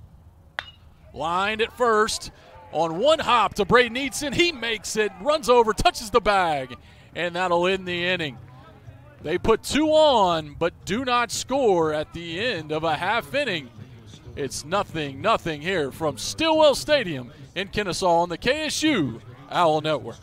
Lined at first on one hop to Braden Edson. He makes it, runs over, touches the bag, and that'll end the inning. They put two on, but do not score at the end of a half inning. It's nothing, nothing here from Stillwell Stadium in Kennesaw on the KSU Owl Network.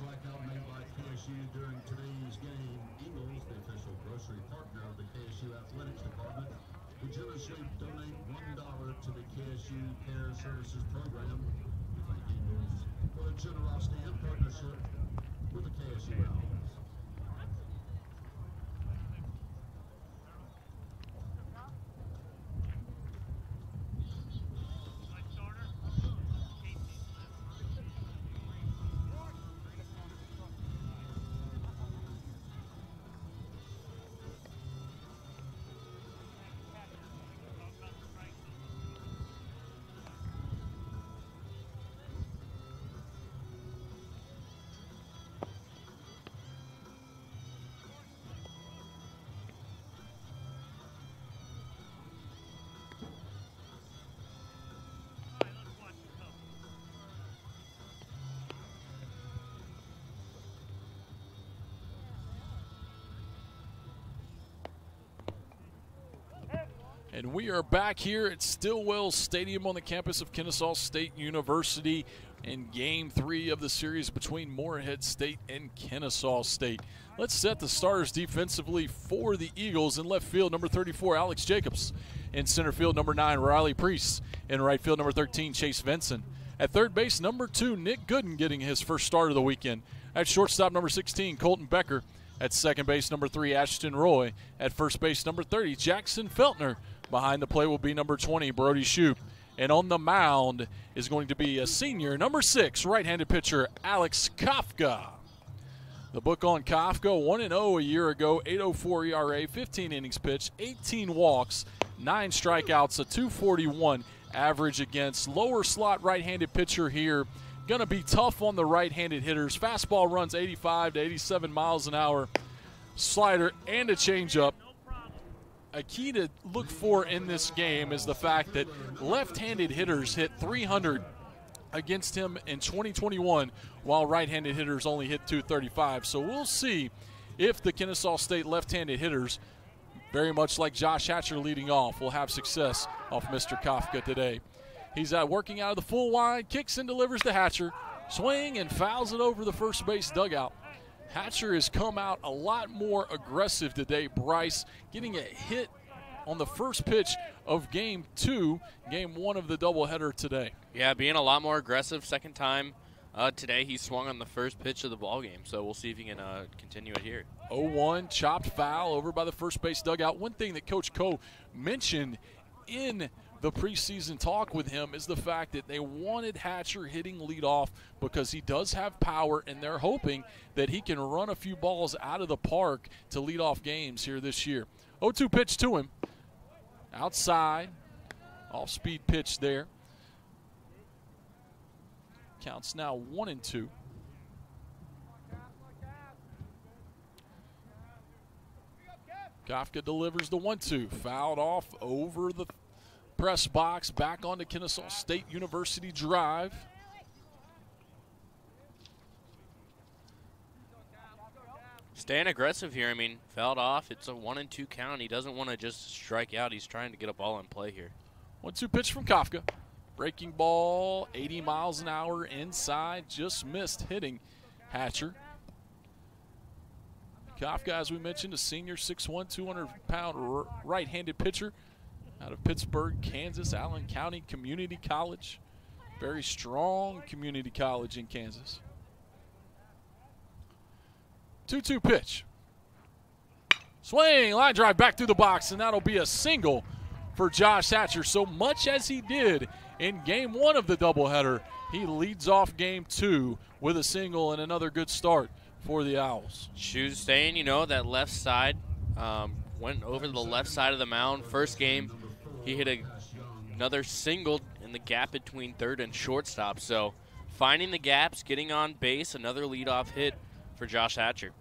We are back here at Stillwell Stadium on the campus of Kennesaw State University in game three of the series between Morehead State and Kennesaw State. Let's set the starters defensively for the Eagles in left field, number 34, Alex Jacobs. In center field, number 9, Riley Priest. In right field, number 13, Chase Vincent. At third base, number 2, Nick Gooden getting his first start of the weekend. At shortstop, number 16, Colton Becker. At second base, number 3, Ashton Roy. At first base, number 30, Jackson Feltner. Behind the plate will be number 20, Brody Shoup. And on the mound is going to be a senior, number 6, right handed pitcher, Alex Kafka. The book on Kafka, 1 0 a year ago, 804 ERA, 15 innings pitched, 18 walks, 9 strikeouts, a 241 average against lower slot right handed pitcher here. Going to be tough on the right handed hitters. Fastball runs 85 to 87 miles an hour, slider, and a changeup. A key to look for in this game is the fact that left handed hitters hit 300 against him in 2021, while right handed hitters only hit 235. So we'll see if the Kennesaw State left handed hitters, very much like Josh Hatcher leading off, will have success off Mr. Kafka today. He's out working out of the full wide, kicks and delivers to Hatcher, swing and fouls it over the first base dugout. Hatcher has come out a lot more aggressive today, Bryce, getting a hit on the first pitch of game two, game one of the doubleheader today. Yeah, being a lot more aggressive. Second time uh, today, he swung on the first pitch of the ball game. So we'll see if he can uh, continue it here. 0-1 chopped foul over by the first base dugout. One thing that Coach Coe mentioned in the preseason talk with him is the fact that they wanted Hatcher hitting leadoff because he does have power, and they're hoping that he can run a few balls out of the park to lead off games here this year. 0-2 pitch to him. Outside, off speed pitch there. Counts now one and two. Kafka delivers the one two. Fouled off over the press box, back onto Kennesaw State University drive. Staying aggressive here. I mean, fouled off. It's a one and two count. He doesn't want to just strike out. He's trying to get a ball in play here. One two pitch from Kafka. Breaking ball, 80 miles an hour inside, just missed hitting Hatcher. Kafka, as we mentioned, a senior 6'1, 200 pound right handed pitcher out of Pittsburg, Kansas, Allen County Community College. Very strong community college in Kansas. 2 2 pitch. Swing, line drive back through the box, and that'll be a single for Josh Hatcher. So much as he did in game one of the doubleheader, he leads off game two with a single and another good start for the Owls. Shoes staying, you know, that left side um, went over the left side of the mound. First game, he hit a, another single in the gap between third and shortstop. So finding the gaps, getting on base, another leadoff hit for Josh Hatcher.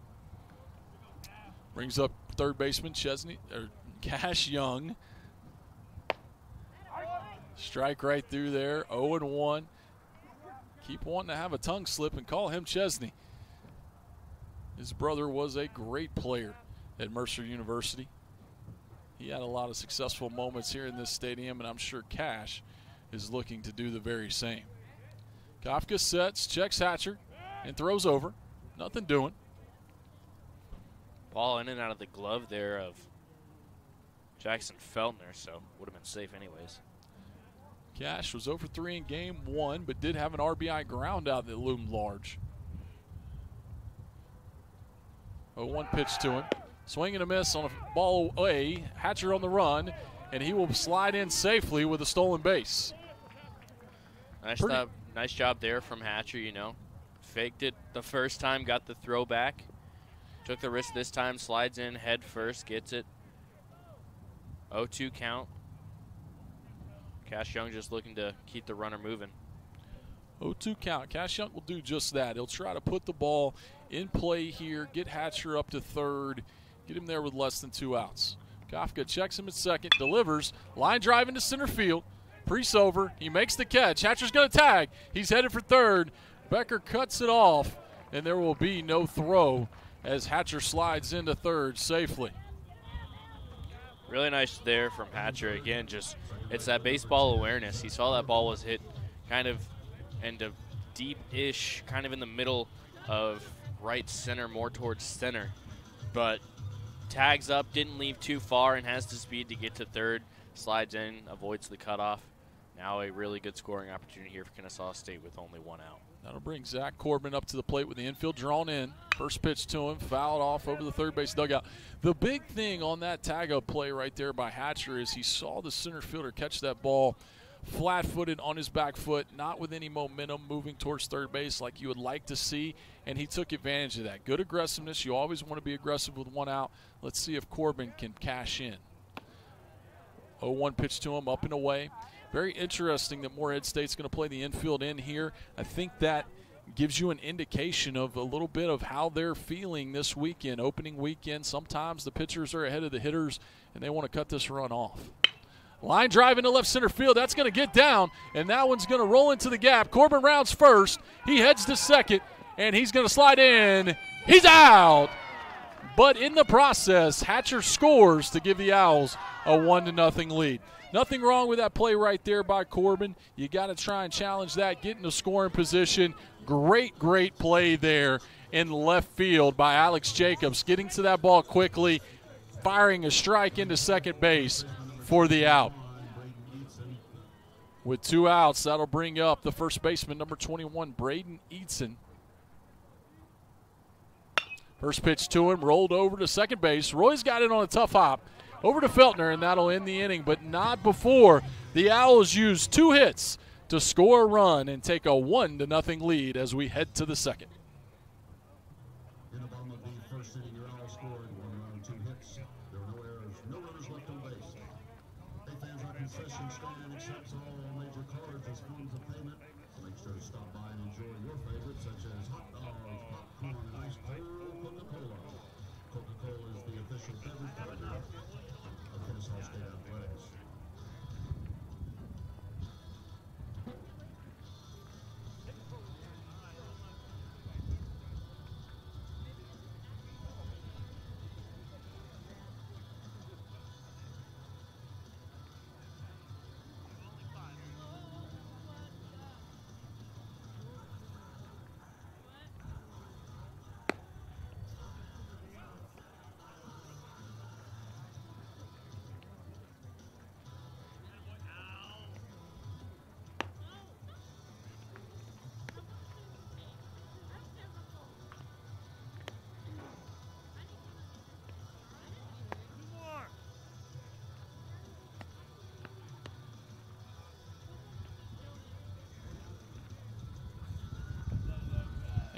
Brings up third baseman Chesney or Cash Young. Strike right through there, 0 and 1. Keep wanting to have a tongue slip and call him Chesney. His brother was a great player at Mercer University. He had a lot of successful moments here in this stadium, and I'm sure Cash is looking to do the very same. Kafka sets, checks Hatcher, and throws over. Nothing doing. Ball in and out of the glove there of Jackson Feltner, so would have been safe anyways. Cash was over three in game one, but did have an RBI ground out that loomed large. 0-1 pitch to him. Swing and a miss on a ball away. Hatcher on the run, and he will slide in safely with a stolen base. Nice, job, nice job there from Hatcher, you know. Faked it the first time, got the throw back. Took the risk this time, slides in head first, gets it. 0-2 count. Cash Young just looking to keep the runner moving. 0-2 count. Cash Young will do just that. He'll try to put the ball in play here, get Hatcher up to third, get him there with less than two outs. Kafka checks him at second, delivers, line drive into center field. Priest over. He makes the catch. Hatcher's going to tag. He's headed for third. Becker cuts it off, and there will be no throw as Hatcher slides into third safely. Really nice there from Hatcher. Again, just it's that baseball awareness. He saw that ball was hit kind of and a deep-ish, kind of in the middle of right center, more towards center. But tags up, didn't leave too far, and has the speed to get to third. Slides in, avoids the cutoff. Now a really good scoring opportunity here for Kennesaw State with only one out. That'll bring Zach Corbin up to the plate with the infield drawn in. First pitch to him, fouled off over the third base dugout. The big thing on that tag up play right there by Hatcher is he saw the center fielder catch that ball flat footed on his back foot, not with any momentum moving towards third base like you would like to see, and he took advantage of that. Good aggressiveness. You always want to be aggressive with one out. Let's see if Corbin can cash in. 0 1 pitch to him, up and away. Very interesting that Morehead State's going to play the infield in here. I think that gives you an indication of a little bit of how they're feeling this weekend, opening weekend. Sometimes the pitchers are ahead of the hitters and they want to cut this run off. Line drive into left center field. That's going to get down, and that one's going to roll into the gap. Corbin rounds first. He heads to second, and he's going to slide in. He's out. But in the process, Hatcher scores to give the Owls a one to nothing lead. Nothing wrong with that play right there by Corbin. You got to try and challenge that, get in the scoring position. Great, great play there in left field by Alex Jacobs, getting to that ball quickly, firing a strike into second base for the out. With two outs, that'll bring up the first baseman, number 21, Braden Edson. First pitch to him, rolled over to second base. Roy's got it on a tough hop over to Feltner, and that'll end the inning, but not before the Owls use two hits to score a run and take a one to nothing lead as we head to the second.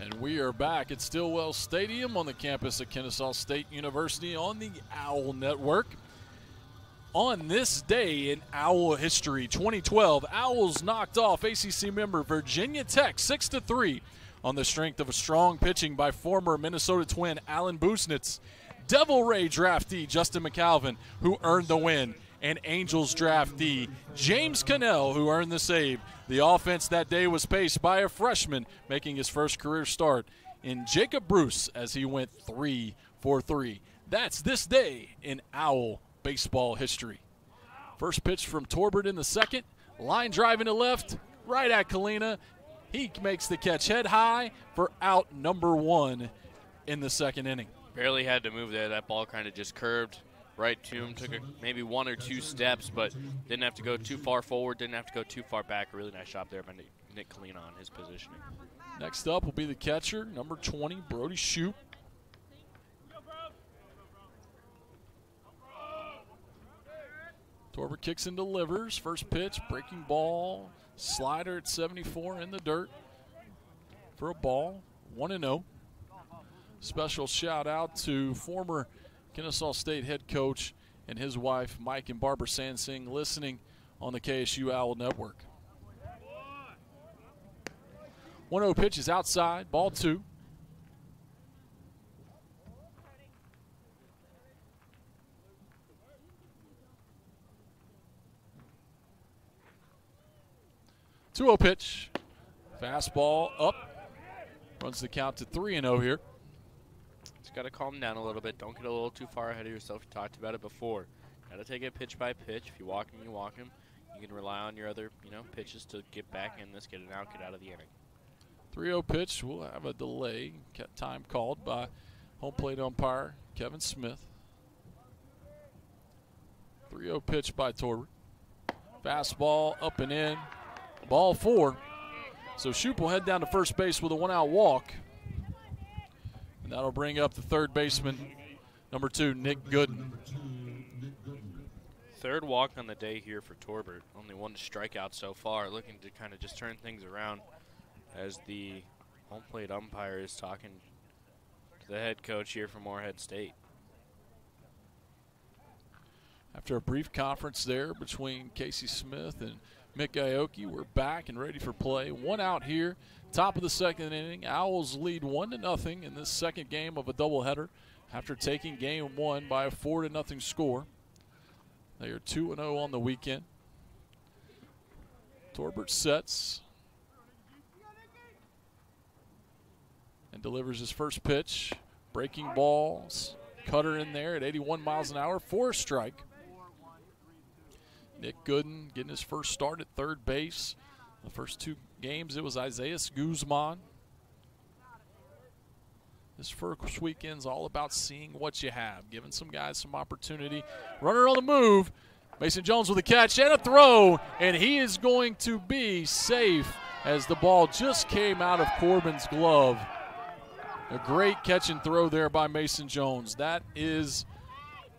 And we are back at Stillwell Stadium on the campus of Kennesaw State University on the OWL Network. On this day in OWL history, 2012, Owls knocked off ACC member Virginia Tech 6 to 3 on the strength of a strong pitching by former Minnesota Twin Alan Busenitz. Devil Ray draftee Justin McCalvin, who earned the win, and Angels draftee James Cannell, who earned the save. The offense that day was paced by a freshman making his first career start in Jacob Bruce as he went three for three. That's this day in Owl baseball history. First pitch from Torbert in the second. Line driving to left, right at Kalina. He makes the catch head high for out number one in the second inning. Barely had to move there. That ball kind of just curved right to him. Took a, maybe one or two steps, but didn't have to go too far forward. Didn't have to go too far back. Really nice shot there by Nick, Nick Kalina on his positioning. Next up will be the catcher, number 20, Brody Shoup. Torbert kicks and delivers. First pitch, breaking ball, slider at 74 in the dirt for a ball, 1 0. Special shout out to former Kennesaw State head coach and his wife, Mike and Barbara Sansing, listening on the KSU Owl Network. 1 0 pitch is outside, ball two. Two 0 pitch. Fastball up. Runs the count to 3 and 0 here. Just got to calm down a little bit. Don't get a little too far ahead of yourself. We talked about it before. Got to take it pitch by pitch. If you walk him, you walk him. You can rely on your other, you know, pitches to get back in this, get it out, get out of the inning. 3 0 pitch. We'll have a delay. Time called by home plate umpire Kevin Smith. 3 0 pitch by Torbert. Fastball up and in. Ball four. So Shoup will head down to first base with a one out walk. And that'll bring up the third baseman, number two, Nick Gooden. Number two, Nick Gooden. Third walk on the day here for Torbert. Only one strikeout so far. Looking to kind of just turn things around as the home plate umpire is talking to the head coach here from Morehead State. After a brief conference there between Casey Smith and Mik Aoki, we're back and ready for play. One out here, top of the second inning. Owls lead one to nothing in this second game of a doubleheader after taking game one by a four to nothing score. They are two and zero on the weekend. Torbert sets and delivers his first pitch. Breaking balls, cutter in there at 81 miles an hour for strike. Nick Gooden getting his first start at third base. The first two games, it was Isaiah Guzman. This first weekend's all about seeing what you have, giving some guys some opportunity. Runner on the move. Mason Jones with a catch and a throw, and he is going to be safe as the ball just came out of Corbin's glove. A great catch and throw there by Mason Jones. That is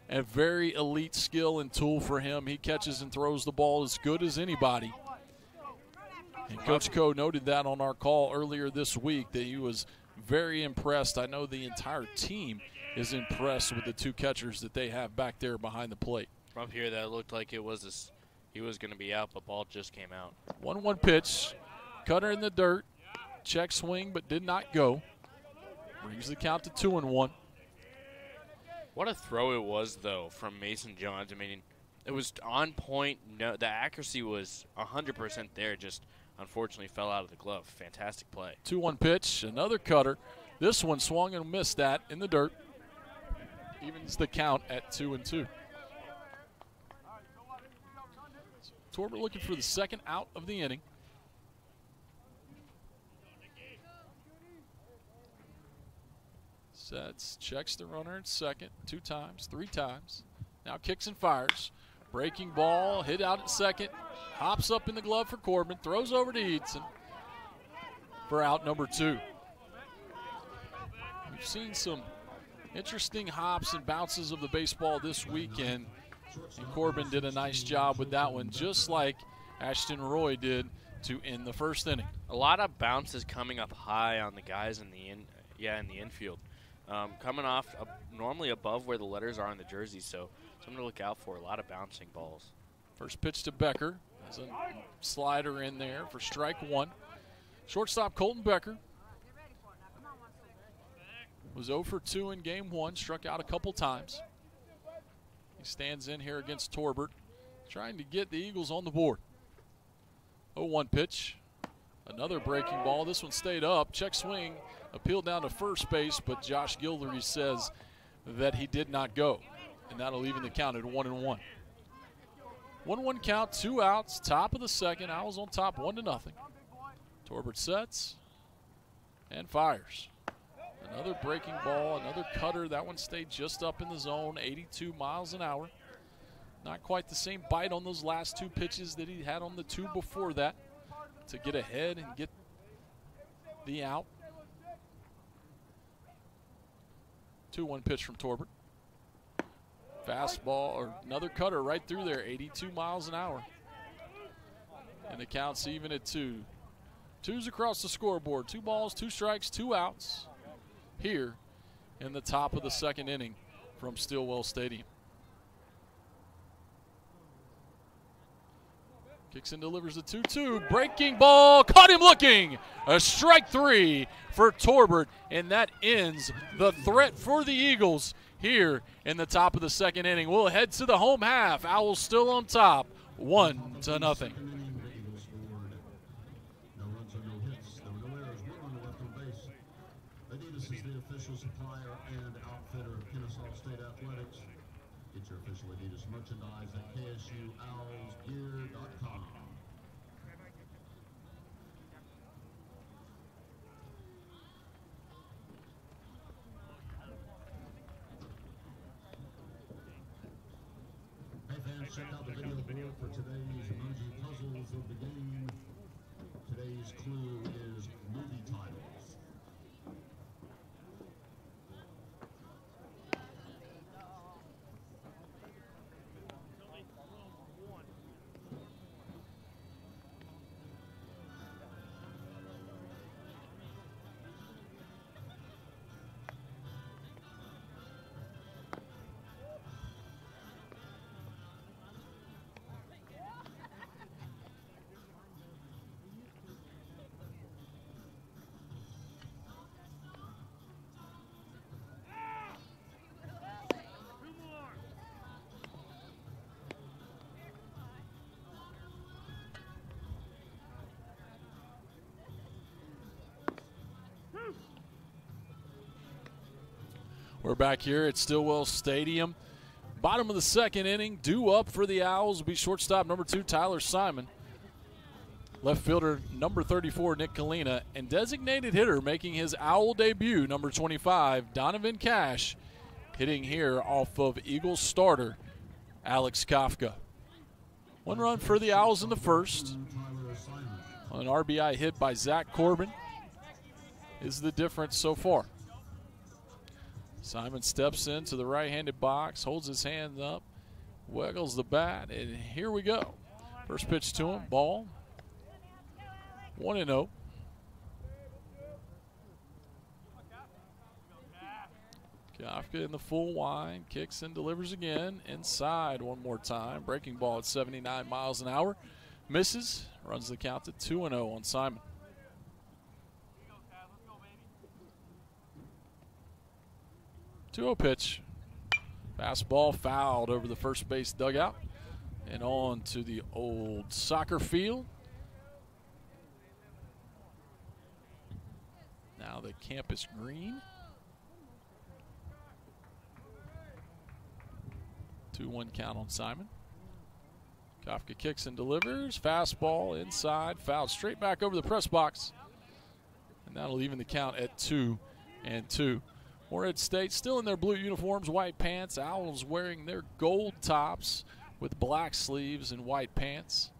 a very elite skill and tool for him. He catches and throws the ball as good as anybody. And Coach Coe noted that on our call earlier this week that he was very impressed. I know the entire team is impressed with the two catchers that they have back there behind the plate. From up here, that looked like it was this, he was going to be out, but ball just came out. 1 1 pitch. Cutter in the dirt. Check swing, but did not go. Brings the count to 2 and 1. What a throw it was, though, from Mason Jones. I mean, it was on point. No, the accuracy was 100% there. Just unfortunately fell out of the glove. Fantastic play. 2 1 pitch. Another cutter. This one swung and missed that in the dirt. Evens the count at 2 and 2. Torbert looking for the second out of the inning. Sets, checks the runner at second two times, three times. Now kicks and fires. Breaking ball, hit out at second. Hops up in the glove for Corbin, throws over to Edson for out number two. We've seen some interesting hops and bounces of the baseball this weekend, and Corbin did a nice job with that one, just like Ashton Roy did to end the first inning. A lot of bounces coming up high on the guys in the in, yeah, in the infield. Um, coming off uh, normally above where the letters are on the jersey, so something to look out for. A lot of bouncing balls. First pitch to Becker. There's a slider in there for strike one. Shortstop Colton Becker was 0 for 2 in game one, struck out a couple times. He stands in here against Torbert, trying to get the Eagles on the board. 0 1 pitch. Another breaking ball. This one stayed up. Check swing, appealed down to first base, but Josh Gilreath says that he did not go. And that'll even the count at 1 and 1. 1 1 count, two outs, top of the second. Owls on top, 1 to nothing. Torbert sets and fires. Another breaking ball, another cutter. That one stayed just up in the zone, 82 miles an hour. Not quite the same bite on those last two pitches that he had on the two before that to get ahead and get the out. 2 1 pitch from Torbert. Fastball or another cutter right through there, 82 miles an hour. And the count's even at two. Two's across the scoreboard. Two balls, two strikes, two outs here in the top of the second inning from Stillwell Stadium. Kicks and delivers the 2 2. Breaking ball. Caught him looking. A strike three for Torbert. And that ends the threat for the Eagles here in the top of the second inning. We'll head to the home half. Owls still on top. One to nothing. Second inning, the Eagles scored. No runs or no hits. There were no errors. One on the left on base. Adidas is the official supplier and outfitter of Kennesaw State Athletics. Get your official Adidas merchandise at KSUOwlsGear.com. Hey fans, check out the video board for today's emoji puzzles of the game. Today's clue We're back here at Stillwell Stadium. Bottom of the second inning, due up for the Owls will be shortstop number two, Tyler Simon. Left fielder number 34, Nick Kalina. And designated hitter making his Owl debut, number 25, Donovan Cash, hitting here off of Eagles starter, Alex Kafka. One run for the Owls in the first. An RBI hit by Zach Corbin is the difference so far. Simon steps into the right handed box, holds his hand up, wiggles the bat, and here we go. First pitch to him, ball. 1 0. Kafka in the full wind, kicks and delivers again. Inside one more time. Breaking ball at 79 miles an hour. Misses, runs the count to 2 0 on Simon. 2 0 pitch. Fastball fouled over the first base dugout and on to the old soccer field. Now the campus green. 2 1 count on Simon. Kafka kicks and delivers. Fastball inside, fouled straight back over the press box. And that'll even the count at 2 and 2. Morehead State still in their blue uniforms, white pants. Owls wearing their gold tops with black sleeves and white pants.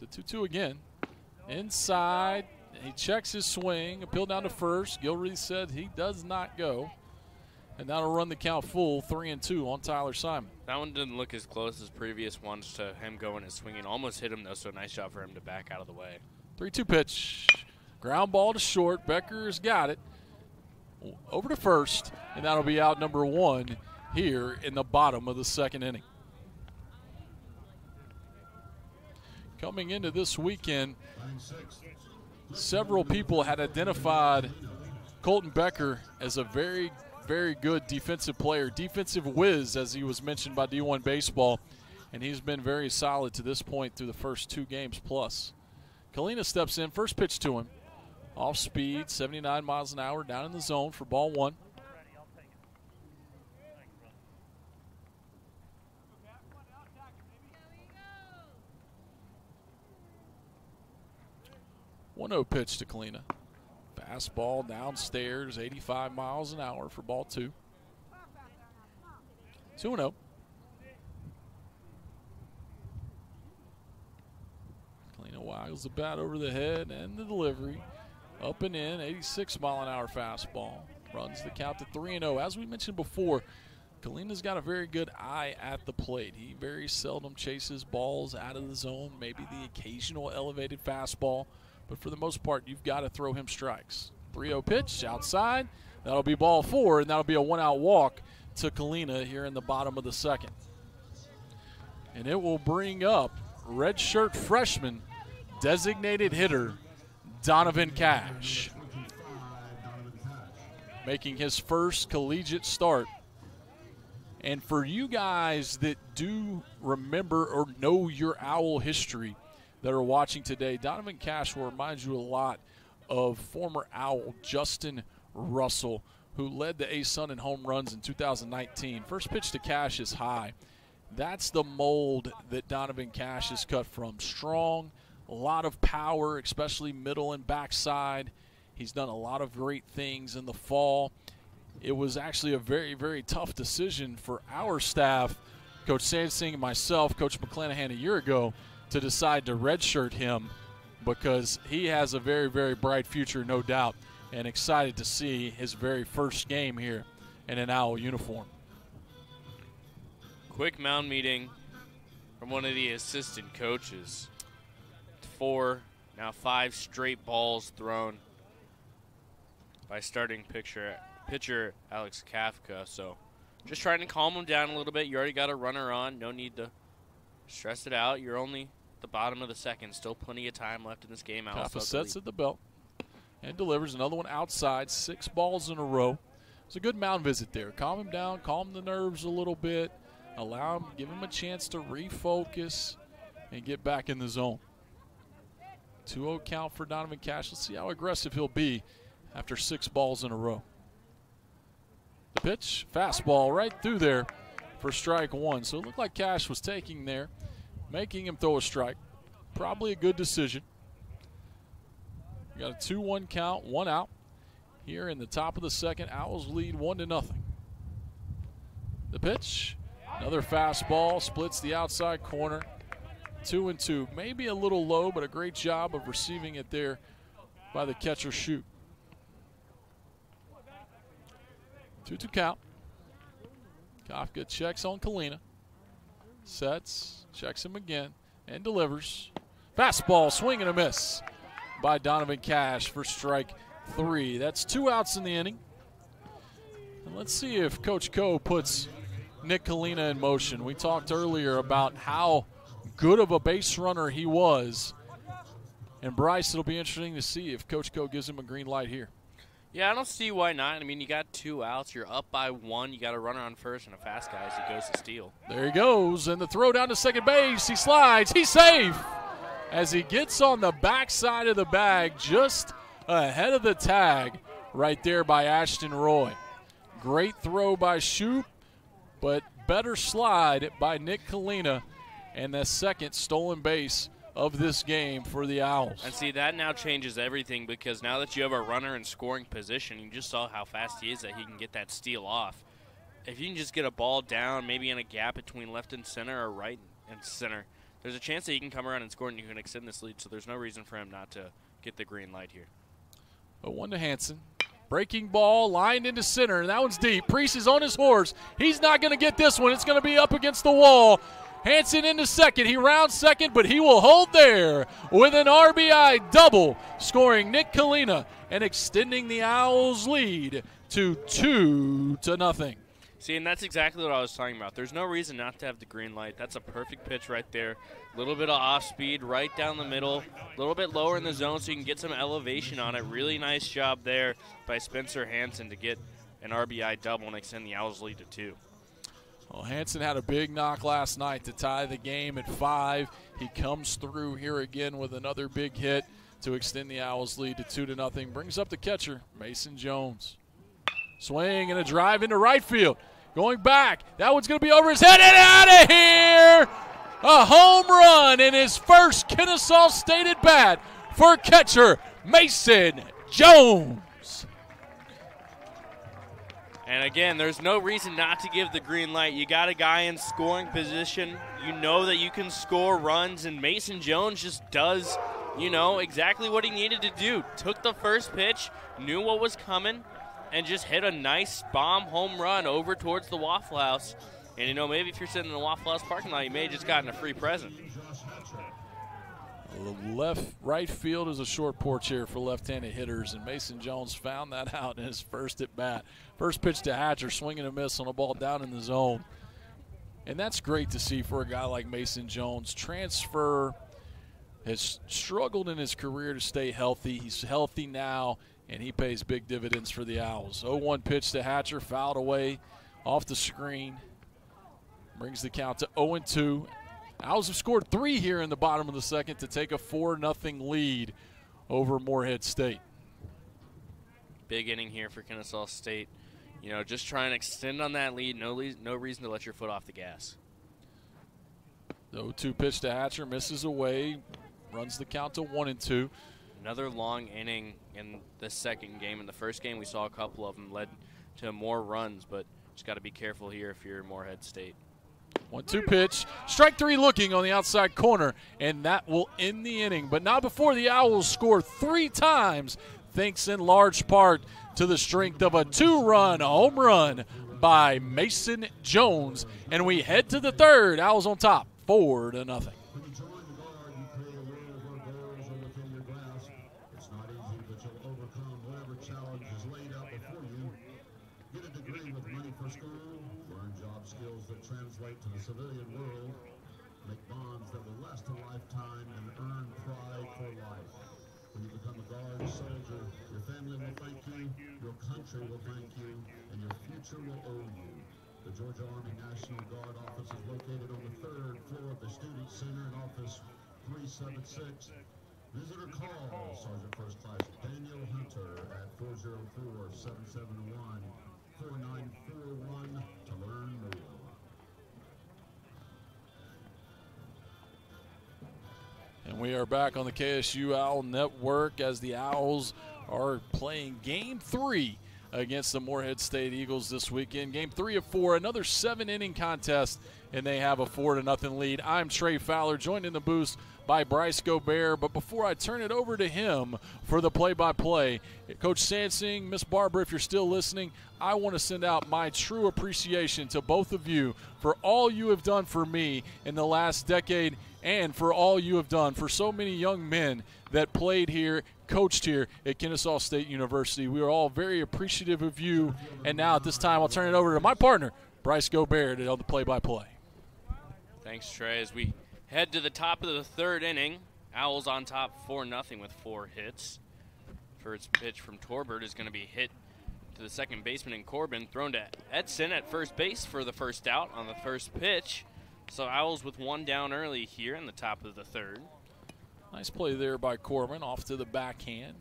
The 2 2 again. Inside. He checks his swing. Appeal down to first. Gilreath said he does not go. And that'll run the count full 3 and 2 on Tyler Simon. That one didn't look as close as previous ones to him going and swinging. Almost hit him though, so nice shot for him to back out of the way. 3 2 pitch. Ground ball to short. Becker's got it. Over to first, and that'll be out number one here in the bottom of the second inning. Coming into this weekend, several people had identified Colton Becker as a very, very good defensive player, defensive whiz, as he was mentioned by D1 Baseball, and he's been very solid to this point through the first two games plus. Kalina steps in, first pitch to him, off speed, 79 miles an hour, down in the zone for ball one. One 0 pitch to Kalina. Fastball downstairs, 85 miles an hour for ball two. 2 0. Kalina waggles the bat over the head and the delivery. Up and in, 86 mile an hour fastball. Runs the count to 3 0. As we mentioned before, Kalina's got a very good eye at the plate. He very seldom chases balls out of the zone, maybe the occasional elevated fastball, but for the most part, you've got to throw him strikes. 3 0 pitch outside. That'll be ball four, and that'll be a one out walk to Kalina here in the bottom of the second. And it will bring up redshirt freshman, designated hitter, Donovan Cash, 25, Donovan Cash. making his first collegiate start. And for you guys that do remember or know your owl history that are watching today, Donovan Cash will remind you a lot of former owl Justin Russell, who led the A-Sun in home runs in 2019. First pitch to Cash is high. That's the mold that Donovan Cash is cut from. Strong, a lot of power, especially middle and backside. He's done a lot of great things in the fall. It was actually a very, very tough decision for our staff, Coach Sansing and myself, Coach McClanahan a year ago, to decide to redshirt him because he has a very, very bright future, no doubt, and excited to see his very first game here in an Owl uniform. Quick mound meeting from one of the assistant coaches. Four, now five straight balls thrown by starting pitcher, pitcher Alex Kafka. So just trying to calm him down a little bit. You already got a runner on. No need to stress it out. You're only the bottom of the second. Still plenty of time left in this game. Kafka still have the sets at the belt and delivers another one outside. Six balls in a row. It's a good mound visit there. Calm him down, calm the nerves a little bit, allow him, give him a chance to refocus and get back in the zone. 2 0 count for Donovan Cash. Let's see how aggressive he'll be after six balls in a row. The pitch, fastball right through there for strike one. So it looked like Cash was taking there, making him throw a strike. Probably a good decision. We got a 2 1 count, one out. Here in the top of the second, Owls lead 1 to nothing. The pitch, another fastball, splits the outside corner. 2 and 2. Maybe a little low, but a great job of receiving it there by the catcher Shoop. 2 2 count. Kafka checks on Kalina. Sets, checks him again, and delivers. Fastball, swing and a miss by Donovan Cash for strike three. That's two outs in the inning. And let's see if Coach Coe puts Nick Kalina in motion. We talked earlier about how good of a base runner he was. And Bryce, it'll be interesting to see if Coach Coe gives him a green light here. Yeah, I don't see why not. I mean, you got two outs. You're up by one. You got a runner on first and a fast guy as he goes to steal. There he goes, and the throw down to second base. He slides. He's safe as he gets on the backside of the bag, just ahead of the tag, right there by Ashton Roy. Great throw by Shoop, but better slide by Nick Kalina, and the second stolen base of this game for the Owls. And see, that now changes everything because now that you have a runner in scoring position, you just saw how fast he is that he can get that steal off. If you can just get a ball down, maybe in a gap between left and center or right and center, there's a chance that he can come around and score and you can extend this lead. So there's no reason for him not to get the green light here. A one to Hanson. Breaking ball, lined into center, and that one's deep. Priest is on his horse. He's not going to get this one. It's going to be up against the wall. Hanson into second. He rounds second, but he will hold there with an RBI double, scoring Nick Kalina and extending the Owls' lead to two to nothing. See, and that's exactly what I was talking about. There's no reason not to have the green light. That's a perfect pitch right there. A little bit of off speed right down the middle, a little bit lower in the zone so you can get some elevation on it. Really nice job there by Spencer Hanson to get an RBI double and extend the Owls' lead to two. Well, Hanson had a big knock last night to tie the game at five. He comes through here again with another big hit to extend the Owls' lead to two to nothing. Brings up the catcher, Mason Jones. Swing and a drive into right field. Going back. That one's going to be over his head and out of here. A home run in his first Kennesaw State at bat for catcher Mason Jones. And again, there's no reason not to give the green light. You got a guy in scoring position. You know that you can score runs, and Mason Jones just does, you know, exactly what he needed to do. Took the first pitch, knew what was coming, and just hit a nice bomb home run over towards the Waffle House. And you know, maybe if you're sitting in the Waffle House parking lot, you may have just gotten a free present. Left right field is a short porch here for left-handed hitters, and Mason Jones found that <laughs> out in his first at bat. First pitch to Hatcher, swinging a miss on a ball down in the zone, and that's great to see for a guy like Mason Jones. Transfer has struggled in his career to stay healthy. He's healthy now, and he pays big dividends for the Owls. 0-1 pitch to Hatcher, fouled away off the screen. Brings the count to 0-2. Owls have scored three here in the bottom of the second to take a 4 0 lead over Morehead State. Big inning here for Kennesaw State. you know, just try and extend on that lead. No, no reason to let your foot off the gas. The 0-2 pitch to Hatcher misses away, runs the count to one and two. Another long inning in the second game. In the first game, we saw a couple of them led to more runs, but just got to be careful here if you're Morehead State. One two pitch. Strike three looking on the outside corner, and that will end the inning. But not before the Owls score three times, thanks in large part to the strength of a two run home run by Mason Jones. And we head to the third. Owls on top, four to nothing. When you join the guard, you create a world where goals are within your grasp. It's not easy, but you'll overcome whatever challenge is laid out before you. Get a degree with money for school, learn job skills that translate to the civilian world, make bonds that will last a lifetime, and earn pride for life. When you become a guard soldier, your family will thank you, your country will thank you, and owe you. The Georgia Army National Guard office is located on the third floor of the Student Center in Office 376. Visitor call Sergeant First Class Daniel Hunter at 404-771-4941 to learn more. And we are back on the KSU Owl Network as the Owls are playing game three against the Morehead State Eagles this weekend. Game three of four, another seven inning contest, and they have a four to nothing lead. I'm Trey Fowler, joined in the booth by Bryce Gobert. But before I turn it over to him for the play by play, Coach Sansing, Miss Barbara, if you're still listening, I want to send out my true appreciation to both of you for all you have done for me in the last decade and for all you have done for so many young men that played here, coached here at Kennesaw State University. We are all very appreciative of you. And now at this time, I'll turn it over to my partner, Bryce Gobert, to the play by play. Thanks, Trey. As we head to the top of the third inning, Owls on top 4 nothing with four hits. First pitch from Torbert is going to be hit to the second baseman in Corbin, thrown to Edson at first base for the first out on the first pitch. So Owls with one down early here in the top of the third. Nice play there by Corbin off to the backhand.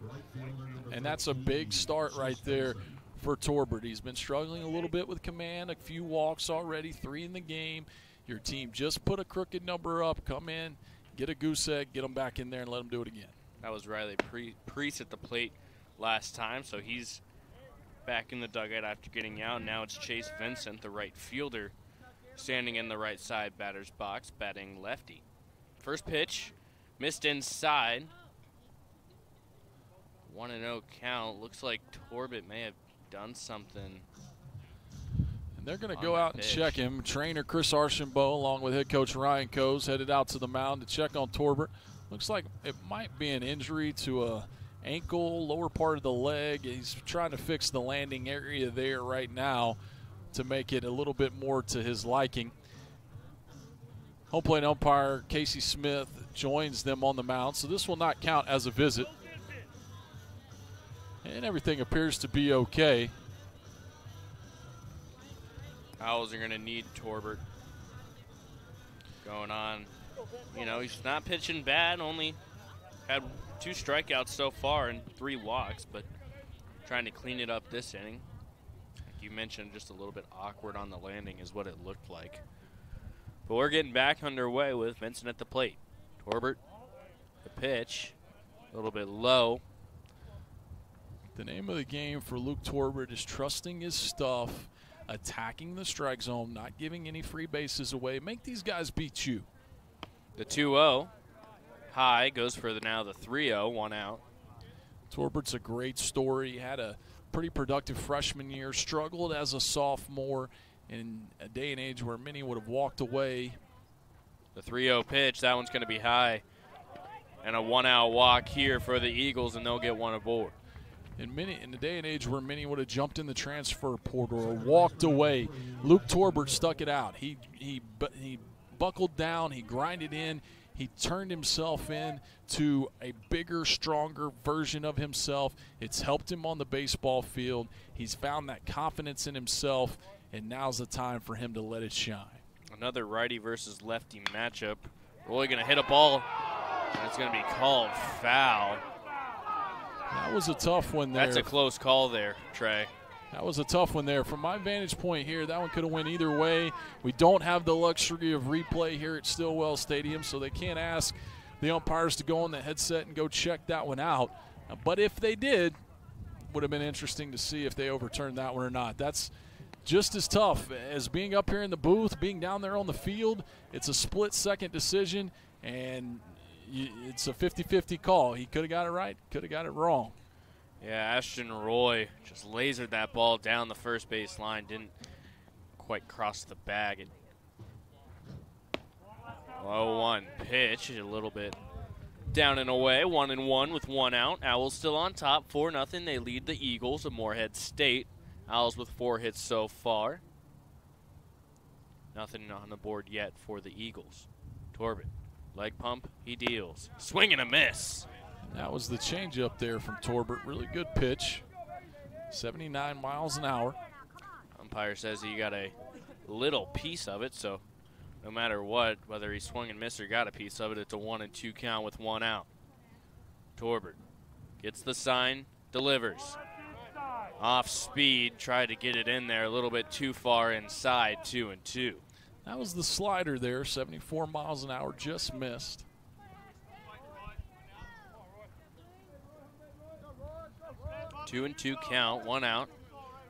And that's a big start right there for Torbert. He's been struggling a little bit with command, a few walks already, three in the game. Your team just put a crooked number up. Come in, get a goose egg, get them back in there, and let them do it again. That was Riley Priest at the plate last time, so he's back in the dugout after getting out. Now it's Chase Vincent, the right fielder, standing in the right side batter's box, batting lefty. First pitch, missed inside. 1 0 count. Looks like Torbert may have done something. And they're going to go out and check him. Trainer Chris Archambault, along with head coach Ryan Coe's, headed out to the mound to check on Torbert. Looks like it might be an injury to a ankle, lower part of the leg. He's trying to fix the landing area there right now to make it a little bit more to his liking. Home plate umpire Casey Smith joins them on the mound, so this will not count as a visit. And everything appears to be okay. Owls are going to need Torbert going on. You know, he's not pitching bad, only had two strikeouts so far and three walks, but trying to clean it up this inning. Like you mentioned, just a little bit awkward on the landing is what it looked like. But we're getting back underway with Vincent at the plate. Torbert, the pitch, a little bit low. The name of the game for Luke Torbert is trusting his stuff, attacking the strike zone, not giving any free bases away. Make these guys beat you. The 2 0 high goes for the, now the 3 0, one out. Torbert's a great story. He had a pretty productive freshman year, struggled as a sophomore in a day and age where many would have walked away. The 3 0 pitch, that one's going to be high. And a one out walk here for the Eagles, and they'll get one aboard. In many in the day and age where many would have jumped in the transfer portal or walked away, Luke Torbert stuck it out. He he he buckled down, he grinded in, he turned himself in to a bigger, stronger version of himself. It's helped him on the baseball field. He's found that confidence in himself, and now's the time for him to let it shine. Another righty versus lefty matchup. Roy going to hit a ball, and it's going to be called foul. That was a tough one there. That's a close call there, Trey. That was a tough one there. From my vantage point here, that one could have went either way. We don't have the luxury of replay here at Stillwell Stadium, so they can't ask the umpires to go on the headset and go check that one out. But if they did, would have been interesting to see if they overturned that one or not. That's just as tough as being up here in the booth, being down there on the field. It's a split second decision, and it's a 50 50 call. He could have got it right, could have got it wrong. Yeah, Ashton Roy just lasered that ball down the first base line. Didn't quite cross the bag. It, low one pitch, a little bit down and away. One and one with one out. Owls still on top, four nothing. They lead the Eagles of Morehead State. Owls with four hits so far. Nothing on the board yet for the Eagles. Torbert, leg pump, he deals. Swing and a miss. That was the changeup there from Torbert. Really good pitch. 79 miles an hour. Umpire says he got a little piece of it, so no matter what, whether he swung and missed or got a piece of it, it's a one and two count with one out. Torbert gets the sign, delivers. Off speed, tried to get it in there a little bit too far inside, two and two. That was the slider there, 74 miles an hour, just missed. Two and two count, one out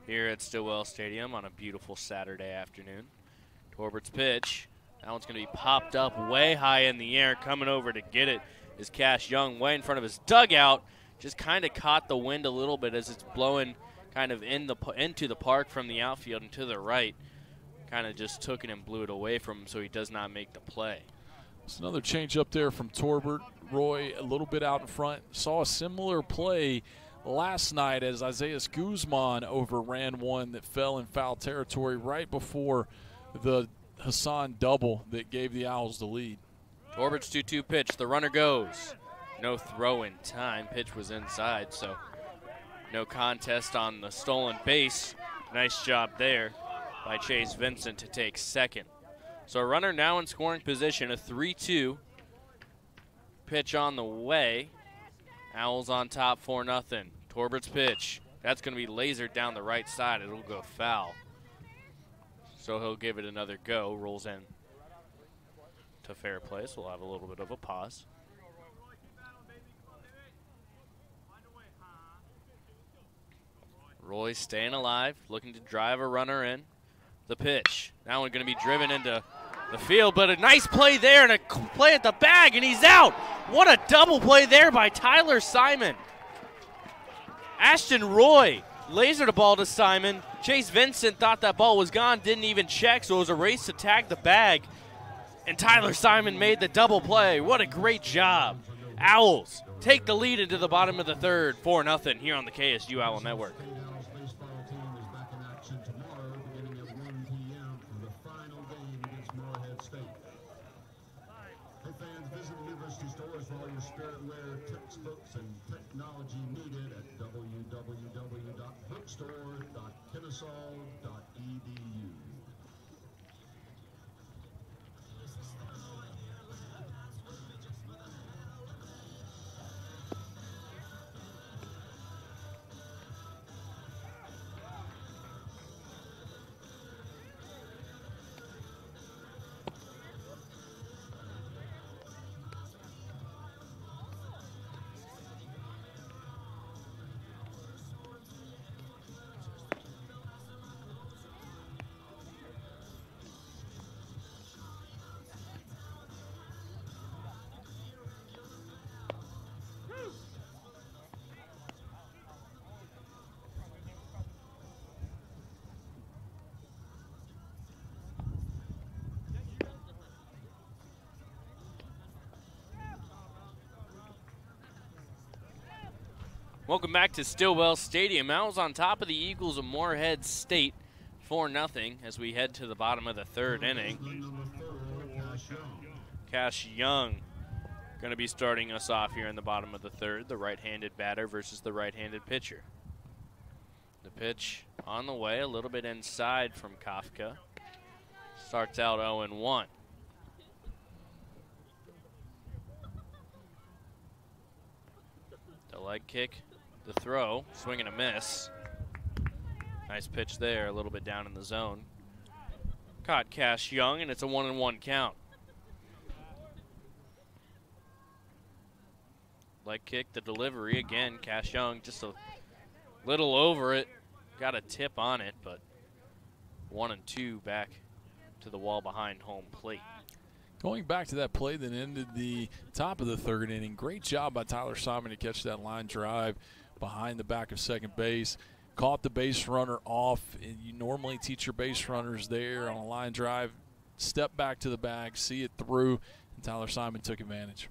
here at Stillwell Stadium on a beautiful Saturday afternoon. Torbert's pitch. That one's going to be popped up way high in the air. Coming over to get it is Cash Young way in front of his dugout. Just kind of caught the wind a little bit as it's blowing kind of in the into the park from the outfield and to the right. Kind of just took it and blew it away from him so he does not make the play. It's another change up there from Torbert. Roy a little bit out in front. Saw a similar play last night as Isaiah Guzman overran one that fell in foul territory right before the Hassan double that gave the Owls the lead. Torbert's 2 2 pitch. The runner goes. No throw in time. Pitch was inside, so no contest on the stolen base. Nice job there by Chase Vincent to take second. So a runner now in scoring position, a 3 2 pitch on the way. Owls on top 4 0. Torbert's pitch. That's going to be lasered down the right side. It'll go foul. So he'll give it another go. Rolls in to fair play. So we'll have a little bit of a pause. Roy staying alive, looking to drive a runner in. The pitch. Now we're going to be driven into the field, but a nice play there and a play at the bag, and he's out. What a double play there by Tyler Simon. Ashton Roy lasered a ball to Simon. Chase Vincent thought that ball was gone, didn't even check, so it was a race to tag the bag. And Tyler Simon made the double play. What a great job. Owls take the lead into the bottom of the third, 4 0 here on the KSU Owl Network. Welcome back to Stillwell Stadium. Owls on top of the Eagles of Morehead State, 4 0 as we head to the bottom of the third inning. Cash Young. Going to be starting us off here in the bottom of the third, the right handed batter versus the right handed pitcher. The pitch on the way, a little bit inside from Kafka. Starts out 0 1. The leg kick, the throw, swing and a miss. Nice pitch there, a little bit down in the zone. Caught Cash Young, and it's a one and one count. Leg kick, the delivery again. Cash Young just a little over it. Got a tip on it, but one and two back to the wall behind home plate. Going back to that play that ended the top of the third inning, great job by Tyler Simon to catch that line drive behind the back of second base. Caught the base runner off. And you normally teach your base runners there on a line drive. Step back to the bag, see it through, and Tyler Simon took advantage.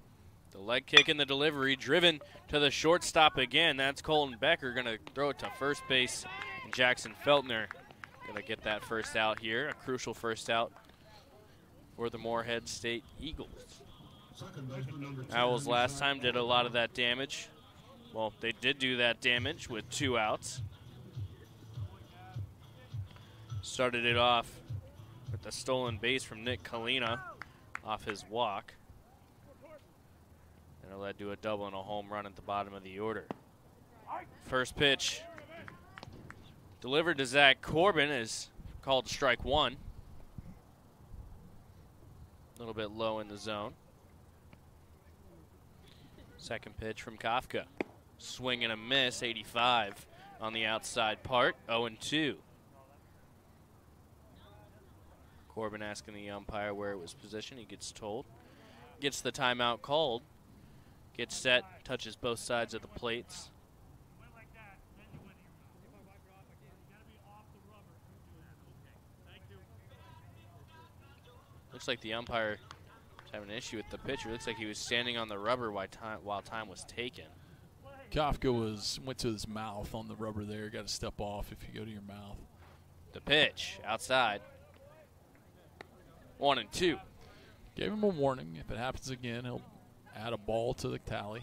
The leg kick and the delivery driven to the shortstop again. That's Colton Becker going to throw it to first base. Jackson Feltner going to get that first out here, a crucial first out for the Morehead State Eagles. Second baseman number 10, Owls last time did a lot of that damage. Well, they did do that damage with two outs. Started it off with the stolen base from Nick Kalina off his walk. And it led to a double and a home run at the bottom of the order. First pitch delivered to Zach Corbin is called strike one. A little bit low in the zone. Second pitch from Kafka. Swing and a miss, 85 on the outside part, 0 and 2. Corbin asking the umpire where it was positioned. He gets told. Gets the timeout called. Gets set, touches both sides of the plates. Looks like the umpire is having an issue with the pitcher. Looks like he was standing on the rubber while time, while time was taken. Kafka was went to his mouth on the rubber there. Got to step off if you go to your mouth. The pitch outside. One and two. Gave him a warning. If it happens again, he'll add a ball to the tally.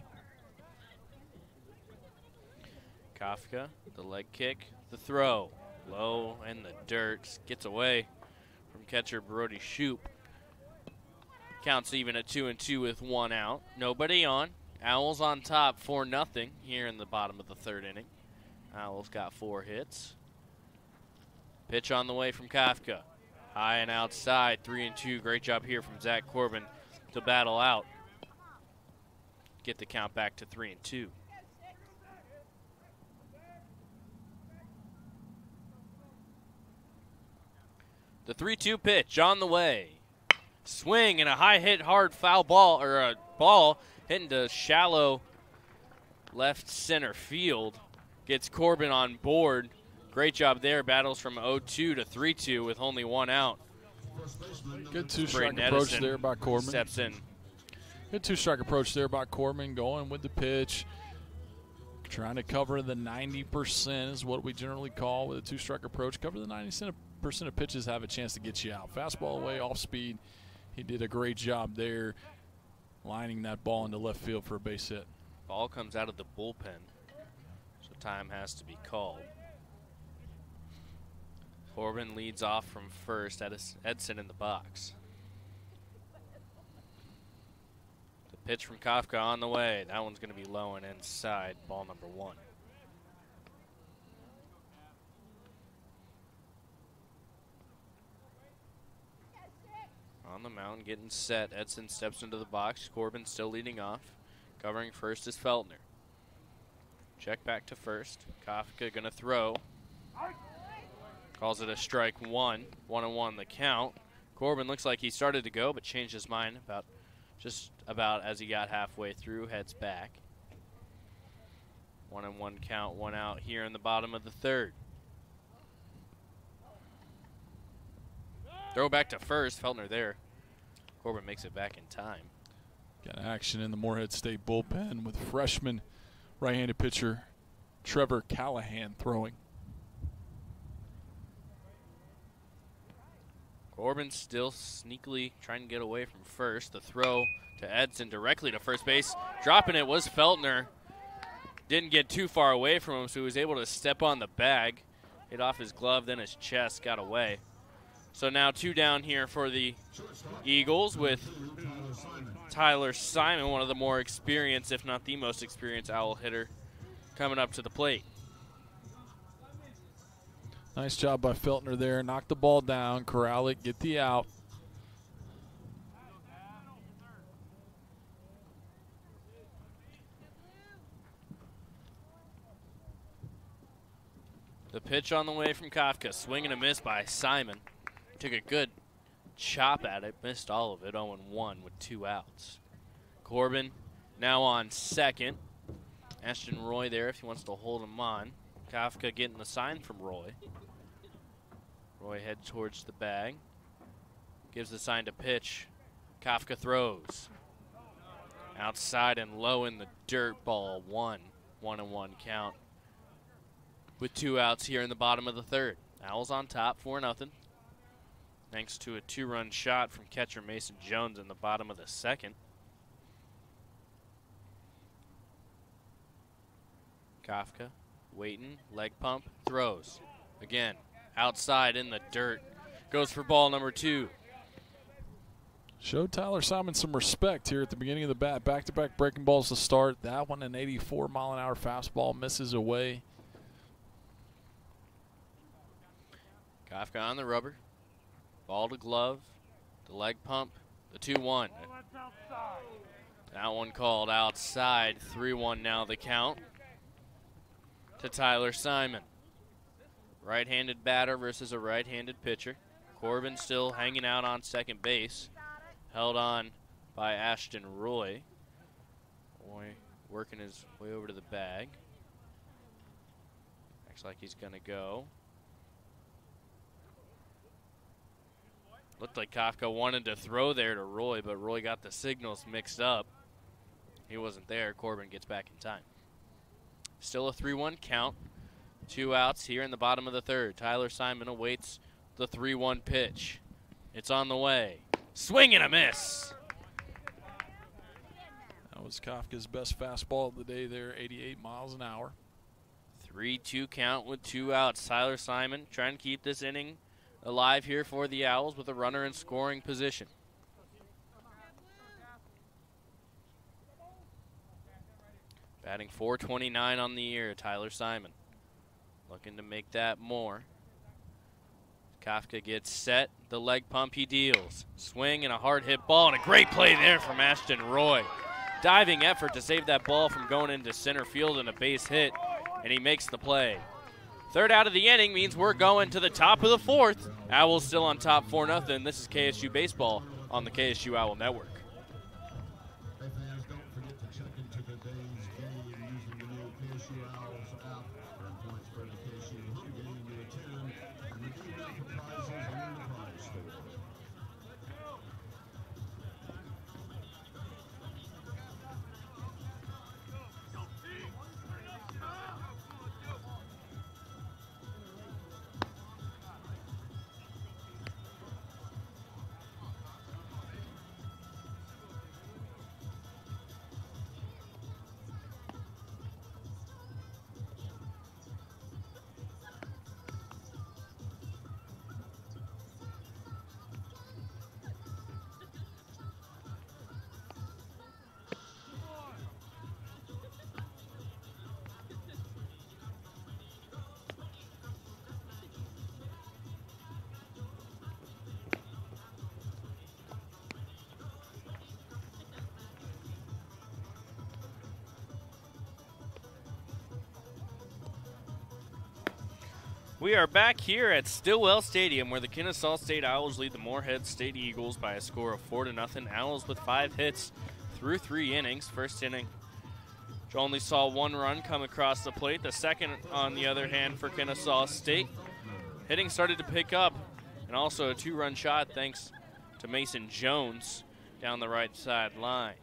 Kafka, the leg kick, the throw. Low in the dirt. Gets away from catcher Brody Shoop. Counts even at two and two with one out. Nobody on. Owls on top for nothing here in the bottom of the third inning. Owls got four hits. Pitch on the way from Kafka. High and outside, three and two. Great job here from Zach Corbin to battle out. Get the count back to three and two. The 3 2 pitch on the way. Swing and a high hit, hard foul ball, or a ball hitting to shallow left center field. Gets Corbin on board. Great job there. Battles from 0 2 to 3 2 with only one out. First baseman number Good two strike approach there by Corbin. Steps in. Good two strike approach there by Corbin, going with the pitch. Trying to cover the 90% is what we generally call with a two strike approach. Cover the 90% of pitches have a chance to get you out. Fastball away, off speed. He did a great job there, lining that ball into left field for a base hit. Ball comes out of the bullpen, so time has to be called. Corbin leads off from first. Edson in the box. The pitch from Kafka on the way. That one's going to be low and inside. Ball number one. On the mound, getting set. Edson steps into the box. Corbin still leading off. Covering first is Feltner. Check back to first. Kafka gonna throw. Calls it a strike one. One and one the count. Corbin looks like he started to go, but changed his mind about just about as he got halfway through, heads back. One and one count, one out here in the bottom of the third. Throw back to first, Feltner there. Corbin makes it back in time. Got action in the Morehead State bullpen with freshman right handed pitcher Trevor Callahan throwing. Corbin still sneakily trying to get away from first. The throw to Edson directly to first base. Dropping it was Feltner. Didn't get too far away from him, so he was able to step on the bag. Hit off his glove, then his chest, got away. So now two down here for the Eagles with Tyler Simon. One of the more experienced, if not the most experienced owl hitter, coming up to the plate. Nice job by Feltner there. Knock the ball down, corral it, get the out. The pitch on the way from Kafka. Swing and a miss by Simon. Took a good chop at it. Missed all of it. 0 1 with two outs. Corbin now on second. Ashton Roy there if he wants to hold him on. Kafka getting the sign from Roy. Roy head towards the bag. Gives the sign to pitch. Kafka throws. Outside and low in the dirt ball. One. One and one count. With two outs here in the bottom of the third. Owls on top, 4 nothing. Thanks to a two run shot from catcher Mason Jones in the bottom of the second. Kafka waiting, leg pump, throws. Again, outside in the dirt. Goes for ball number two. Showed Tyler Simon some respect here at the beginning of the bat. Back to back breaking balls to start. That one, an 84 mile an hour fastball, misses away. Kafka on the rubber. Ball to glove. The leg pump. The 2 1. That one called outside. 3 1 now the count to Tyler Simon. Right handed batter versus a right handed pitcher. Corbin still hanging out on second base. Held on by Ashton Roy. Roy working his way over to the bag. Looks like he's going to go. Looked like Kafka wanted to throw there to Roy, but Roy got the signals mixed up. He wasn't there. Corbin gets back in time. Still a 3 1 count. Two outs here in the bottom of the third. Tyler Simon awaits the 3 1 pitch. It's on the way. Swing and a miss. That was Kafka's best fastball of the day there, 88 miles an hour. 3 2 count with two outs. Tyler Simon trying to keep this inning alive here for the Owls with a runner in scoring position. Batting 429 on the year, Tyler Simon. Looking to make that more. Kafka gets set. The leg pump he deals. Swing and a hard hit ball, and a great play there from Ashton Roy. Diving effort to save that ball from going into center field and a base hit, and he makes the play. Third out of the inning means we're going to the top of the fourth. Owls still on top 4 0. This is KSU Baseball on the KSU Owl Network. We are back here at Stillwell Stadium where the Kennesaw State Owls lead the Morehead State Eagles by a score of 4 to nothing. Owls with five hits through three innings. First inning, only saw one run come across the plate. The second, on the other hand, for Kennesaw State. Hitting started to pick up, and also a two run shot thanks to Mason Jones down the right side line.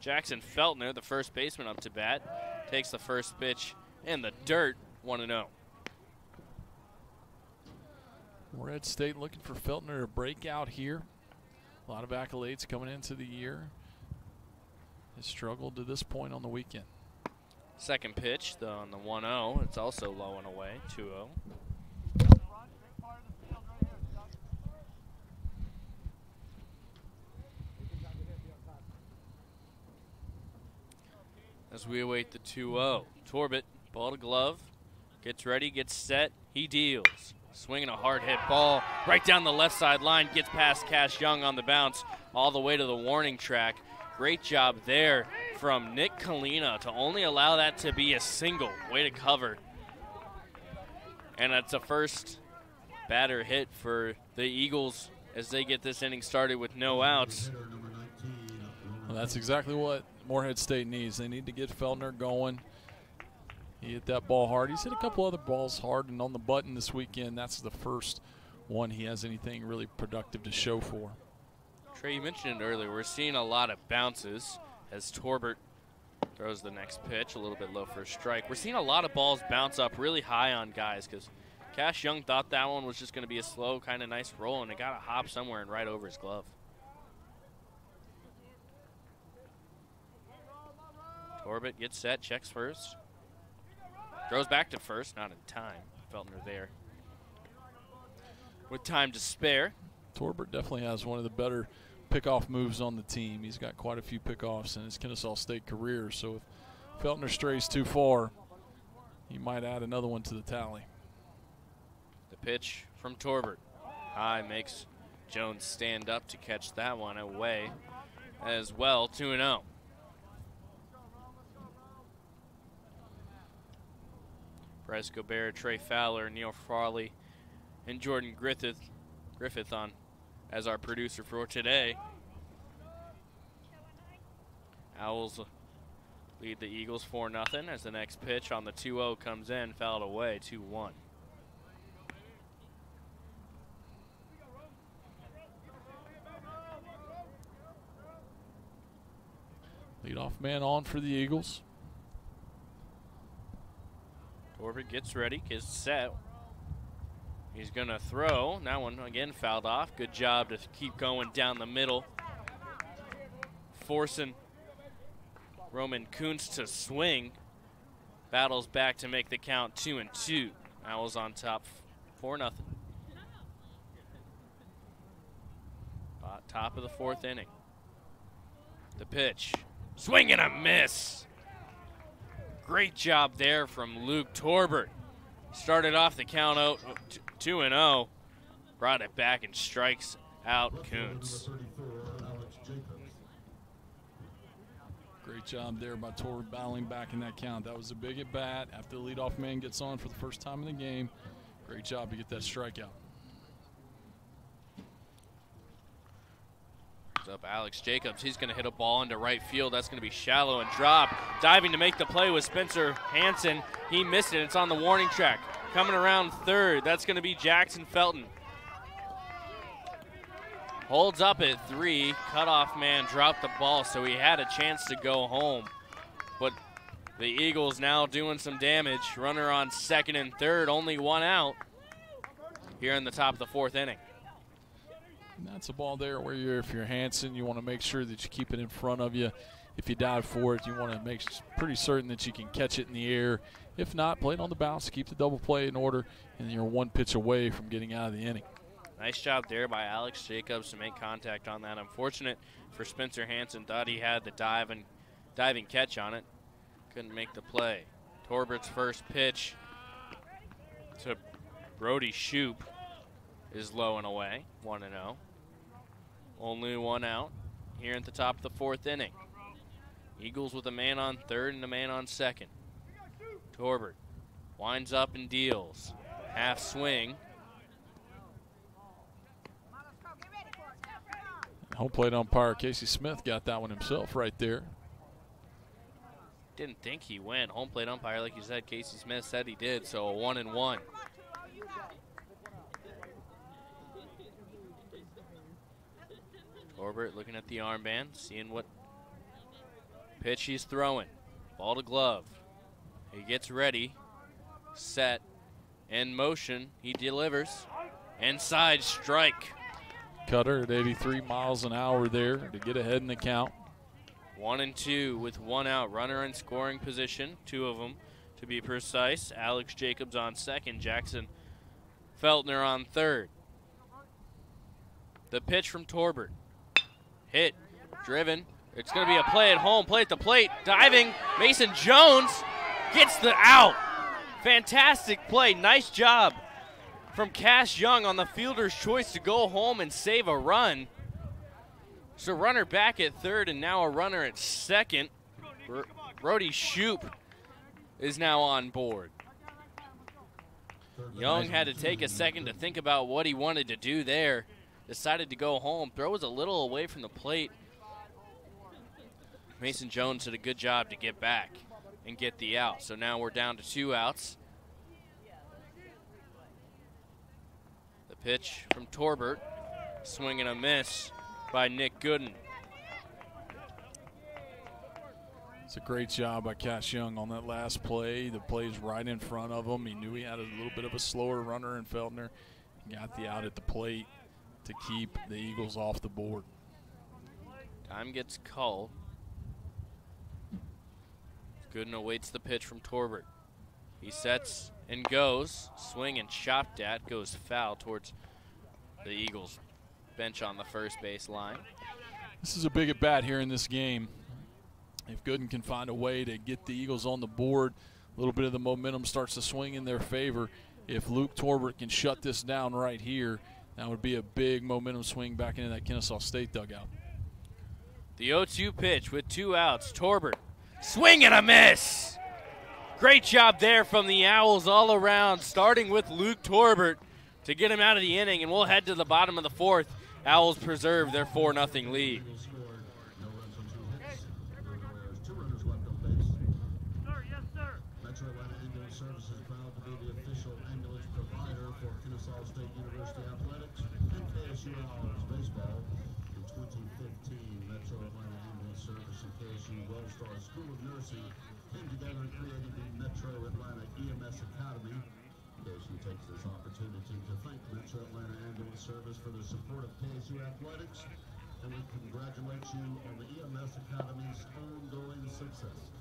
Jackson Feltner, the first baseman up to bat, takes the first pitch in the dirt, 1 0. Red State looking for Feltner to break out here. A lot of accolades coming into the year. Has struggled to this point on the weekend. Second pitch, though, on the 1 0. It's also low and away, 2 0. As we await the 2 0. Torbert, ball to glove, Gets ready, gets set, he deals. Swinging a hard hit ball right down the left side line, gets past Cash Young on the bounce, all the way to the warning track. Great job there from Nick Kalina to only allow that to be a single. Way to cover. And that's a first batter hit for the Eagles as they get this inning started with no outs. Hitter number 19. Well, that's exactly what Morehead State needs. They need to get Feltner going. He hit that ball hard. He's hit a couple other balls hard and on the button this weekend. That's the first one he has anything really productive to show for. Trey, you mentioned it earlier. We're seeing a lot of bounces as Torbert throws the next pitch, a little bit low for a strike. We're seeing a lot of balls bounce up really high on guys because Cash Young thought that one was just going to be a slow, kind of nice roll, and it got a hop somewhere and right over his glove. Torbert gets set, checks first. Throws back to first, not in time. Feltner there. With time to spare, Torbert definitely has one of the better pickoff moves on the team. He's got quite a few pickoffs in his Kennesaw State career. So if Feltner strays too far, he might add another one to the tally. The pitch from Torbert. High makes Jones stand up to catch that one away as well. 2 0. Bryce Gobert, Trey Fowler, Neil Frawley, and Jordan Griffith, Griffith on as our producer for today. Owls lead the Eagles 4 0 as the next pitch on the 2 0 comes in, fouled away 2 1. Leadoff man on for the Eagles. Torbert gets ready, gets set. He's going to throw. That one again fouled off. Good job to keep going down the middle. Forcing Roman Kuntz to swing. Battles back to make the count two and two. Owls on top, four nothing. Top of the fourth inning. The pitch, swing and a miss. Great job there from Luke Torbert. Started off the count out 2 and 0. Brought it back and strikes out Kuntz. Number 34, Alex Jacobs. Great job there by Torbert battling back in that count. That was a big at bat after the leadoff man gets on for the first time in the game. Great job to get that strikeout. Up Alex Jacobs. He's going to hit a ball into right field. That's going to be shallow and drop. Diving to make the play with Spencer Hanson. He missed it. It's on the warning track. Coming around third. That's going to be Jackson Feltner. Holds up at three. Cutoff man dropped the ball, so he had a chance to go home. But the Eagles now doing some damage. Runner on second and third. Only one out here in the top of the fourth inning. And that's a ball there where you're, if you're Hanson, you want to make sure that you keep it in front of you. If you dive for it, you want to make pretty certain that you can catch it in the air. If not, play it on the bounce, keep the double play in order, and you're one pitch away from getting out of the inning. Nice job there by Alex Jacobs to make contact on that. Unfortunate for Spencer Hanson. Thought he had the dive and diving catch on it. Couldn't make the play. Torbert's first pitch to Brody Shoop is low and away. 1 0. Only one out here at the top of the fourth inning. Eagles with a man on third and a man on second. Torbert winds up and deals. Half swing. Home plate umpire Casey Smith got that one himself right there. Didn't think he went. Home plate umpire, like you said, Casey Smith said he did. So a one and one. Orbert looking at the armband, seeing what pitch he's throwing. Ball to glove. He gets ready, set, in motion. He delivers. Inside strike. Cutter at 83 miles an hour there to get ahead in the count. One and two with one out. Runner in scoring position, two of them to be precise. Alex Jacobs on second, Jackson Feltner on third. The pitch from Torbert. Hit, driven. It's going to be a play at home, play at the plate, diving. Mason Jones gets the out. Fantastic play. Nice job from Cash Young on the fielder's choice to go home and save a run. So runner back at third and now a runner at second. Brody Shoop is now on board. Young had to take a second to think about what he wanted to do there. Decided to go home. Throw was a little away from the plate. Mason Jones did a good job to get back and get the out. So now we're down to two outs. The pitch from Torbert. Swing and a miss by Nick Gooden. It's a great job by Cash Young on that last play. The play's right in front of him. He knew he had a little bit of a slower runner in Feltner. He got the out at the plate to keep the Eagles off the board. Time gets called. Gooden awaits the pitch from Torbert. He sets and goes. Swing and chopped at. Goes foul towards the Eagles bench on the first base line. This is a big at bat here in this game. If Gooden can find a way to get the Eagles on the board, a little bit of the momentum starts to swing in their favor. If Luke Torbert can shut this down right here, that would be a big momentum swing back into that Kennesaw State dugout. The 0 2 pitch with two outs. Torbert, swing and a miss. Great job there from the Owls all around, starting with Luke Torbert to get him out of the inning, and we'll head to the bottom of the fourth. Owls preserve their 4 0 lead. Service for their support of KSU athletics, and we congratulate you on the EMS Academy's ongoing success.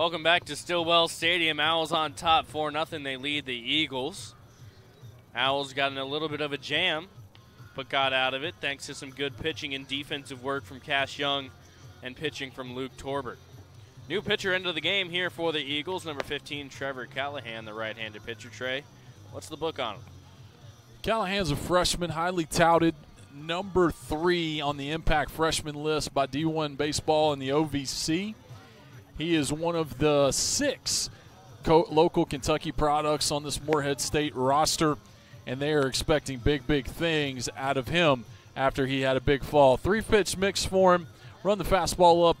Welcome back to Stillwell Stadium. Owls on top, 4 0. They lead the Eagles. Owls got in a little bit of a jam, but got out of it thanks to some good pitching and defensive work from Cash Young and pitching from Luke Torbert. New pitcher into the game here for the Eagles, number 15, Trevor Callahan, the right handed pitcher. Trey, what's the book on him? Callahan's a freshman, highly touted, number three on the impact freshman list by D1 Baseball and the OVC. He is one of the six co- local Kentucky products on this Morehead State roster, and they are expecting big, big things out of him after he had a big fall. Three pitch mix for him, run the fastball up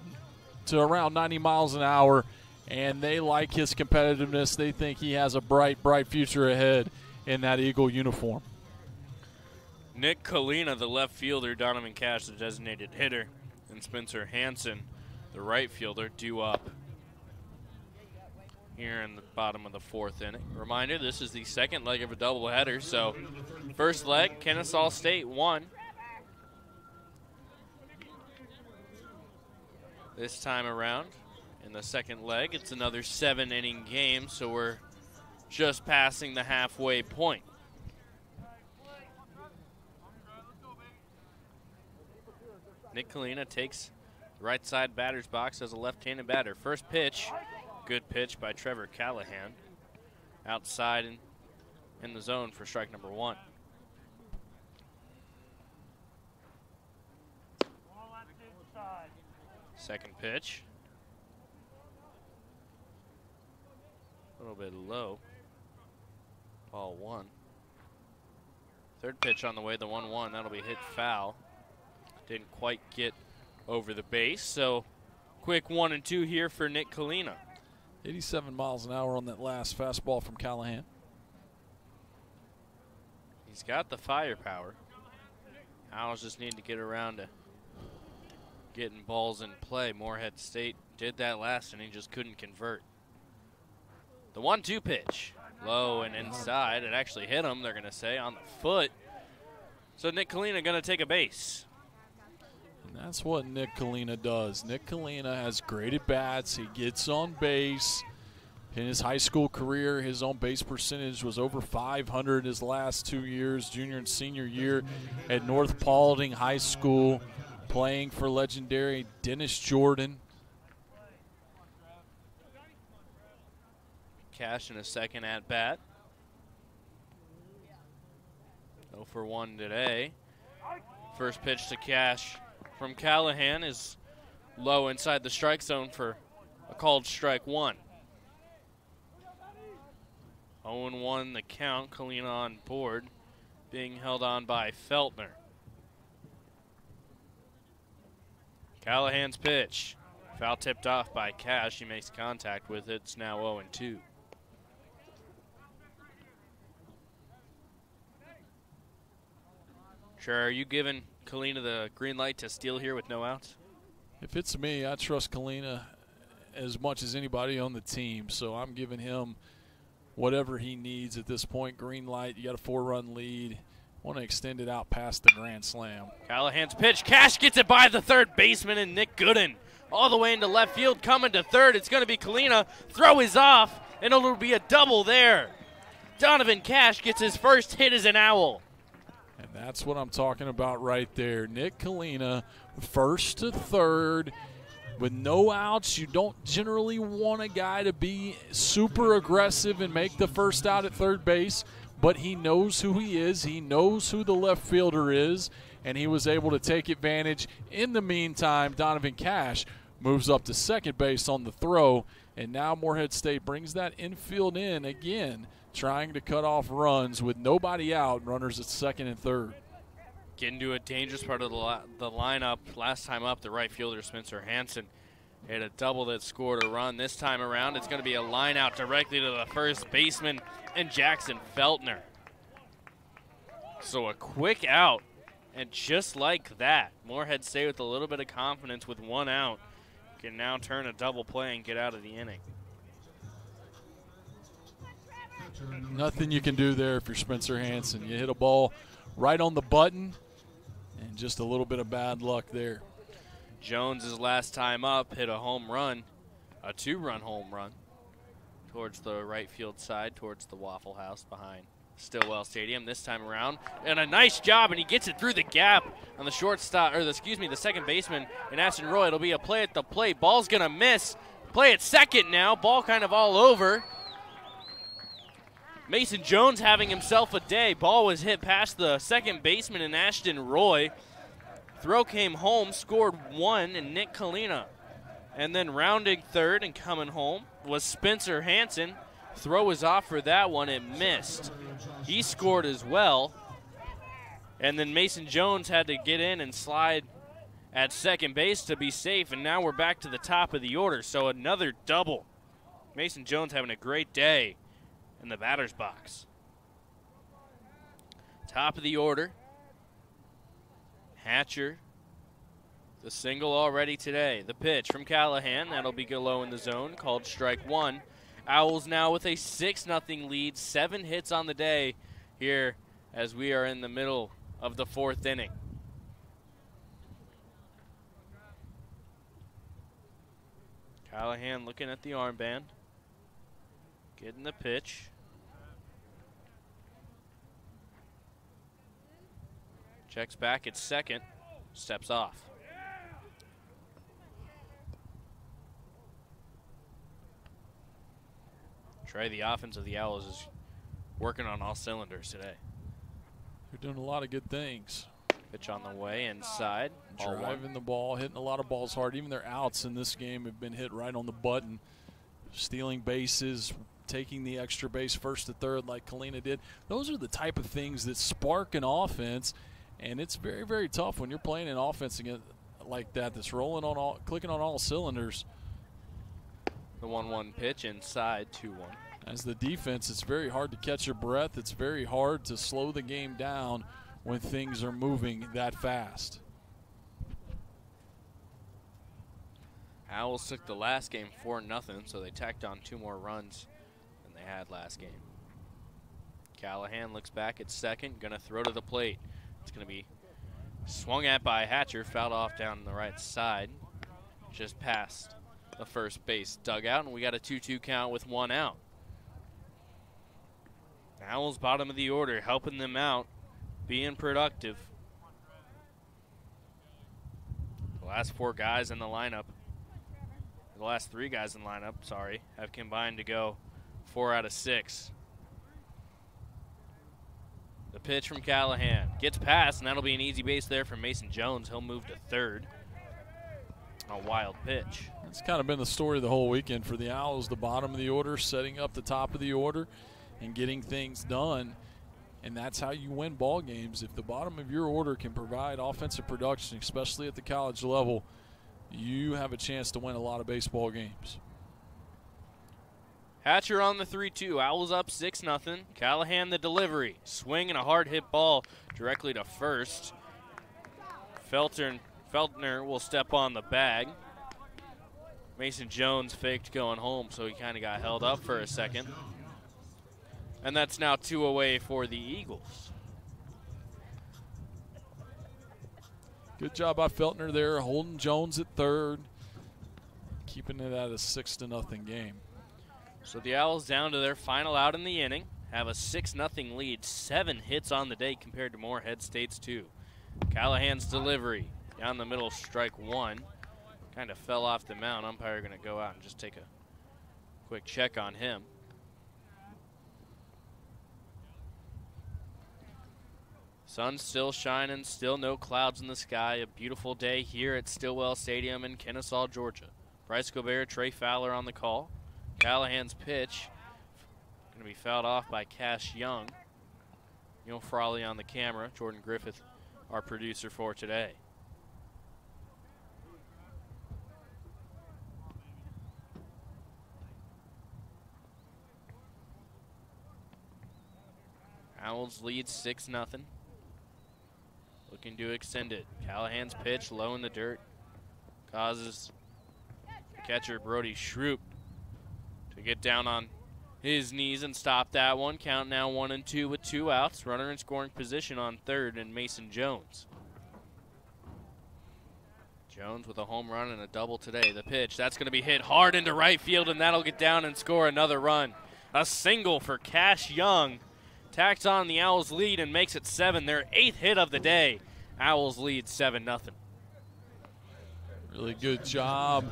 to around 90 miles an hour, and they like his competitiveness. They think he has a bright, bright future ahead in that Eagle uniform. Nick Kalina, the left fielder, Donovan Cash, the designated hitter, and Spencer Hanson, the right fielder, due up here in the bottom of the fourth inning. Reminder this is the second leg of a doubleheader, so first leg, Kennesaw State won. This time around, in the second leg, it's another seven inning game, so we're just passing the halfway point. Nick Kalina takes right side batter's box as a left-handed batter. First pitch, good pitch by Trevor Callahan. Outside in, in the zone for strike number one. Second pitch. A little bit low. Ball one. Third pitch on the way, the 1 1. That'll be hit foul. Didn't quite get over the base, so Quick one and two here for Nick Kalina. 87 miles an hour on that last fastball from Callahan. He's got the firepower. Owls just need to get around to getting balls in play. Morehead State did that last and he just couldn't convert. The one two pitch. Low and inside. It actually hit him, they're going to say, on the foot. So Nick Kalina going to take a base. That's what Nick Kalina does. Nick Kalina has great at bats. He gets on base. In his high school career, his on base percentage was over 500 his last two years, junior and senior year at North Paulding High School, playing for legendary Dennis Jordan. Cash in a second at bat. 0 for 1 today. First pitch to Cash from Callahan is low inside the strike zone for a called strike one. 0 1 the count. Kalina on board, being held on by Feltner. Callahan's pitch. Foul tipped off by Cash. He makes contact with it. It's now 0 2. Sure, are you giving Kalina the green light to steal here with no outs? If it's me, I trust Kalina as much as anybody on the team, so I'm giving him whatever he needs at this point. Green light, you got a four run lead. Want to extend it out past the grand slam. Callahan's pitch. Cash gets it by the third baseman and Nick Gooden. All the way into left field, coming to third. It's going to be Kalina. Throw is off, and it'll be a double there. Donovan Cash gets his first hit as an owl. That's what I'm talking about right there. Nick Kalina, first to third. With no outs, you don't generally want a guy to be super aggressive and make the first out at third base, but he knows who he is. He knows who the left fielder is, and he was able to take advantage. In the meantime, Donovan Cash moves up to second base on the throw, and now Morehead State brings that infield in again, trying to cut off runs with nobody out, runners at second and third. Getting to a dangerous part of the, the lineup. Last time up, the right fielder Spencer Hanson hit a double that scored a run. This time around, it's going to be a line out directly to the first baseman and Jackson Feltner. So a quick out, and just like that, Morehead State with a little bit of confidence with one out can now turn a double play and get out of the inning. Nothing you can do there if you're Spencer Hanson. You hit a ball right on the button, and just a little bit of bad luck there. Jones' last time up hit a home run, a two run home run, towards the right field side, towards the Waffle House behind Stillwell Stadium this time around. And a nice job, and he gets it through the gap on the shortstop, or the, excuse me, the second baseman in Ashton Roy. It'll be a play at the plate. Ball's going to miss. Play at second now. Ball kind of all over. Mason Jones having himself a day. Ball was hit past the second baseman in Ashton Roy. Throw came home, scored one, and Nick Kalina. And then rounding third and coming home was Spencer Hanson. Throw was off for that one. It missed. He scored as well. And then Mason Jones had to get in and slide at second base to be safe. And now we're back to the top of the order. So another double. Mason Jones having a great day in the batter's box. Top of the order. Hatcher. The single already today. The pitch from Callahan. That'll be low in the zone. Called strike one. Owls now with a 6 0 lead. Seven hits on the day here as we are in the middle of the fourth inning. Callahan looking at the armband. Getting the pitch. Checks back at second. Steps off. Trey, the offense of the Owls is working on all cylinders today. They're doing a lot of good things. Pitch on the way inside. Ball one. Driving the ball, hitting a lot of balls hard. Even their outs in this game have been hit right on the button. Stealing bases, taking the extra base first to third like Kalina did. Those are the type of things that spark an offense, and it's very, very tough when you're playing an offense like that that's rolling on all, clicking on all cylinders. The 1 1 pitch inside 2 1. As the defense, it's very hard to catch your breath. It's very hard to slow the game down when things are moving that fast. Owls took the last game 4 0, so they tacked on two more runs than they had last game. Callahan looks back at second, going to throw to the plate. It's going to be swung at by Hatcher, fouled off down the right side, just past the first base dugout, and we got a 2 2 count with one out. Owls bottom of the order, helping them out, being productive. The last four guys in the lineup the last three guys in the lineup, sorry, have combined to go four out of six. The pitch from Callahan gets past, and that'll be an easy base there for Mason Jones. He'll move to third. A wild pitch. It's kind of been the story the whole weekend for the Owls, the bottom of the order, setting up the top of the order, and getting things done. And that's how you win ball games. If the bottom of your order can provide offensive production, especially at the college level, you have a chance to win a lot of baseball games. Hatcher on the 3 2. Owls up 6 0. Callahan the delivery. Swing and a hard hit ball directly to first. Felter, Feltner will step on the bag. Mason Jones faked going home, so he kind of got held up for a second. And that's now two away for the Eagles. Good job by Feltner there, holding Jones at third, keeping it at a six to nothing game. So the Owls down to their final out in the inning, have a six nothing lead, seven hits on the day compared to Morehead State's two. Callahan's delivery down the middle, strike one, kind of fell off the mound. Umpire going to go out and just take a quick check on him. Sun's still shining, still no clouds in the sky. A beautiful day here at Stillwell Stadium in Kennesaw, Georgia. Bryce Gobert, Trey Fowler on the call. Callahan's pitch going to be fouled off by Cash Young. Neil Frawley on the camera. Jordan Griffith, our producer for today. Owls lead 6 0. Looking to extend it. Callahan's pitch low in the dirt causes catcher Brody Shoop to get down on his knees and stop that one. Count now one and two with two outs. Runner in scoring position on third and Mason Jones. Jones with a home run and a double today. The pitch, that's going to be hit hard into right field, and that'll get down and score another run. A single for Cash Young tacks on the Owls lead and makes it seven. Their eighth hit of the day. Owls lead seven nothing. Really good job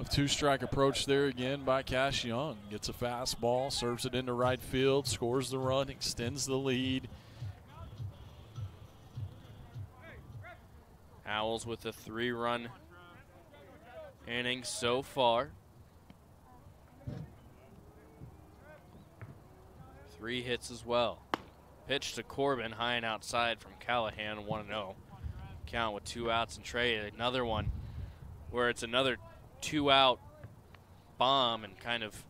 of two strike approach there again by Cash Young. Gets a fastball, serves it into right field, scores the run, extends the lead. Owls with a three run inning so far. Three hits as well. Pitch to Corbin, high and outside from Callahan, 1 0. Count with two outs and Trey, Another one where it's another two out bomb and kind of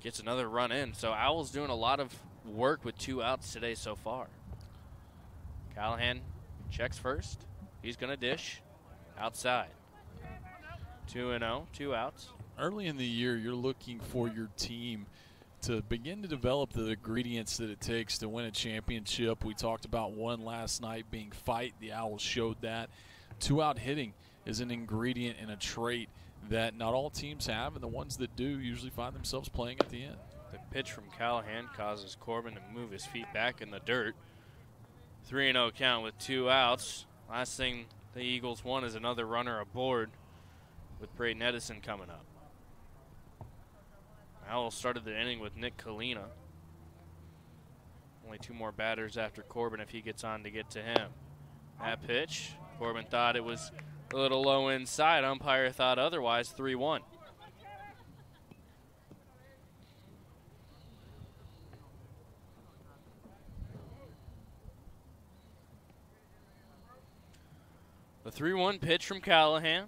gets another run in. So Owls doing a lot of work with two outs today so far. Callahan checks first. He's going to dish outside. 2 and 0, two outs. Early in the year, you're looking for your team to begin to develop the ingredients that it takes to win a championship. We talked about one last night being fight. The Owls showed that. Two out hitting is an ingredient and a trait that not all teams have, and the ones that do usually find themselves playing at the end. The pitch from Callahan causes Corbin to move his feet back in the dirt. 3 0 count with two outs. Last thing the Eagles want is another runner aboard with Braden Edson coming up. Owls started the inning with Nick Kalina. Only two more batters after Corbin if he gets on to get to him. That pitch, Corbin thought it was a little low inside. Umpire thought otherwise, 3 1. The 3 1 pitch from Callahan.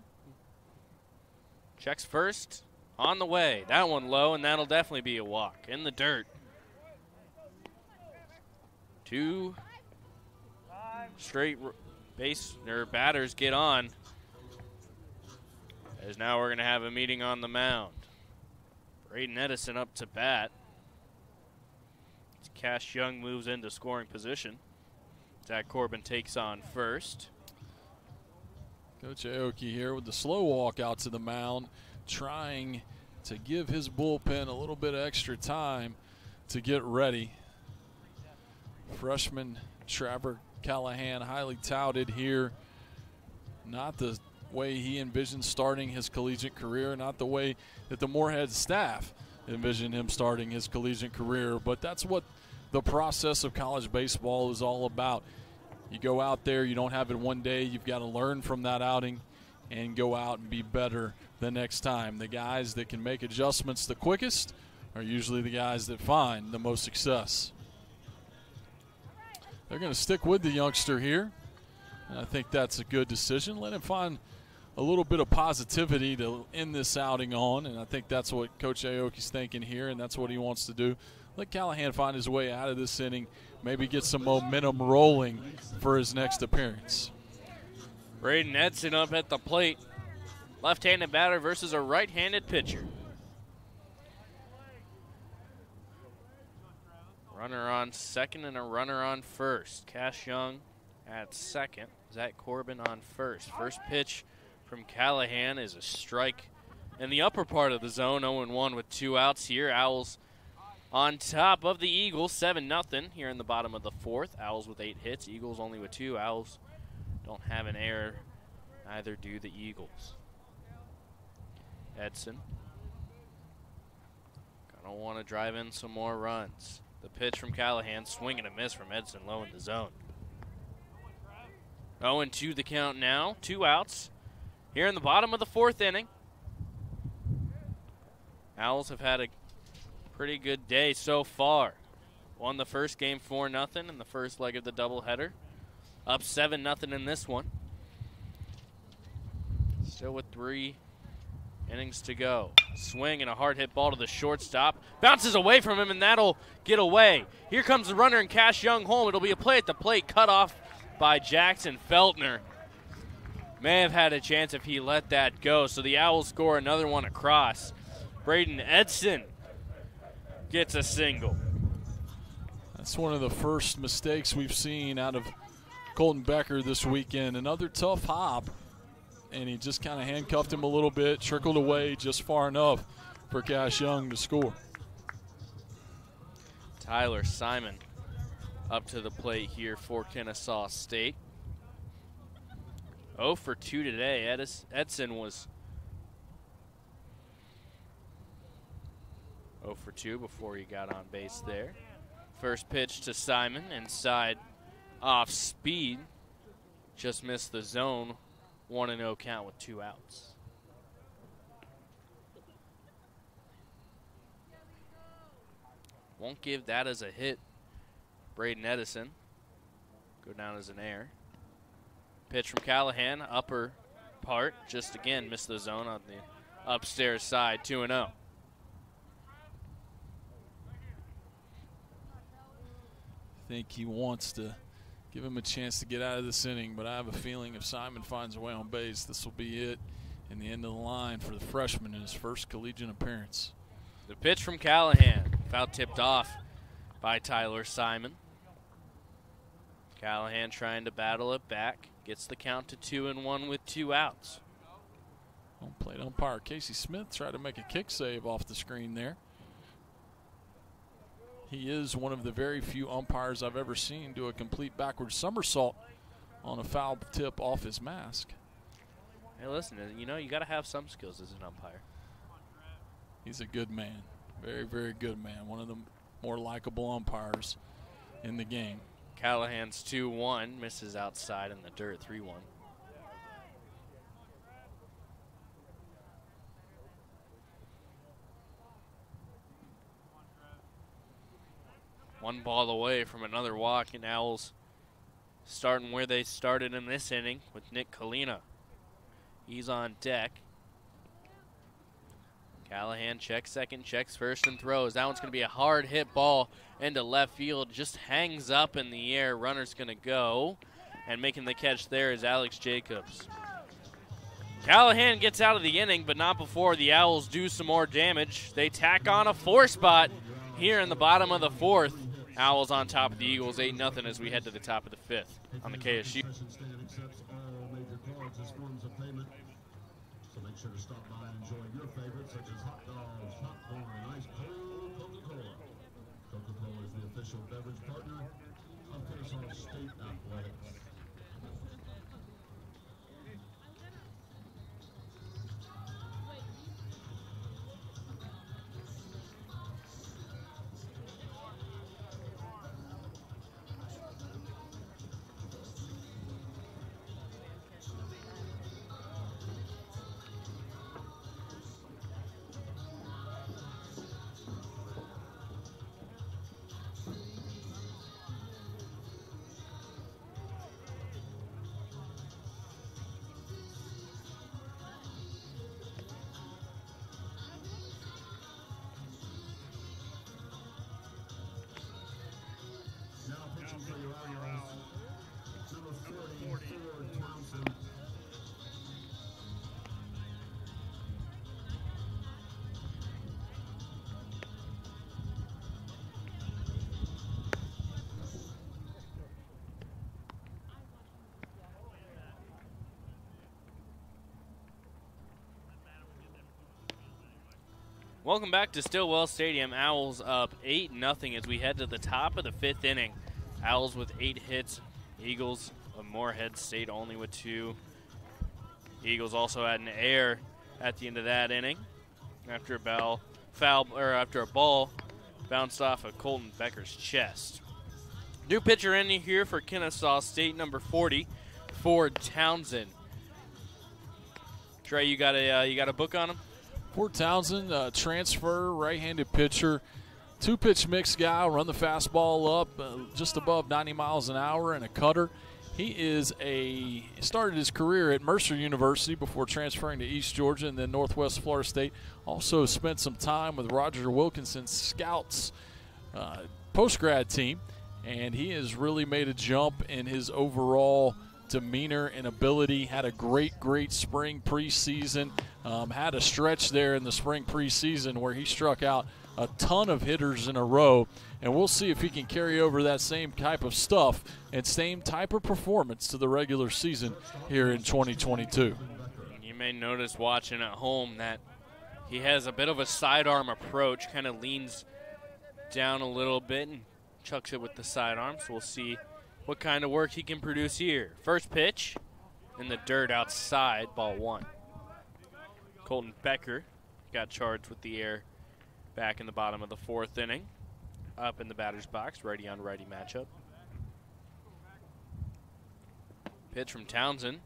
Checks first. On the way. That one low, and that'll definitely be a walk. In the dirt. Two straight base or batters get on. As now we're going to have a meeting on the mound. Braden Edson up to bat. As Cash Young moves into scoring position. Zach Corbin takes on first. Coach Aoki here with the slow walk out to the mound, trying to give his bullpen a little bit of extra time to get ready. Freshman Trevor Callahan, highly touted here. Not the way he envisioned starting his collegiate career, not the way that the Morehead staff envisioned him starting his collegiate career, but that's what the process of college baseball is all about. You go out there, you don't have it one day, you've got to learn from that outing and go out and be better the next time. The guys that can make adjustments the quickest are usually the guys that find the most success. They're going to stick with the youngster here. I think that's a good decision. Let him find a little bit of positivity to end this outing on, and I think that's what Coach Aoki's thinking here, and that's what he wants to do. Let Callahan find his way out of this inning, maybe get some momentum rolling for his next appearance. Braden Edson up at the plate. Left handed batter versus a right handed pitcher. Runner on second and a runner on first. Cash Young at second. Zach Corbin on first. First pitch from Callahan is a strike in the upper part of the zone. 0 1 with two outs here. Owls on top of the Eagles, 7 0 here in the bottom of the fourth. Owls with eight hits. Eagles only with two. Owls don't have an error. Neither do the Eagles. Edson. Gonna want to drive in some more runs. The pitch from Callahan, swing and a miss from Edson, low in the zone. 0 2 the count now. Two outs here in the bottom of the fourth inning. Owls have had a pretty good day so far. Won the first game 4 0 in the first leg of the doubleheader. Up 7 0 in this one. Still with three innings to go. Swing and a hard hit ball to the shortstop. Bounces away from him, and that'll get away. Here comes the runner and Cash Young home. It'll be a play at the plate, cut off by Jackson Feltner. May have had a chance if he let that go. So the Owls score another one across. Braden Edson gets a single. That's one of the first mistakes we've seen out of Colton Becker this weekend. Another tough hop, and he just kind of handcuffed him a little bit, trickled away just far enough for Cash Young to score. Tyler Simon up to the plate here for Kennesaw State. 0 for 2 today. Edis, Edson was 0 for 2 before he got on base there. First pitch to Simon, inside off speed. Just missed the zone. 1 0 count with two outs. Won't give that as a hit. Braden Edson go down as an air. Pitch from Callahan, upper part, just again missed the zone on the upstairs side, 2 0. I think he wants to give him a chance to get out of this inning, but I have a feeling if Simon finds a way on base, this will be it in the end of the line for the freshman in his first collegiate appearance. The pitch from Callahan, foul tipped off by Tyler Simon. Callahan trying to battle it back, gets the count to two and one with two outs. Home plate umpire Casey Smith tried to make a kick save off the screen there. He is one of the very few umpires I've ever seen do a complete backward somersault on a foul tip off his mask. Hey, listen, uh, you know, you got to have some skills as an umpire. He's a good man. Very, very good man. One of the more likable umpires in the game. Callahan's 2 1, misses outside in the dirt 3 1. One ball away from another walk, and Owls starting where they started in this inning with Nick Kalina. He's on deck. Callahan checks second, checks first, and throws. That one's going to be a hard hit ball into left field. Just hangs up in the air. Runner's going to go. And making the catch there is Alex Jacobs. Callahan gets out of the inning, but not before the Owls do some more damage. They tack on a four spot here in the bottom of the fourth. Owls on top of the Eagles, 8 0 as we head to the top of the fifth on the KSU. Official beverage partner Welcome back to Stillwell Stadium. Owls up 8 0 as we head to the top of the fifth inning. Owls with eight hits. Eagles of Morehead State only with two. Eagles also had an error at the end of that inning after a ball, foul or after a ball bounced off of Colton Becker's chest. New pitcher in here for Kennesaw State, number 40, Ford Townsend. Trey, you got a uh, you got a book on him? Ford Townsend, uh, transfer, right-handed pitcher, two-pitch mix guy, run the fastball up uh, just above 90 miles an hour and a cutter. He is a started his career at Mercer University before transferring to East Georgia and then Northwest Florida State. Also spent some time with Roger Wilkinson's Scouts uh, post grad team, and he has really made a jump in his overall demeanor and ability. Had a great, great spring preseason. Um, had a stretch there in the spring preseason where he struck out a ton of hitters in a row, and we'll see if he can carry over that same type of stuff and same type of performance to the regular season here in 2022. You may notice watching at home that he has a bit of a sidearm approach, kind of leans down a little bit and chucks it with the sidearm. So we'll see what kind of work he can produce here. First pitch in the dirt outside, ball one. Colton Becker got charged with the air back in the bottom of the fourth inning. Up in the batter's box, righty on righty matchup. Pitch from Townsend,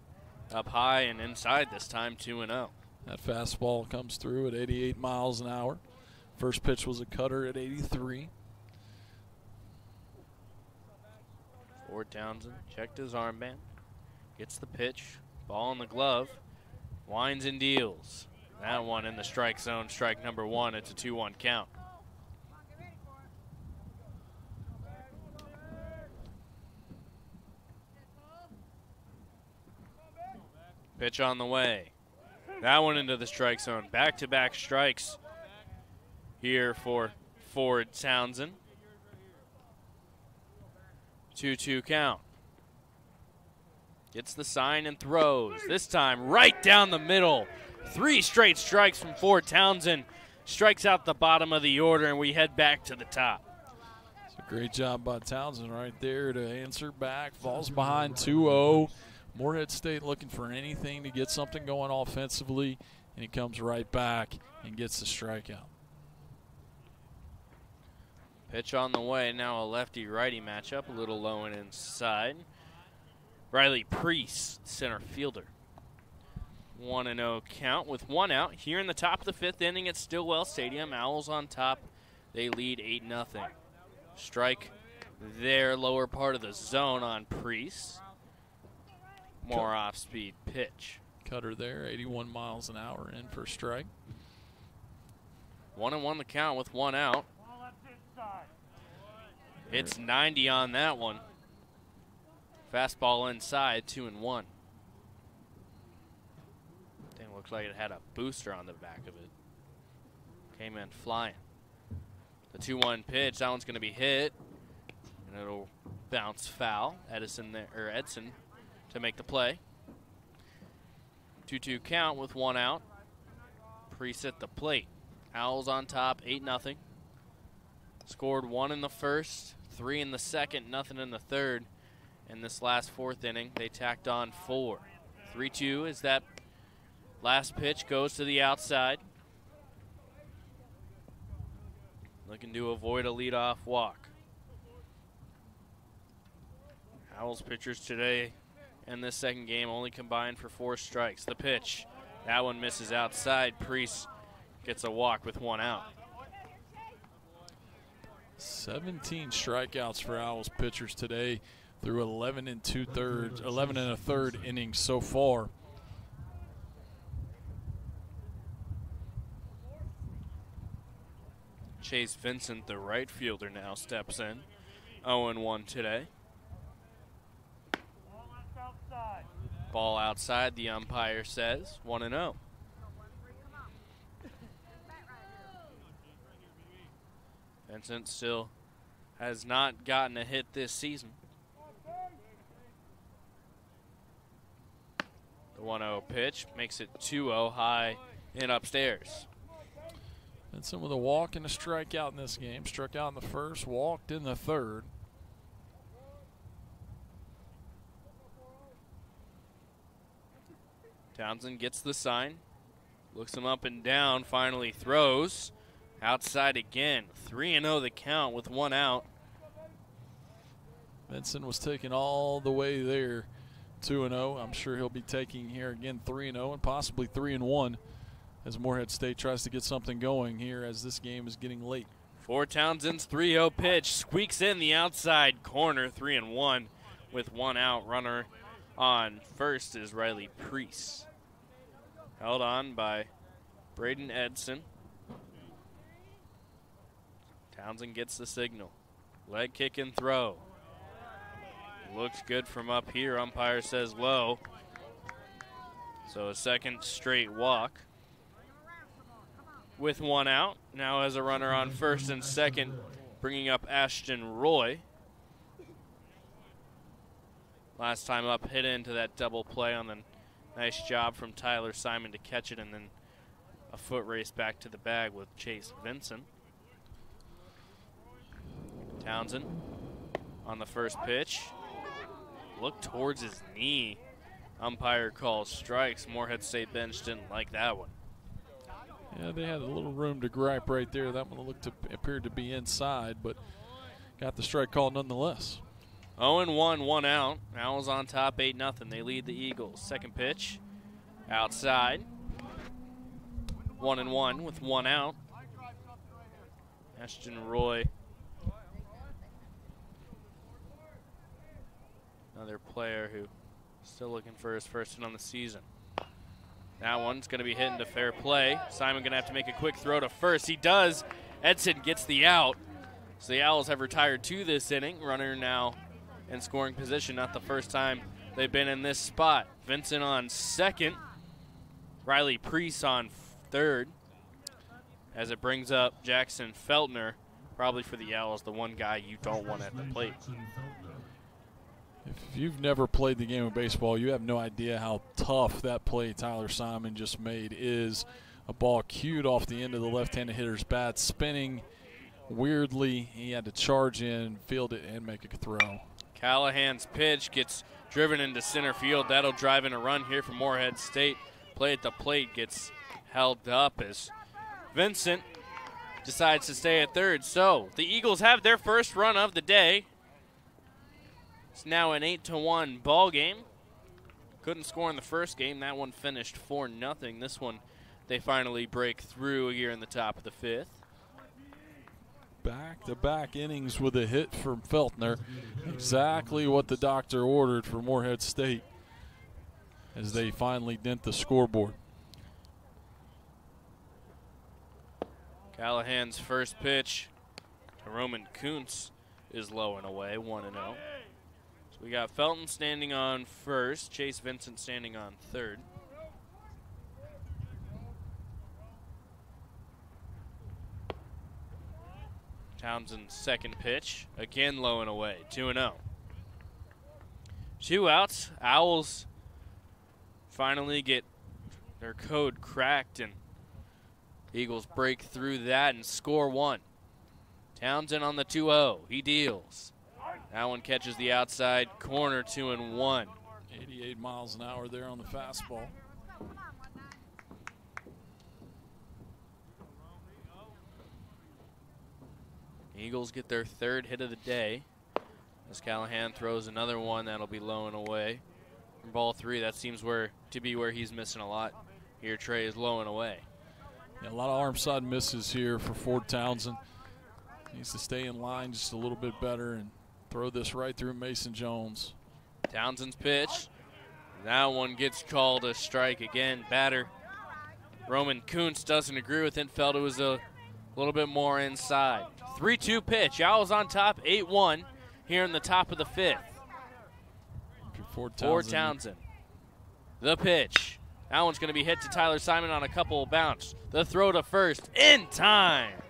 up high and inside this time, 2 0. That fastball comes through at 88 miles an hour. First pitch was a cutter at 83. Ford Townsend checked his armband, gets the pitch, ball in the glove, winds and deals. That one in the strike zone, strike number one. It's a 2 1 count. Pitch on the way. That one into the strike zone. Back to back strikes here for Ford Townsend. 2 2 count. Gets the sign and throws. This time right down the middle. Three straight strikes from Ford Townsend. Strikes out the bottom of the order, and we head back to the top. It's a great job by Townsend right there to answer back. Falls behind 2 0. Morehead State looking for anything to get something going offensively, and he comes right back and gets the strikeout. Pitch on the way. Now a lefty righty matchup, a little low and inside. Riley Priest, center fielder. 1 0 count with one out here in the top of the fifth inning at Stillwell Stadium. Owls on top. They lead 8 0. Strike their lower part of the zone on Priest. More off speed pitch. Cutter there, 81 miles an hour in for strike. 1 and 1 the count with one out. It's 90 on that one. Fastball inside, 2 and 1 looks like it had a booster on the back of it. Came in flying. The 2 1 pitch, that one's going to be hit. And it'll bounce foul. Edison there, or Edson to make the play. 2 2 count with one out. Preset the plate. Owls on top, 8 0. Scored one in the first, three in the second, nothing in the third. In this last fourth inning, they tacked on four. 3 2 is that last pitch goes to the outside. Looking to avoid a leadoff walk. Owls pitchers today in this second game only combined for four strikes. The pitch, that one misses outside. Priest gets a walk with one out. 17 strikeouts for Owls pitchers today through 11 and two thirds, 11 and a third innings so far. Chase Vincent, the right fielder, now steps in. 0 1 today. Ball outside, the umpire says 1 0. Vincent still has not gotten a hit this season. The 1 0 pitch makes it 2 0 high and upstairs. Vincent with a walk and a strikeout in this game. Struck out in the first, walked in the third. Townsend gets the sign, looks him up and down, finally throws. Outside again. 3 0 the count with one out. Vincent was taken all the way there, 2 0. I'm sure he'll be taking here again 3 0 and possibly 3 and 1 as Morehead State tries to get something going here as this game is getting late. Ford Townsend's 3 0 pitch, squeaks in the outside corner, 3 and 1 with one out. Runner on first is Riley Priest. Held on by Braden Edson. Townsend gets the signal. Leg kick and throw. Looks good from up here. Umpire says low. So a second straight walk. With one out. Now as a runner on first and second, bringing up Ashton Roy. Last time up, hit into that double play on the nice job from Tyler Simon to catch it, and then a foot race back to the bag with Chase Vincent. Townsend on the first pitch. Look towards his knee. Umpire calls strikes. Morehead State bench didn't like that one. Yeah, they had a little room to gripe right there. That one looked to, appeared to be inside, but got the strike call nonetheless. 0 1, one out. Owls on top, 8 0. They lead the Eagles. Second pitch, outside. 1 and 1 with one out. Ashton Roy Another player who still looking for his first hit on the season. That one's going to be hit into fair play. Simon going to have to make a quick throw to first. He does. Edson gets the out. So the Owls have retired to this inning. Runner now in scoring position. Not the first time they've been in this spot. Vincent on second. Riley Priest on third. As it brings up Jackson Feltner, probably for the Owls, the one guy you don't want at the plate. If you've never played the game of baseball, you have no idea how tough that play Tyler Simon just made is. A ball cued off the end of the left-handed hitter's bat, spinning weirdly. He had to charge in, field it, and make a throw. Callahan's pitch gets driven into center field. That'll drive in a run here for Morehead State. Play at the plate gets held up as Vincent decides to stay at third. So the Eagles have their first run of the day. It's now an 8 to 1 ball game. Couldn't score in the first game. That one finished 4 nothing. This one, they finally break through here in the top of the fifth. Back back to back innings with a hit from Feltner. Exactly what the doctor ordered for Morehead State as they finally dent the scoreboard. Callahan's first pitch to Roman Kuntz is low and away, 1 0. We got Felton standing on first, Chase Vincent standing on third. Townsend's second pitch, again low and away, 2 0. Two outs. Owls finally get their code cracked, and Eagles break through that and score one. Townsend on the 2 0. He deals. That one catches the outside corner, 2 and 1. 88 miles an hour there on the fastball. Eagles get their third hit of the day. As Callahan throws another one, that'll be low and away. From ball three, that seems where to be where he's missing a lot. Here, Trey is low and away. Yeah, a lot of arm side misses here for Ford Townsend. Needs to stay in line just a little bit better and throw this right through Mason Jones. Townsend's pitch. That one gets called a strike again. Batter Roman Kuntz doesn't agree with it. Felt it was a little bit more inside. 3 2 pitch. Owls on top, 8 1 here in the top of the fifth. For Townsend. Townsend. The pitch. That one's going to be hit to Tyler Simon on a couple of bounce. The throw to first in time.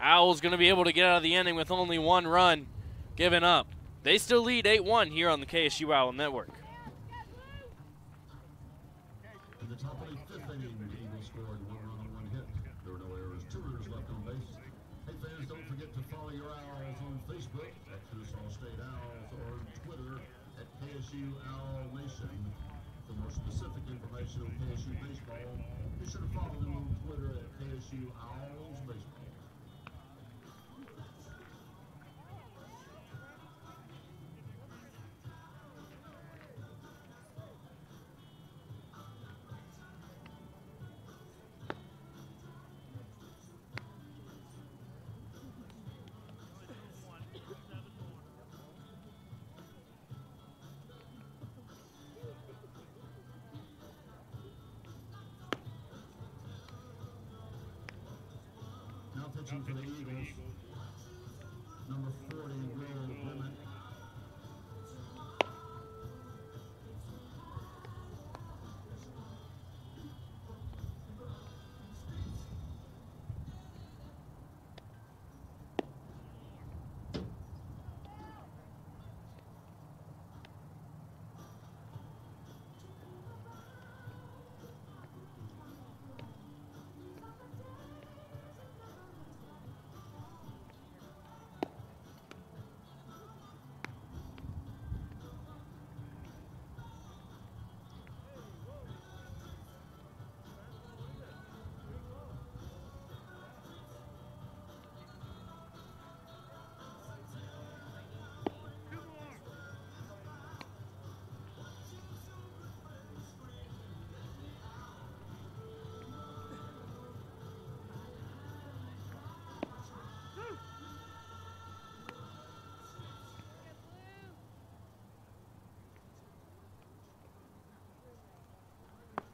Owls going to be able to get out of the inning with only one run given up. They still lead 8 1 here on the KSU Owl Network.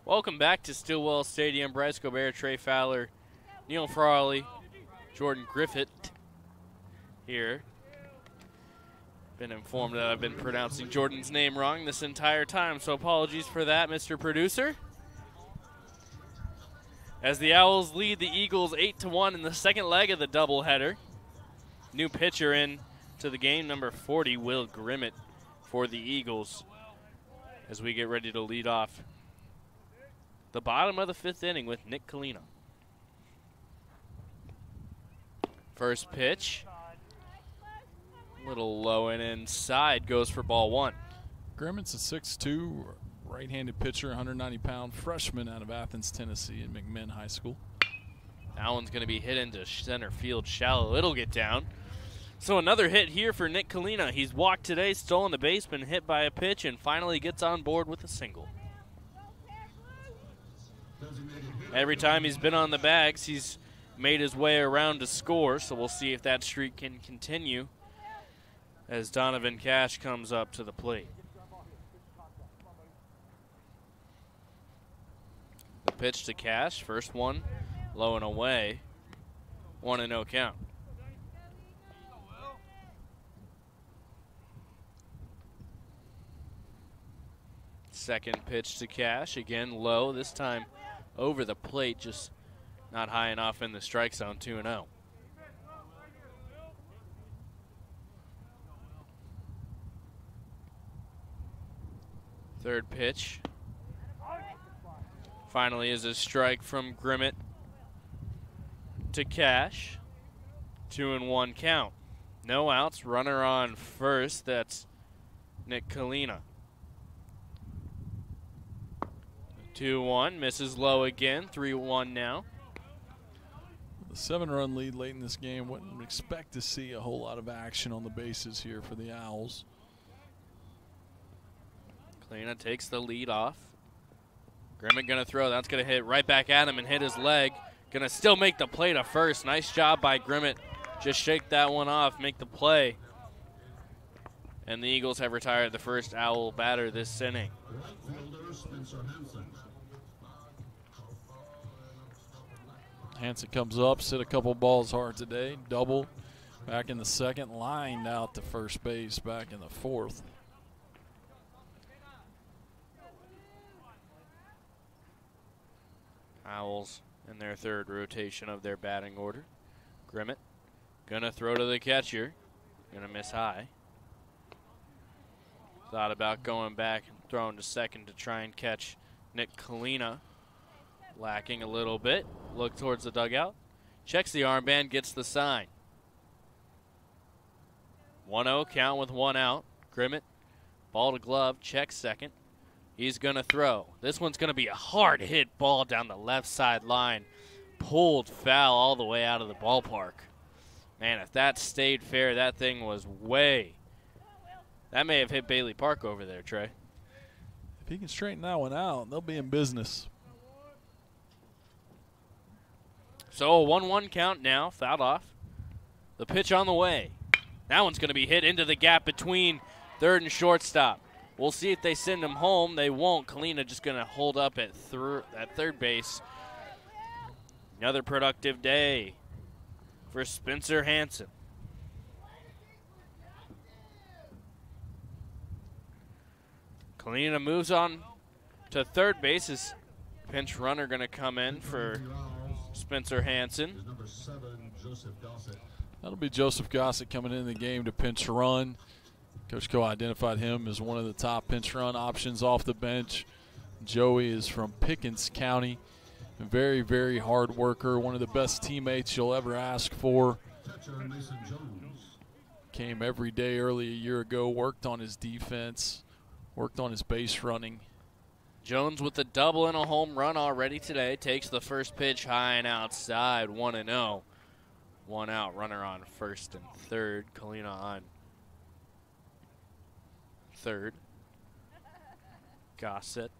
Welcome back to Stillwell Stadium. Bryce Gobert, Trey Fowler, Neil Frawley, Jordan Griffith here. Been informed that I've been pronouncing Jordan's name wrong this entire time, so apologies for that, Mr. Producer. As the Owls lead the Eagles 8 to 1 in the second leg of the doubleheader. New pitcher in to the game, number 40, Will Grimmett for the Eagles as we get ready to lead off the bottom of the fifth inning with Nick Kalina. First pitch. Little low and inside goes for ball one. Grimmett's a 6'2 right handed pitcher, 190 pound freshman out of Athens, Tennessee, at McMinn High School. That one's going to be hit into center field shallow. It'll get down. So another hit here for Nick Kalina. He's walked today, stolen the base, been hit by a pitch, and finally gets on board with a single. Designated hitter. Every time he's been on the bags, he's made his way around to score, so we'll see if that streak can continue as Donovan Cash comes up to the plate. The pitch to Cash, first one, low and away, one and no count. Second pitch to Cash, again low, this time over the plate, just not high enough in the strike zone, 2 0. Third pitch. Finally is a strike from Grimmett to Cash. Two and one count. No outs. Runner on first. That's Nick Kalina. 2 1. Misses low again. 3 1 now. The seven run lead late in this game. Wouldn't expect to see a whole lot of action on the bases here for the Owls. Kalina takes the lead off. Grimmett going to throw. That's going to hit right back at him and hit his leg. Going to still make the play to first. Nice job by Grimmett. Just shake that one off, make the play. And the Eagles have retired the first Owl batter this inning. Hanson comes up, hit a couple balls hard today, double. Back in the second, lined out to first base back in the fourth. Owls in their third rotation of their batting order. Grimmett gonna throw to the catcher, gonna miss high. Thought about going back and throwing to second to try and catch Nick Kalina. Lacking a little bit. Look towards the dugout. Checks the armband, gets the sign. 1 0 count with one out. Grimmett, ball to glove, checks second. He's going to throw. This one's going to be a hard hit ball down the left side line. Pulled foul all the way out of the ballpark. Man, if that stayed fair, that thing was way. That may have hit Bailey Park over there, Trey. If he can straighten that one out, they'll be in business. So a 1 1 count now, fouled off. The pitch on the way. That one's going to be hit into the gap between third and shortstop. We'll see if they send him home. They won't. Kalina just going to hold up at, thir- at third base. Another productive day for Spencer Hanson. Kalina moves on to third base. Is pinch runner going to come in for Spencer Gossett. That'll be Joseph Gossett coming in the game to pinch run. Coach Coe identified him as one of the top pinch run options off the bench. Joey is from Pickens County. Very, very hard worker. One of the best teammates you'll ever ask for. Came every day early a year ago, worked on his defense, worked on his base running. Jones with a double and a home run already today takes the first pitch high and outside, 1 and 0. One out, runner on first and third. Kalina on third. Gossett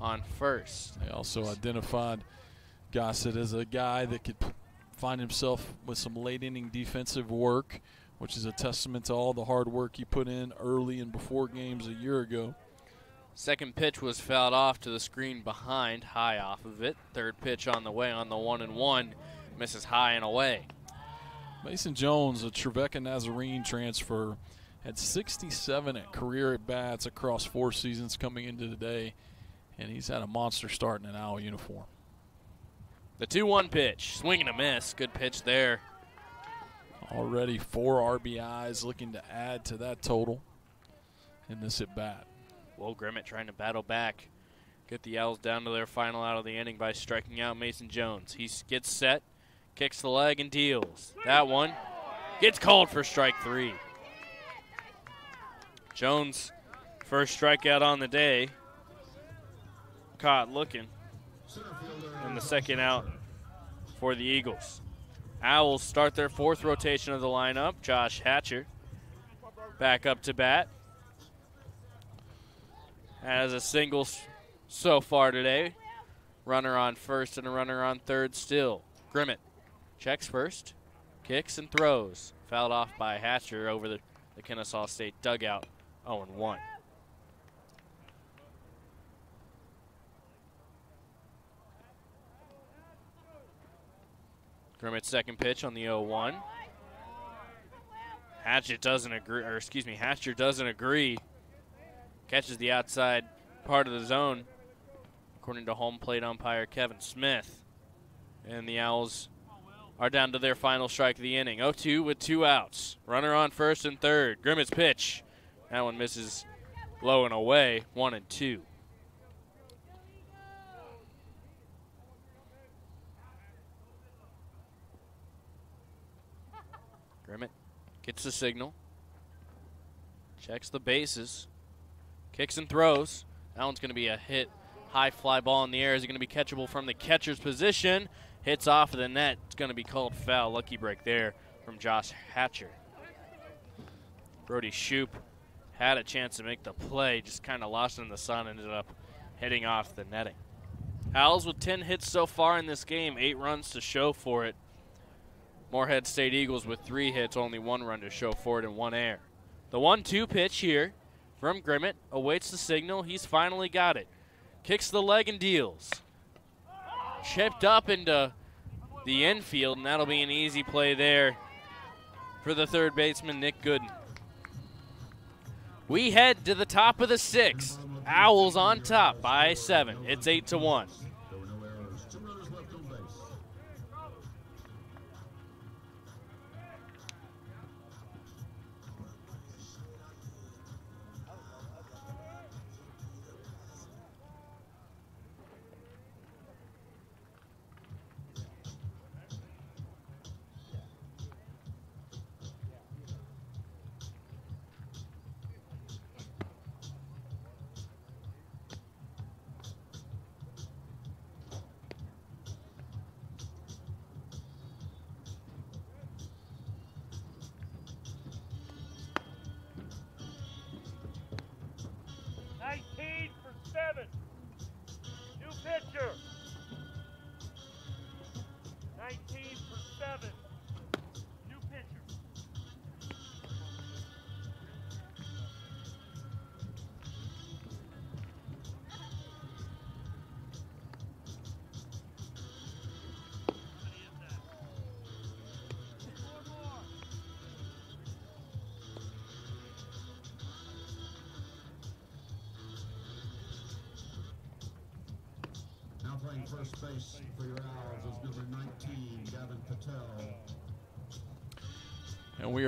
on first. They also identified Gossett as a guy that could find himself with some late inning defensive work, which is a testament to all the hard work he put in early and before games a year ago. Second pitch was fouled off to the screen behind, high off of it. Third pitch on the way on the one and one, misses high and away. Mason Jones, a Trevecca Nazarene transfer, had 67 at career at bats across four seasons coming into today, and he's had a monster start in an owl uniform. The 2 1 pitch, swinging and a miss. Good pitch there. Already four RBIs, looking to add to that total in this at bat. Will Grimmett trying to battle back, get the Owls down to their final out of the inning by striking out Mason Jones. He gets set, kicks the leg, and deals. That one gets called for strike three. Jones, first strikeout on the day, caught looking, and the second out for the Eagles. Owls start their fourth rotation of the lineup. Josh Hatcher back up to bat. Has a single so far today. Runner on first and a runner on third still. Grimmett Checks first, kicks and throws. Fouled off by Hatcher over the, the Kennesaw State dugout. 0 1. Grimmett's second pitch on the 0 1. Hatchet doesn't agree, or excuse me, Hatcher doesn't agree. Catches the outside part of the zone, according to home plate umpire Kevin Smith. And the Owls are down to their final strike of the inning. 0 2 with two outs. Runner on first and third. Grimmett's pitch. That one misses low and away. 1 and 2. Grimmett gets the signal. Checks the bases. Kicks and throws. That one's going to be a hit. High fly ball in the air. Is it going to be catchable from the catcher's position? Hits off of the net. It's going to be called foul. Lucky break there from Josh Hatcher. Brody Shoop had a chance to make the play, just kind of lost in the sun, ended up hitting off the netting. Owls with 10 hits so far in this game, eight runs to show for it. Morehead State Eagles with three hits, only one run to show for it in one air. The 1 2 pitch here from Grimmett awaits the signal. He's finally got it. Kicks the leg and deals. Chipped up into the infield, and that'll be an easy play there for the third baseman, Nick Gooden. We head to the top of the sixth. Owls on top by seven. It's eight to one.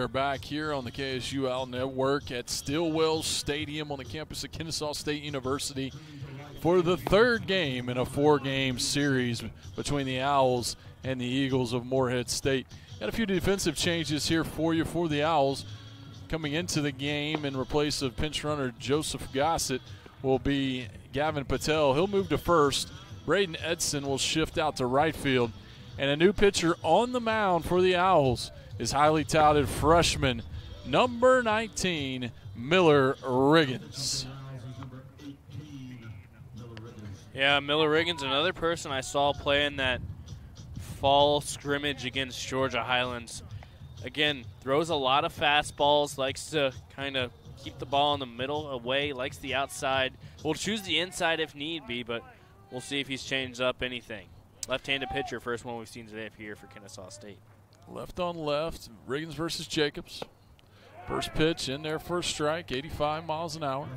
Are back here on the KSU Owl Network at Stillwell Stadium on the campus of Kennesaw State University for the third game in a four game series between the Owls and the Eagles of Morehead State. Got a few defensive changes here for you for the Owls. Coming into the game in replace of pinch runner Joseph Gossett will be Gavin Patel. He'll move to first. Braden Edson will shift out to right field. And a new pitcher on the mound for the Owls is highly touted freshman number 19, Miller Riggins. Owls is number 18, Miller Riggins. Yeah, Miller Riggins, another person I saw play in that fall scrimmage against Georgia Highlands. Again, throws a lot of fastballs, likes to kind of keep the ball in the middle away, likes the outside. Will choose the inside if need be, but we'll see if he's changed up anything. Left-handed pitcher, first one we've seen today up here for Kennesaw State. Left on left, Riggins versus Jacobs. First pitch in there a strike, 85 miles an hour.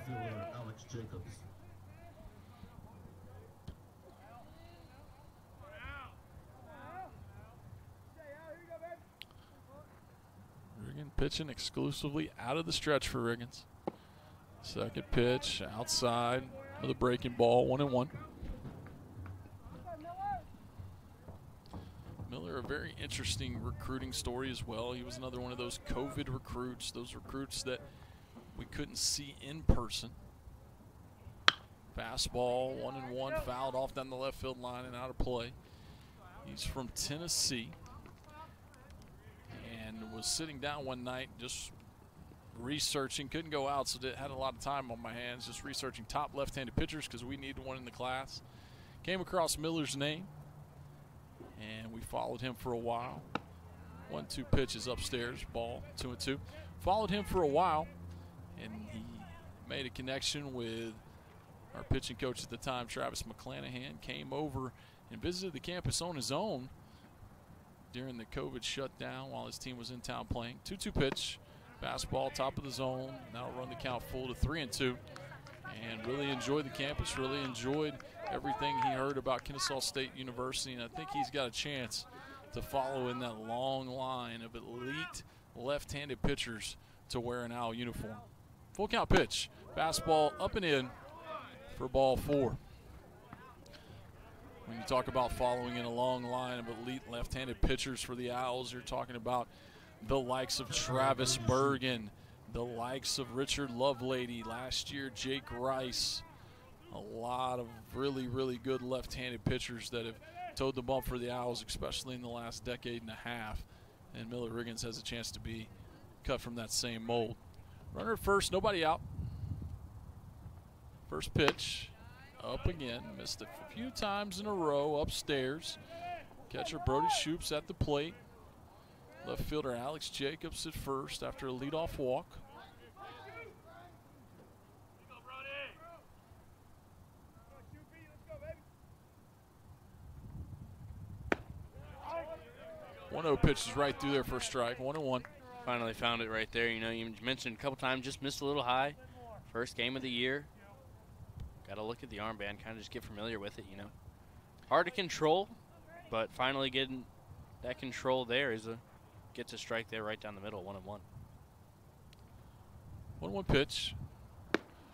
Riggins pitching exclusively out of the stretch for Riggins. Second pitch outside with a breaking ball, one and one. Miller, a very interesting recruiting story as well. He was another one of those COVID recruits, those recruits that we couldn't see in person. Fastball, one and one, fouled off down the left field line and out of play. He's from Tennessee and was sitting down one night just researching. Couldn't go out, so had a lot of time on my hands just researching top left-handed pitchers because we needed one in the class. Came across Miller's name and we followed him for a while. One two pitches upstairs, ball two and two. Followed him for a while, and he made a connection with our pitching coach at the time, Travis McClanahan. Came over and visited the campus on his own during the COVID shutdown while his team was in town playing. 2 2 pitch, fastball, top of the zone. Now run the count full to 3 and 2. And really enjoyed the campus, really enjoyed everything he heard about Kennesaw State University. And I think he's got a chance to follow in that long line of elite left handed pitchers to wear an owl uniform. Full count pitch, fastball up and in for ball four. When you talk about following in a long line of elite left handed pitchers for the Owls, you're talking about the likes of Travis Bergen, the likes of Richard Lovelady, last year Jake Rice. A lot of really, really good left handed pitchers that have towed the bump for the Owls, especially in the last decade and a half. And Miller Riggins has a chance to be cut from that same mold. Runner first, nobody out. First pitch, up again. Missed a few times in a row upstairs. Catcher Brody Shoop's at the plate. Left fielder Alex Jacobs at first after a leadoff walk. One 0 pitches right through there for a strike. One one. Finally found it right there. You know, you mentioned a couple times, just missed a little high. First game of the year. Got to look at the armband, kind of just get familiar with it, you know. Hard to control, but finally getting that control there is a gets a strike there right down the middle, one and one. One one pitch.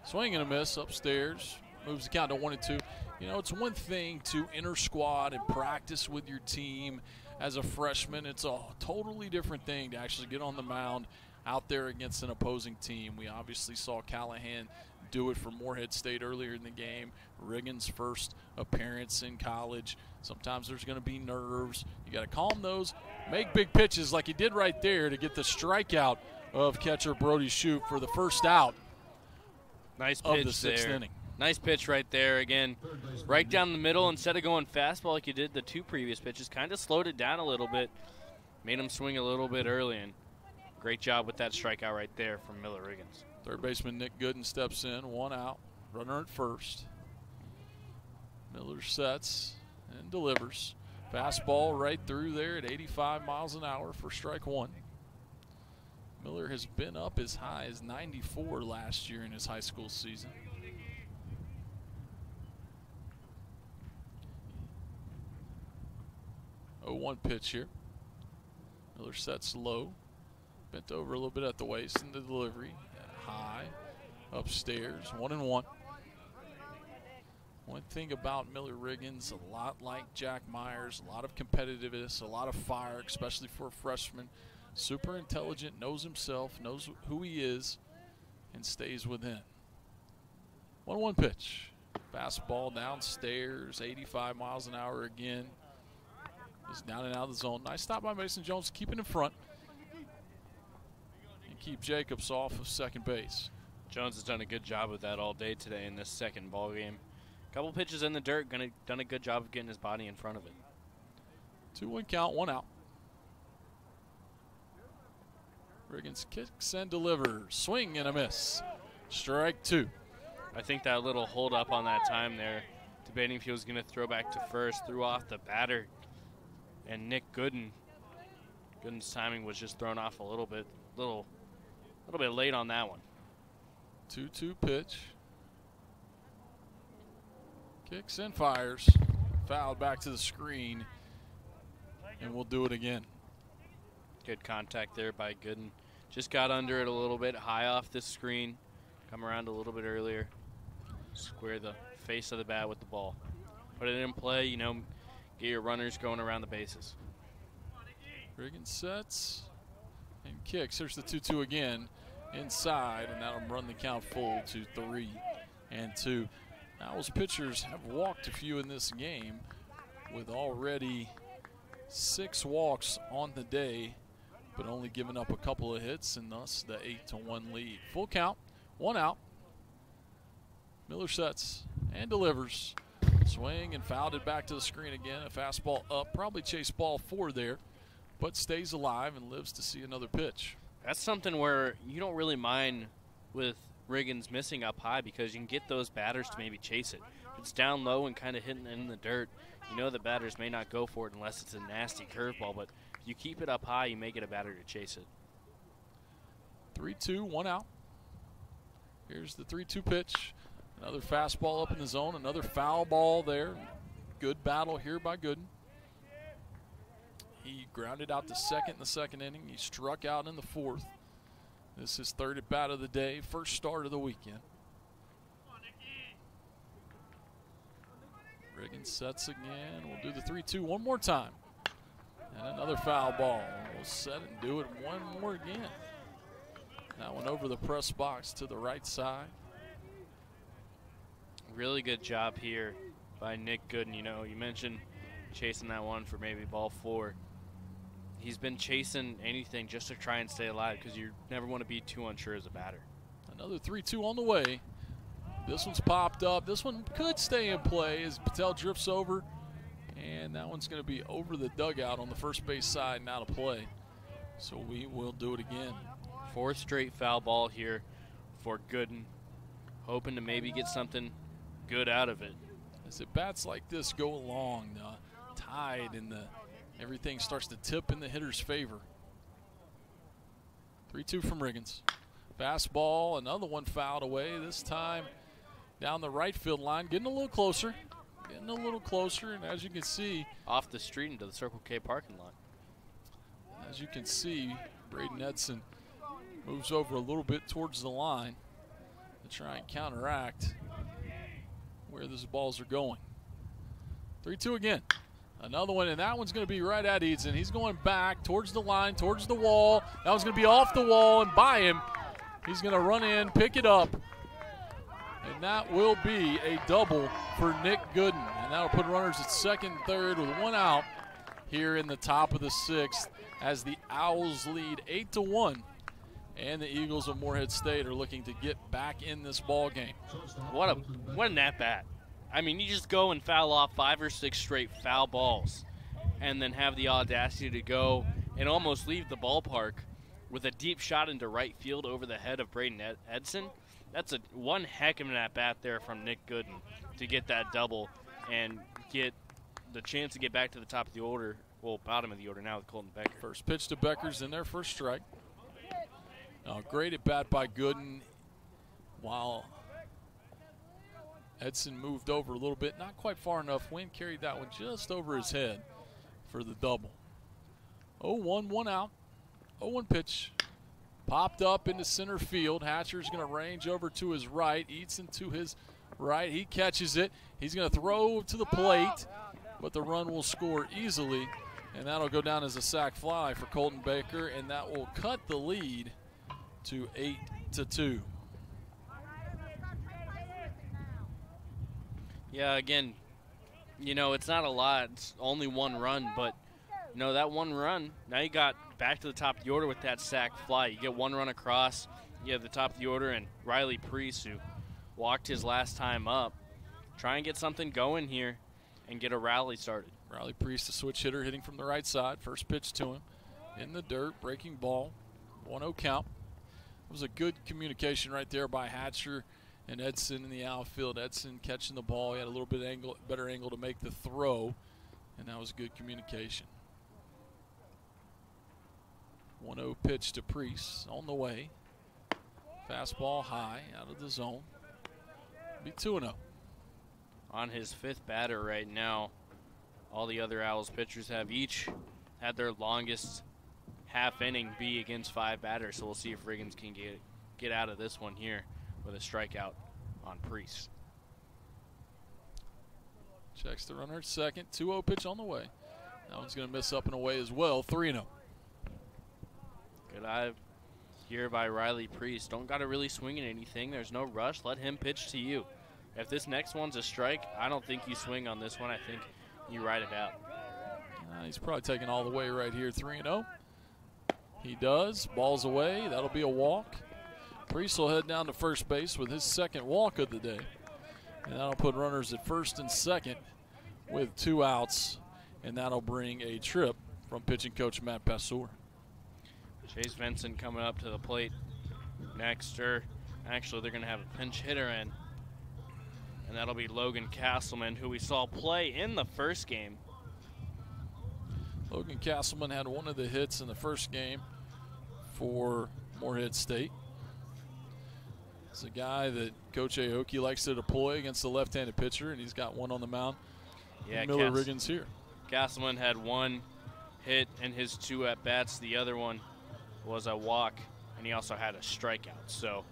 Swing and a miss upstairs. Moves the count to one and two. You know, it's one thing to inter squad and practice with your team as a freshman. It's a totally different thing to actually get on the mound out there against an opposing team. We obviously saw Callahan do it for Morehead State earlier in the game. Riggins' first appearance in college. Sometimes there's going to be nerves. You got to calm those, make big pitches like he did right there to get the strikeout of catcher Brody Shoop for the first out Nice of pitch the sixth there. inning. Nice pitch right there. Again, right down the middle. Instead of going fastball like you did the two previous pitches, kind of slowed it down a little bit. Made him swing a little bit early, and great job with that strikeout right there from Miller Riggins. Third baseman Nick Gooden steps in, one out, runner at first. Miller sets and delivers. Fastball right through there at 85 miles an hour for strike one. Miller has been up as high as 94 last year in his high school season. Oh, one pitch here. Miller sets low, bent over a little bit at the waist in the delivery, high, upstairs, one and one. One thing about Miller Riggins, a lot like Jack Myers, a lot of competitiveness, a lot of fire, especially for a freshman. Super intelligent, knows himself, knows who he is, and stays within. 1 1 pitch. Fastball downstairs, 85 miles an hour again. Is down and out of the zone. Nice stop by Mason Jones, keeping in front. And keep Jacobs off of second base. Jones has done a good job with that all day today in this second ball game. Couple pitches in the dirt, gonna done a good job of getting his body in front of it. 2 1 count, one out. Riggins kicks and delivers. Swing and a miss. Strike two. I think that little hold up on that time there, debating if he was gonna throw back to first, threw off the batter, and Nick Gooden. Gooden's timing was just thrown off a little bit, little, little bit late on that one. 2 2 pitch. Kicks and fires. Fouled back to the screen. And we'll do it again. Good contact there by Gooden. Just got under it a little bit, high off the screen. Come around a little bit earlier. Square the face of the bat with the ball. Put it in play, you know, get your runners going around the bases. Riggins sets and kicks. There's the 2 2 again inside, and that'll run the count full to 3 and 2. Owls pitchers have walked a few in this game with already six walks on the day, but only giving up a couple of hits, and thus the 8 to 1 lead. Full count, one out. Miller sets and delivers. Swing and fouled it back to the screen again. A fastball up, probably chase ball four there, but stays alive and lives to see another pitch. That's something where you don't really mind with Riggins missing up high because you can get those batters to maybe chase it. If it's down low and kind of hitting in the dirt, you know the batters may not go for it unless it's a nasty curveball. But if you keep it up high, you may get a batter to chase it. 3 2, one out. Here's the 3 2 pitch. Another fastball up in the zone, another foul ball there. Good battle here by Gooden. He grounded out to second in the second inning. He struck out in the fourth. This is third at bat of the day, first start of the weekend. Riggins sets again. We'll do the 3 2 one more time. And another foul ball. We'll set it and do it one more again. That one over the press box to the right side. Really good job here by Nick Gooden. You know, you mentioned chasing that one for maybe ball four. He's been chasing anything just to try and stay alive because you never want to be too unsure as a batter. Another 3 2 on the way. This one's popped up. This one could stay in play as Patel drifts over. And that one's going to be over the dugout on the first base side and out of play. So we will do it again. Fourth straight foul ball here for Gooden. Hoping to maybe get something good out of it. As at bats like this go along, uh, the tide and the everything starts to tip in the hitter's favor. 3 2 from Riggins. Fastball, another one fouled away. This time down the right field line, getting a little closer. Getting a little closer, and as you can see, Off the street into the Circle K parking lot. as you can see, Braden Edson moves over a little bit towards the line to try and counteract where those balls are going. 3 2 again. Another one, and that one's going to be right at Edson. He's going back towards the line, towards the wall. That one's going to be off the wall and by him. He's going to run in, pick it up, and that will be a double for Nick Gooden. And that'll put runners at second third with one out here in the top of the sixth as the Owls lead 8 to 1. And the Eagles of Morehead State are looking to get back in this ball game. What a what an at bat. I mean, you just go and foul off five or six straight foul balls, and then have the audacity to go and almost leave the ballpark with a deep shot into right field over the head of Braden Ed- Edson. That's a one heck of an at bat there from Nick Gooden to get that double and get the chance to get back to the top of the order, well, bottom of the order now with Colton Becker. First pitch to Becker's in their first strike. Now, great at bat by Gooden while Edson moved over a little bit, not quite far enough. Wind carried that one just over his head for the double. 0 1, one out. 0 1 pitch. Popped up into center field. Hatcher's going to range over to his right. Edson to his right. He catches it. He's going to throw to the plate, but the run will score easily. And that'll go down as a sac fly for Colton Baker, and that will cut the lead to 8 to 2. Yeah, again, you know, it's not a lot. It's only one run, but you know that one run. Now you got back to the top of the order with that sack fly. You get one run across. You have the top of the order and Riley Priest, who walked his last time up. Try and get something going here and get a rally started. Riley Priest, a switch hitter, hitting from the right side. First pitch to him in the dirt, breaking ball. 1 0 count. It was a good communication right there by Hatcher and Edson in the outfield. Edson catching the ball. He had a little bit angle, better angle to make the throw, and that was good communication. 1 0 pitch to Priest on the way. Fastball high out of the zone. Be 2 0. On his fifth batter right now, all the other Owls pitchers have each had their longest half inning be against five batters. So we'll see if Riggins can get get out of this one here with a strikeout on Priest. Checks the runner at second. 2 0 pitch on the way. That one's going to miss up and away as well. 3 0. Good eye here by Riley Priest. Don't got to really swing at anything. There's no rush. Let him pitch to you. If this next one's a strike, I don't think you swing on this one. I think you ride it out. Uh, he's probably taking all the way right here, 3 0. He does. Ball's away. That'll be a walk. Priest will head down to first base with his second walk of the day. And that'll put runners at first and second with two outs. And that'll bring a trip from pitching coach Matt Passour. Chase Vincent coming up to the plate next. Or actually, they're going to have a pinch hitter in. And that'll be Logan Castleman, who we saw play in the first game. Logan Castleman had one of the hits in the first game for Morehead State. It's a guy that Coach Aoki likes to deploy against the left-handed pitcher, and he's got one on the mound. Yeah, Miller Cass- Riggins here. Castleman had one hit in his two at bats. The other one was a walk, and he also had a strikeout. So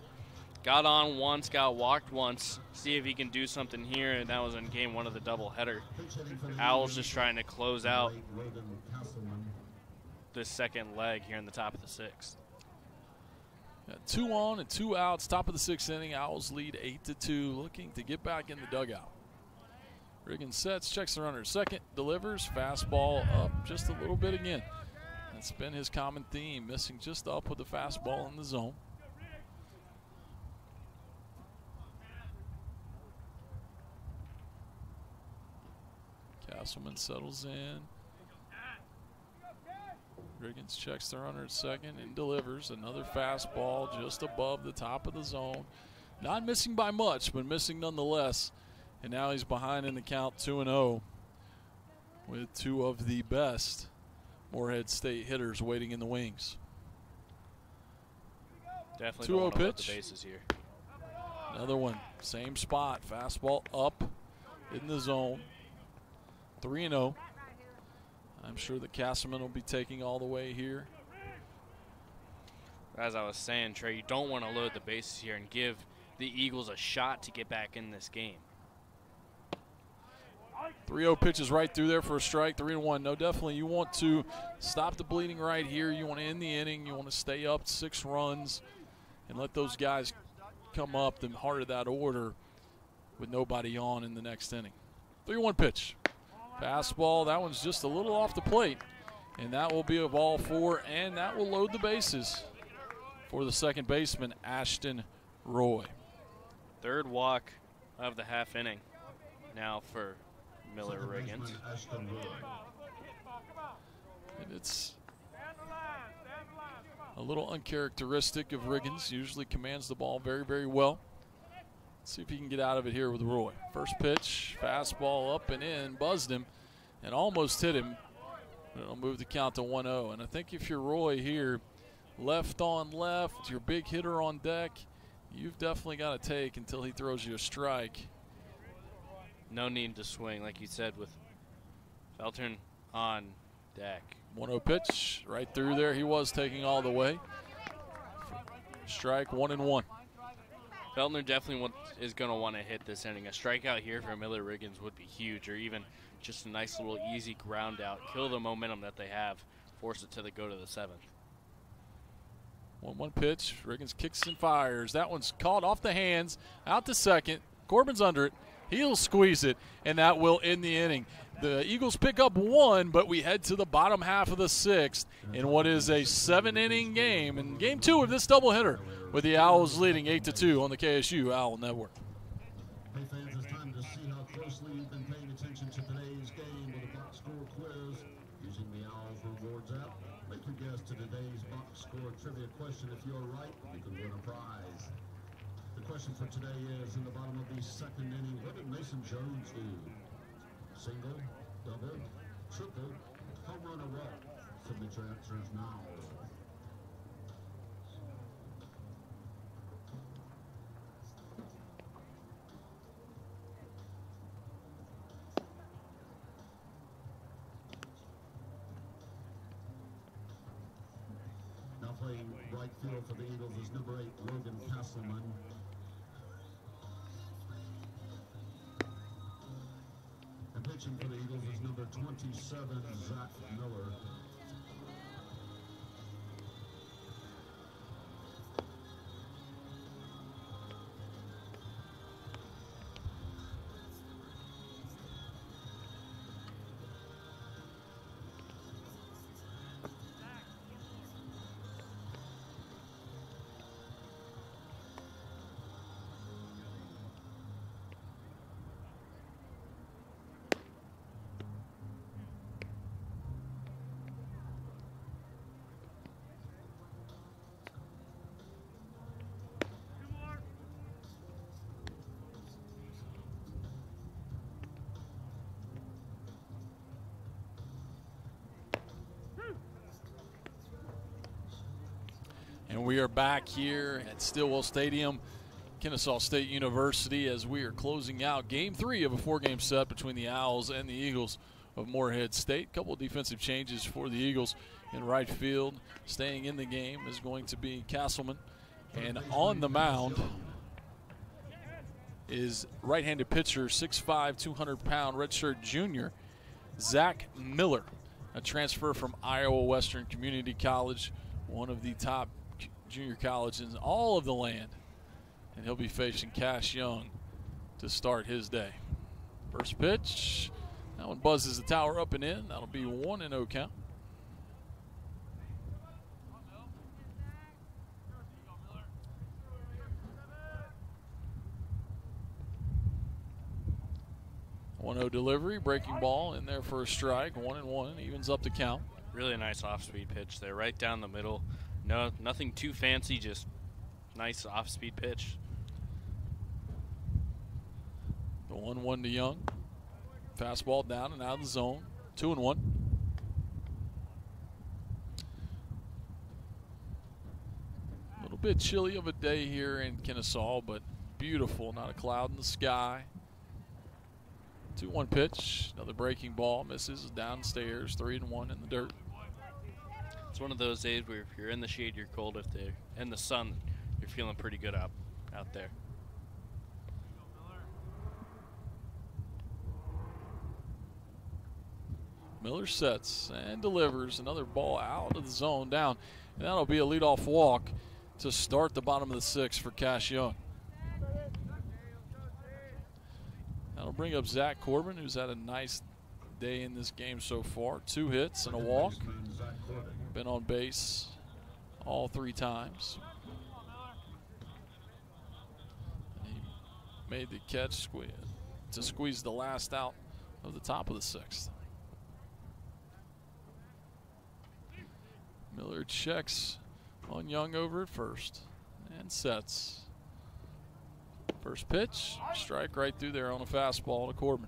got on once, got walked once. See if he can do something here, and that was in game one of the doubleheader. Pitch hitting for the Owls just trying to close out the second leg here in the top of the sixth. Two on and two outs. Top of the sixth inning. Owls lead eight to two, looking to get back in the dugout. Riggins sets, checks the runner second, delivers, fastball up just a little bit again. That's been his common theme, missing just up with the fastball in the zone. Castleman settles in. Riggins checks the runner at second and delivers another fastball just above the top of the zone. Not missing by much, but missing nonetheless. And now he's behind in the count 2 and 0 with two of the best Morehead State hitters waiting in the wings. Definitely 2-0 don't want to load the pitch. bases here. Another one, same spot, fastball up in the zone. 3 and 0. I'm sure that Castleman will be taking all the way here. As I was saying, Trey, you don't want to load the bases here and give the Eagles a shot to get back in this game. 3 0 pitches right through there for a strike, 3 and 1. No, definitely you want to stop the bleeding right here. You want to end the inning. You want to stay up six runs and let those guys come up the heart of that order with nobody on in the next inning. 3 1 pitch. Fastball, that one's just a little off the plate. And that will be a ball four, and that will load the bases for the second baseman, Ashton Roy. Third walk of the half inning now for Miller Riggins. baseman, Ashton Roy. And it's a little uncharacteristic of Riggins. Usually commands the ball very, very well. Let's see if he can get out of it here with Roy. First pitch, fastball up and in, buzzed him, and almost hit him. But it'll move the count to 1 0. And I think if you're Roy here, left on left, your big hitter on deck, you've definitely got to take until he throws you a strike. No need to swing, like you said, with Feltner on deck. 1 0 pitch right through there. He was taking all the way. Strike, 1 and 1. Feltner definitely want, is going to want to hit this inning. A strikeout here for Miller Riggins would be huge, or even just a nice little easy ground out. Kill the momentum that they have, force it to the go to the seventh. 1 1 pitch. Riggins kicks and fires. That one's caught off the hands, out to second. Corbin's under it. He'll squeeze it, and that will end the inning. The Eagles pick up one, but we head to the bottom half of the sixth in what is a seven inning game. And game two of this doubleheader with the Owls leading 8 to 2 on the KSU Owl Network. Hey fans, it's time to see how closely you've been paying attention to today's game with a box score quiz using the Owls Rewards app. Make your guess to today's box score trivia question. If you're right, you can win a prize. The question for today is, in the bottom of the second inning, what did Mason Jones do? Single, double, triple, home run walk? Submit your answers now. Now playing right field for the Eagles is number eight, Logan Castleman. Pitching for the Eagles is number 27, Zach Miller. And we are back here at Stillwell Stadium, Kennesaw State University, as we are closing out game three of a four game set between the Owls and the Eagles of Morehead State. A couple defensive changes for the Eagles in right field. Staying in the game is going to be Castleman. And on the mound is right handed pitcher, 6'5, 200 pound redshirt junior, Zach Miller, a transfer from Iowa Western Community College, one of the top junior college in all of the land. And he'll be facing Cash Young to start his day. First pitch. That one buzzes the tower up and in. That'll be 1 and 0 count. One zero delivery, breaking ball in there for a strike. One and one evens up the count. Really nice off-speed pitch there, right down the middle. No, nothing too fancy, just nice off-speed pitch. The one one to Young. Fastball down and out of the zone. Two and one. A little bit chilly of a day here in Kennesaw, but beautiful. Not a cloud in the sky. 2 1 pitch. Another breaking ball. Misses downstairs. 3 and 1 in the dirt. One of those days where if you're in the shade, you're cold. If they're in the sun, you're feeling pretty good out, out there. Miller sets and delivers another ball out of the zone down. And that'll be a leadoff walk to start the bottom of the sixth for Cash Young. That'll bring up Zach Corbin, who's had a nice day in this game so far. Two hits and a walk. Been on base all three times. He made the catch to squeeze the last out of the top of the sixth. Miller checks on Young over at first and sets. First pitch, strike right through there on a fastball to Corbin.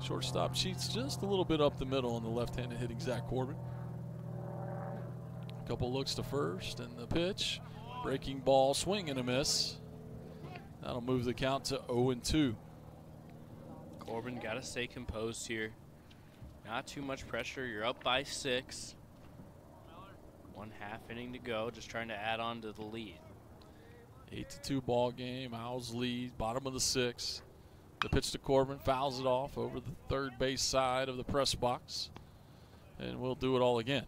Shortstop cheats just a little bit up the middle on the left-handed hitting Zach Corbin. A couple looks to first and the pitch. Breaking ball, swing and a miss. That'll move the count to 0 and 2. Corbin got to stay composed here. Not too much pressure. You're up by six. One half inning to go. Just trying to add on to the lead. Eight to two ball game. Owls lead. Bottom of the sixth. The pitch to Corbin fouls it off over the third base side of the press box, and we'll do it all again.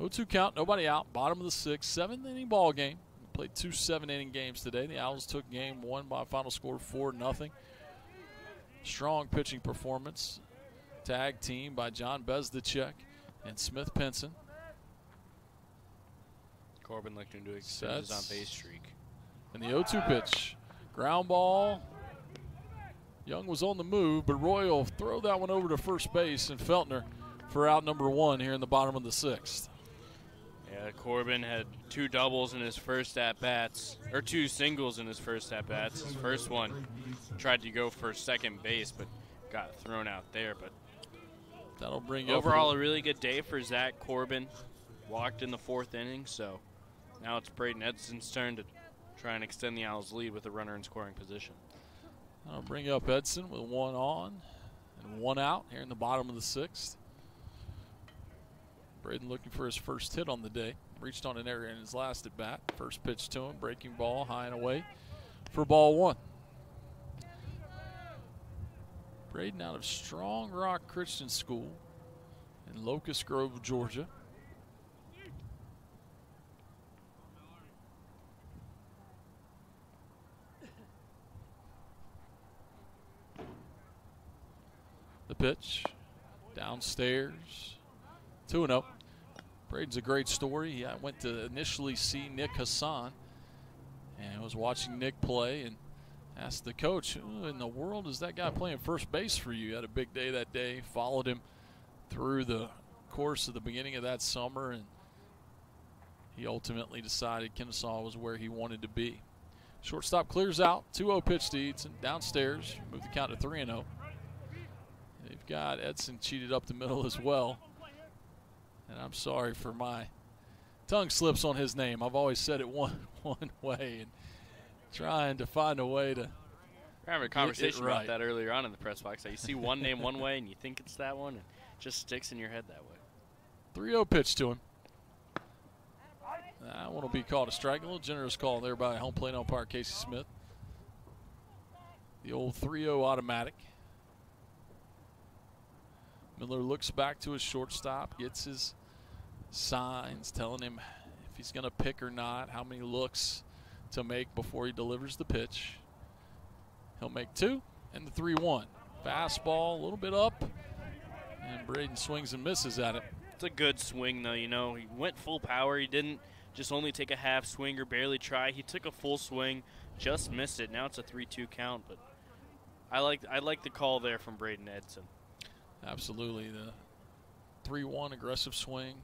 0-2 count. Nobody out. Bottom of the sixth. Seventh inning ball game. Played two seven inning games today. The Owls took game one by final score four nothing. Strong pitching performance. Tag team by John Bezdacek and Smith Pinson. Corbin looking to extend his on base streak. And the 0 2 pitch. Ground ball. Young was on the move, but Roy will throw that one over to first base and Feltner for out number one here in the bottom of the sixth. Yeah, Corbin had two doubles in his first at bats, or two singles in his first at bats. His first one tried to go for second base, but got thrown out there. But that'll bring overall a really good day for Zach Corbin. Walked in the fourth inning, so now it's Braden Edson's turn to try and extend the Owls' lead with a runner in scoring position. I'll bring up Edson with one on and one out here in the bottom of the sixth. Braden looking for his first hit on the day. Reached on an error in his last at bat. First pitch to him, breaking ball high and away for ball one. Braden out of Strong Rock Christian School in Locust Grove, Georgia. Pitch downstairs 2 0. Braden's a great story. I went to initially see Nick Hassan and was watching Nick play and asked the coach, in the world is that guy playing first base for you? Had a big day that day, followed him through the course of the beginning of that summer, and he ultimately decided Kennesaw was where he wanted to be. Shortstop clears out. 2 0 pitch to Edson. Downstairs. Move the count to 3 0. They've Edson cheated up the middle as well. And I'm sorry for my tongue slips on his name. I've always said it <laughs> one, one way and trying to find a way to. We're having a conversation right. about that earlier on in the press box. That you see one name one way and you think it's that one, and it just sticks in your head that way. 3 0 pitch to him. That one will be called a strike. A little generous call there by home plate umpire Casey Smith. The old 3 0 automatic. Miller looks back to his shortstop, gets his signs telling him if he's going to pick or not, how many looks to make before he delivers the pitch. He'll make two and the 3 1. Fastball, a little bit up, and Braden swings and misses at it. It's a good swing, though. You know, he went full power. He didn't just only take a half swing or barely try. He took a full swing, just missed it. Now it's a three-two count, but I like I like the call there from Braden Edson, Absolutely. The 3 1 aggressive swing.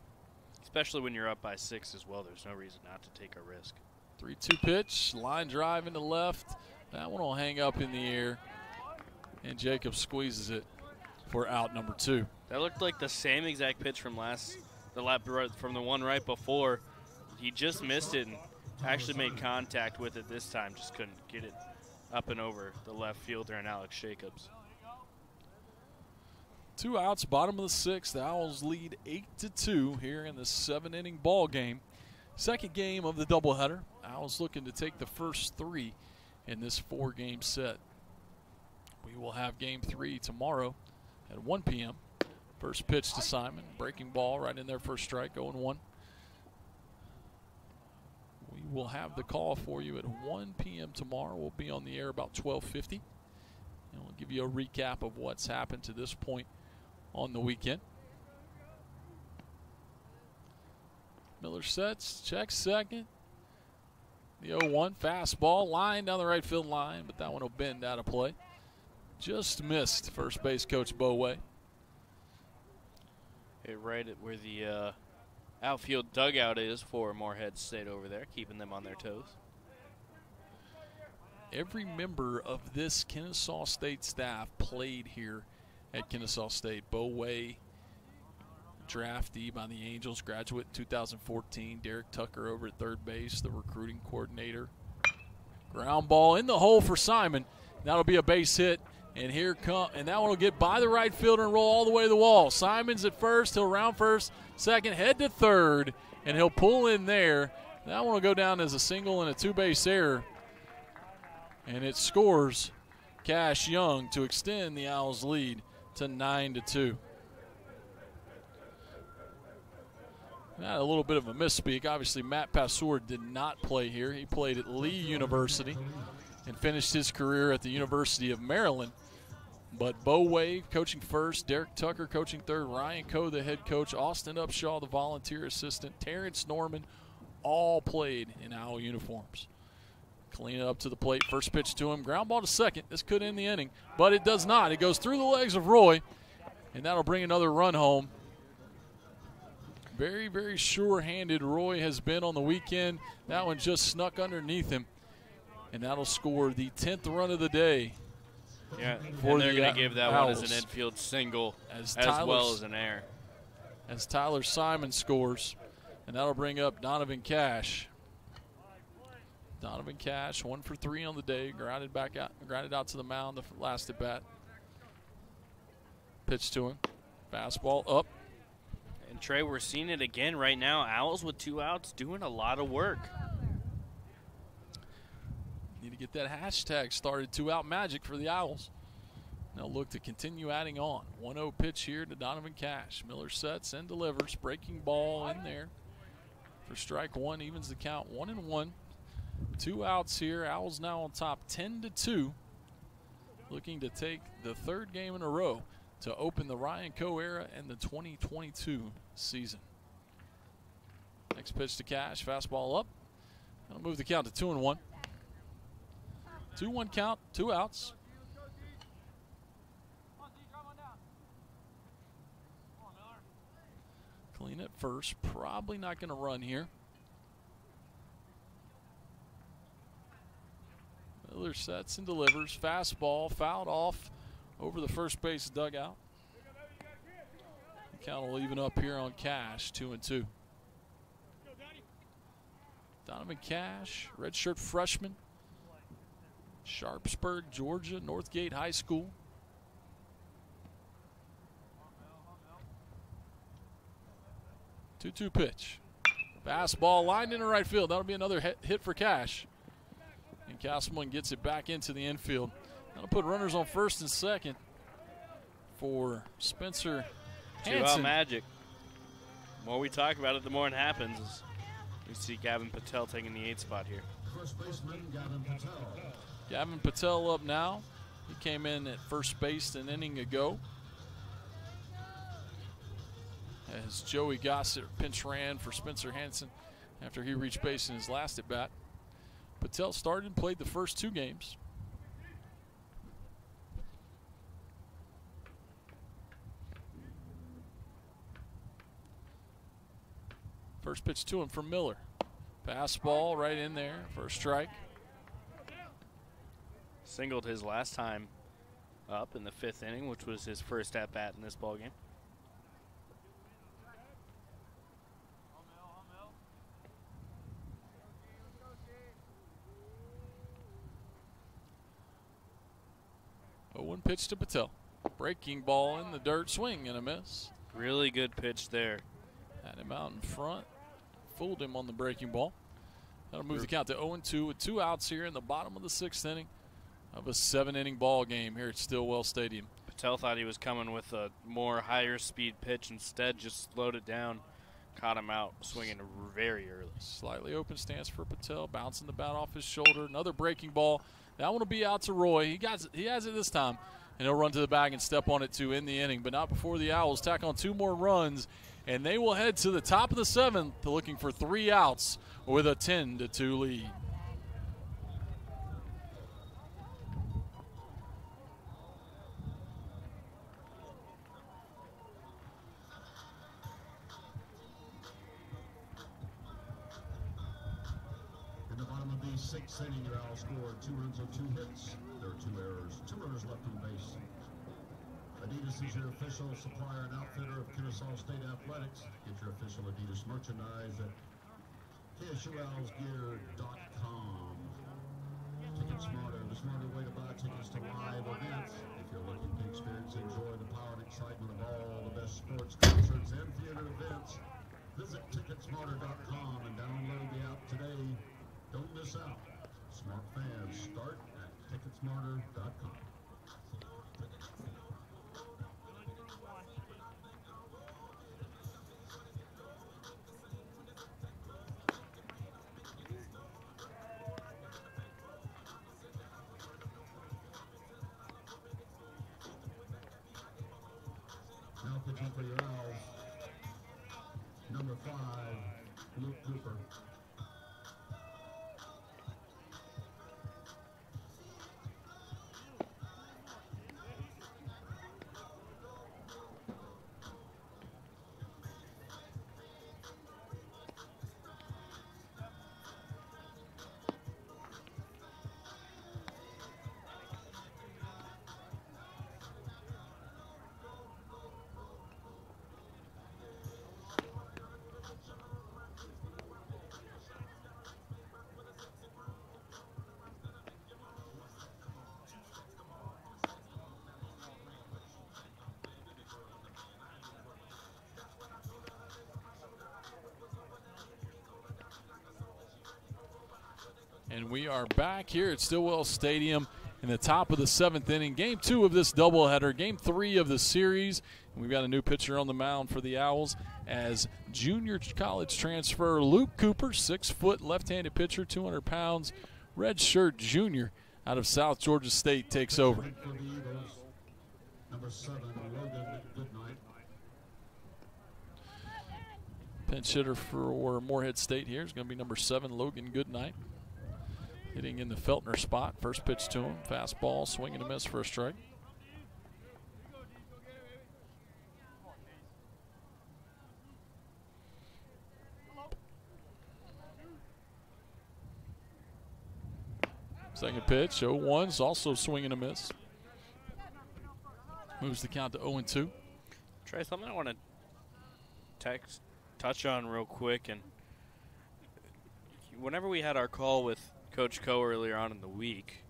especially when you're up by six as well. There's no reason not to take a risk. 3 2 pitch. Line drive into left. That one will hang up in the air. And Jacob squeezes it for out number two. That looked like the same exact pitch from last the lap right- from the one right before. He just missed it and actually made contact with it this time. Just couldn't get it up and over the left fielder and Alex Jacobs. Two outs, bottom of the sixth. The Owls lead 8 to 2 here in the seven inning ball game. Second game of the doubleheader. Owls looking to take the first three in this four game set. We will have game three tomorrow at 1 p.m. First pitch to Simon. Breaking ball right in there a strike, 0 1. We will have the call for you at 1 p.m. tomorrow. We'll be on the air about 1250. And we'll give you a recap of what's happened to this point on the weekend. Miller sets, checks second. The 0 1 fastball line down the right field line, but that one will bend out of play. Just missed first base coach Bo Way. Hit right at where the uh, outfield dugout is for Morehead State over there, keeping them on their toes. Every member of this Kennesaw State staff played here at Kennesaw State. Bo Way, draftee by the Angels, graduate in 2014. Derek Tucker over at third base, the recruiting coordinator. Ground ball in the hole for Simon. That'll be a base hit. And here come, and that one will get by the right fielder and roll all the way to the wall. Simon's at first. He'll round first, second, head to third, and he'll pull in there. That one will go down as a single and a two base error. And it scores Cash Young to extend the Owls' lead to 9 to 2. Had a little bit of a misspeak. Obviously, Matt Passour did not play here. He played at Lee University and finished his career at the University of Maryland. But Bo Way coaching first, Derek Tucker coaching third, Ryan Coe, the head coach, Austin Upshaw, the volunteer assistant, Terrence Norman, all played in Owl uniforms. Clean it up to the plate. First pitch to him. Ground ball to second. This could end the inning, but it does not. It goes through the legs of Roy, and that'll bring another run home. Very, very sure handed Roy has been on the weekend. That one just snuck underneath him, and that'll score the 10th run of the day Yeah, For and they're the, going uh, to give that one as an infield single as, as well as an air. as Tyler Simon scores, and that'll bring up Donovan Cash. Donovan Cash, one for three on the day, grounded back out, grounded out to the mound the last at bat. Pitch to him, fastball up. And Trey, we're seeing it again right now. Owls with two outs doing a lot of work. Need to get that hashtag started. Two out magic for the Owls. Now look to continue adding on. 1 0 pitch here to Donovan Cash. Miller sets and delivers. Breaking ball in there for strike one. Evens the count. One and one. Two outs here. Owls now on top 10 to 2. Looking to take the third game in a row to open the Ryan Coe era and the 2022 season. Next pitch to Cash. Fastball up. That'll move the count to 2 and 1. 2 1 count, two outs. Clean it first. Probably not going to run here. Miller sets and delivers. Fastball fouled off over the first base dugout. Count will even up here on Cash, two and two. Donovan Cash, redshirt freshman, Sharpsburg, Georgia, Northgate High School. Two-two pitch. Fastball lined into right field. That'll be another hit for Cash. And Castleman gets it back into the infield. That'll put runners on first and second for Spencer Two out Hanson. magic. The more we talk about it, the more it happens. Is we see Gavin Patel taking the eighth spot here. First baseman Gavin Patel. Gavin Patel up now. He came in at first base an inning ago. As Joey Gossett pinch ran for Spencer Hanson after he reached base in his last at bat. Patel started and played the first two games. First pitch to him from Miller. Fastball right in there first strike. Singled his last time up in the fifth inning, which was his first at bat in this ball game. One pitch to Patel. Breaking ball in the dirt, swing and a miss. Really good pitch there. Had him out in front. Fooled him on the breaking ball. That'll move the count to 0 2 with two outs here in the bottom of the sixth inning of a seven inning ball game here at Stillwell Stadium. Patel thought he was coming with a more higher speed pitch. Instead, just slowed it down, caught him out, swinging very early. Slightly open stance for Patel, bouncing the bat off his shoulder. Another breaking ball. That one will be out to Roy. He got he has it this time, and he'll run to the bag and step on it to end the inning, but not before the Owls tack on two more runs, and they will head to the top of the seventh, looking for three outs with a 10 to two lead. Is your official supplier and outfitter of Kennesaw State Athletics. Get your official Adidas merchandise at KSUOwlsGear.com. Ticket Smarter, the smarter way to buy tickets to live events. If you're looking to experience enjoy the power and excitement of all the best sports concerts and theater events, visit Ticketsmarter.com and download the app today. Don't miss out. Smart fans start at Ticketsmarter.com. And we are back here at Stillwell Stadium in the top of the seventh inning. Game two of this doubleheader, game three of the series. We've got a new pitcher on the mound for the Owls as junior college transfer Luke Cooper, six foot left handed pitcher, 200 pounds, red shirt junior out of South Georgia State, takes over. Pinch hitter for Morehead State here is going to be number seven, Logan Goodnight. Hitting in the Feltner spot. First pitch to him. Fastball, swing and a miss for a strike. Second pitch, 0 1 is also swing and a miss. Moves the count to 0 2. Trey, something I want to text, touch on real quick, and whenever we had our call with Coach Coe earlier on in the week,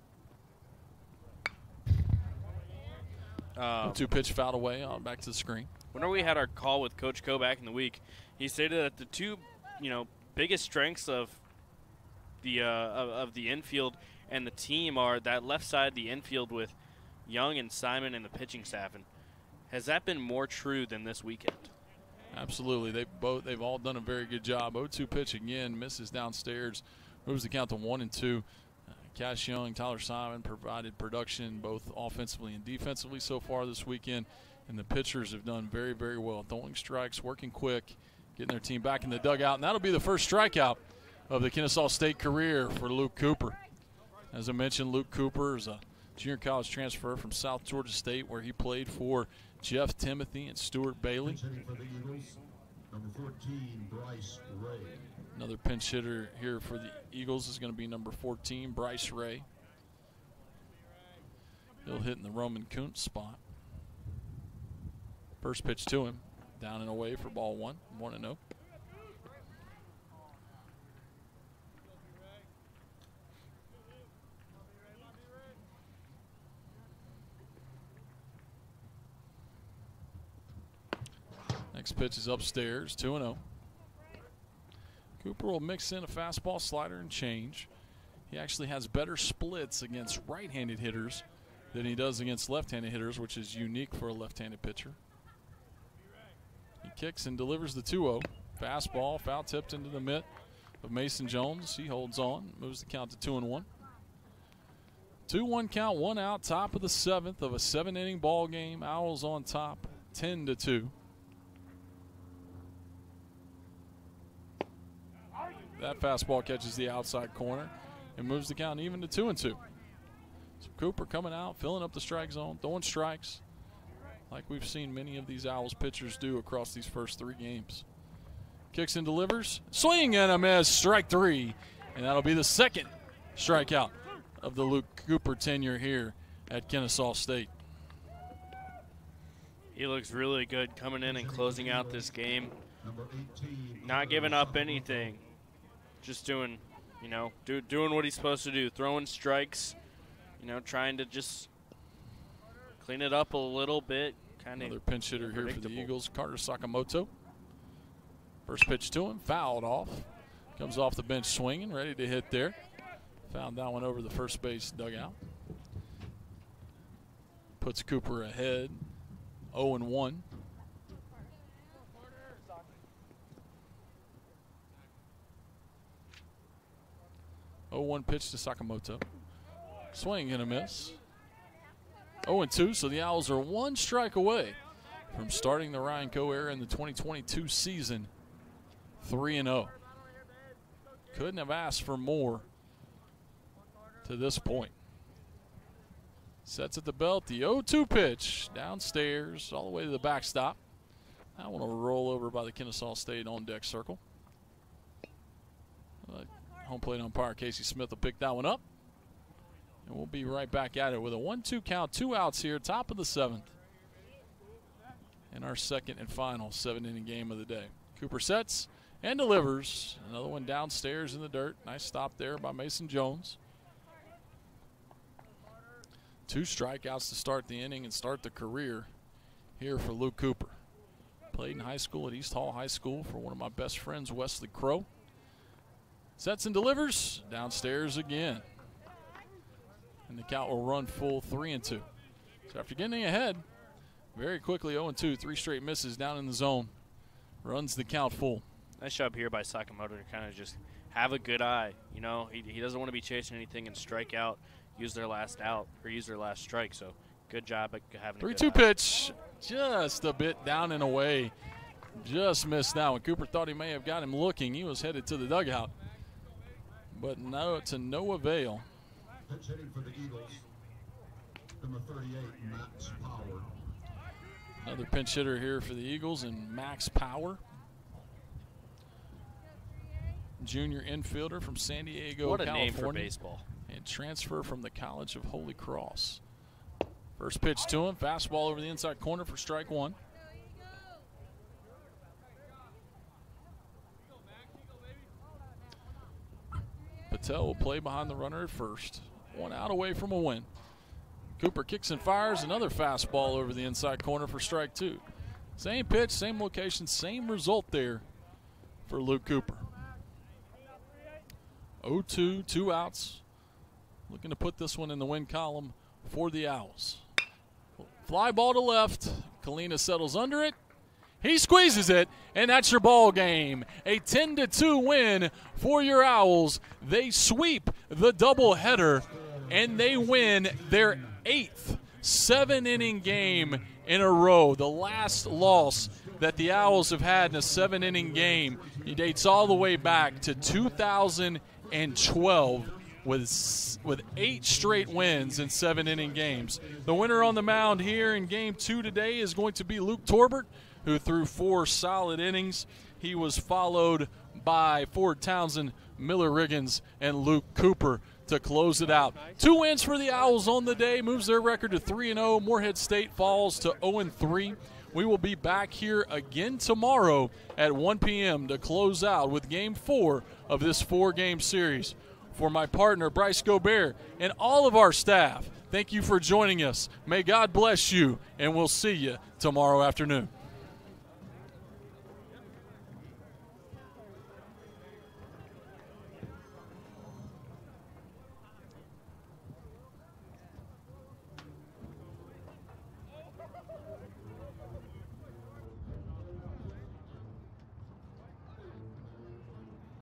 um, 2 pitch foul away on back to the screen. whenever we had our call with Coach Coe back in the week, he stated that the two, you know, biggest strengths of the uh, of, of the infield and the team are that left side, the infield with Young and Simon and the pitching staff. And has that been more true than this weekend? Absolutely. They both they've all done a very good job. 0-2 pitch again, misses downstairs, moves the count to one and two. Uh, Cash Young, Tyler Simon provided production both offensively and defensively so far this weekend, and the pitchers have done very, very well. Throwing strikes, working quick, getting their team back in the dugout, and that'll be the first strikeout of the Kennesaw State career for Luke Cooper. As I mentioned, Luke Cooper is a junior college transfer from South Georgia State, where he played for Jeff Timothy and Stuart Bailey. Number 14, Bryce Ray. Another pinch hitter here for the Eagles is going to be number 14, Bryce Ray. He'll hit in the Roman Kuntz spot. First pitch to him, down and away for ball one, 1 0. Next pitch is upstairs, 2 0. Cooper will mix in a fastball, slider, and change. He actually has better splits against right handed hitters than he does against left handed hitters, which is unique for a left handed pitcher. He kicks and delivers the 2 0. Fastball, foul tipped into the mitt of Mason Jones. He holds on, moves the count to 2 and 1. 2 1 count, one out, top of the seventh of a seven inning ball game. Owls on top, 10 to 2. That fastball catches the outside corner and moves the count even to two and two. So Cooper coming out, filling up the strike zone, throwing strikes, like we've seen many of these Owls pitchers do across these first three games. Kicks and delivers, swing and a miss, strike three, and that'll be the second strikeout of the Luke Cooper tenure here at Kennesaw State. He looks really good coming in and closing out this game. Not giving up anything. Just doing, you know, do, doing what he's supposed to do. Throwing strikes, you know, trying to just clean it up a little bit. Kind of Another pinch hitter here for the. Eagles, Carter Sakamoto. First pitch to him, fouled off. Comes off the bench swinging, ready to hit there. Found that one over the first base dugout. Puts Cooper ahead, 0 and 1. Oh one pitch to Sakamoto. Swing and a miss. 0-2, so the Owls are one strike away from starting the Ryan Coe era in the 2022 season 3-0. Couldn't have asked for more to this point. Sets at the belt, the 0 2 pitch downstairs, all the way to the backstop. That one will roll over by the Kennesaw State on deck circle. Home plate umpire Casey Smith will pick that one up. And we'll be right back at it with a 1 2 count, two outs here, top of the seventh. In our second and final seven inning game of the day. Cooper sets and delivers. Another one downstairs in the dirt. Nice stop there by Mason Jones. Two strikeouts to start the inning and start the career here for Luke Cooper. Played in high school at East Hall High School for one of my best friends, Wesley Crow. Sets and delivers downstairs again. And the count will run full three and two. So after getting ahead, very quickly 0 2, three straight misses down in the zone. Runs the count full. Nice job here by Sakamoto to kind of just have a good eye. You know, he, he doesn't want to be chasing anything and strike out, use their last out, or use their last strike. So good job at having a 3 good 2 eye. pitch, just a bit down and away. Just missed that one. Cooper thought he may have got him looking. He was headed to the dugout. But no, to no avail. pitch hitting for the Eagles, number 38, Max Power. Another pinch hitter here for the Eagles and Max Power. Junior infielder from San Diego, What a California. name for baseball. And and transfer from the College of Holy Cross. First pitch to him, fastball over the inside corner for strike one. Will play behind the runner at first. One out away from a win. Cooper kicks and fires another fastball over the inside corner for strike two. Same pitch, same location, same result there for Luke Cooper. 0 2, two outs. Looking to put this one in the win column for the Owls. Fly ball to left. Kalina settles under it. He squeezes it, and that's your ball game. A 10 to 2 win for your Owls. They sweep the doubleheader, and they win their eighth seven inning game in a row. The last loss that the Owls have had in a seven inning game dates all the way back to 2012 with with eight straight wins in seven inning games. The winner on the mound here in game two today is going to be Luke Torbert, who threw four solid innings. He was followed by Ford Townsend, Miller Riggins, and Luke Cooper to close it out. Two wins for the Owls on the day, moves their record to 3 0. Morehead State falls to 0 3. We will be back here again tomorrow at 1 p.m. to close out with game four of this four game series. For my partner, Bryce Gobert, and all of our staff, thank you for joining us. May God bless you, and we'll see you tomorrow afternoon.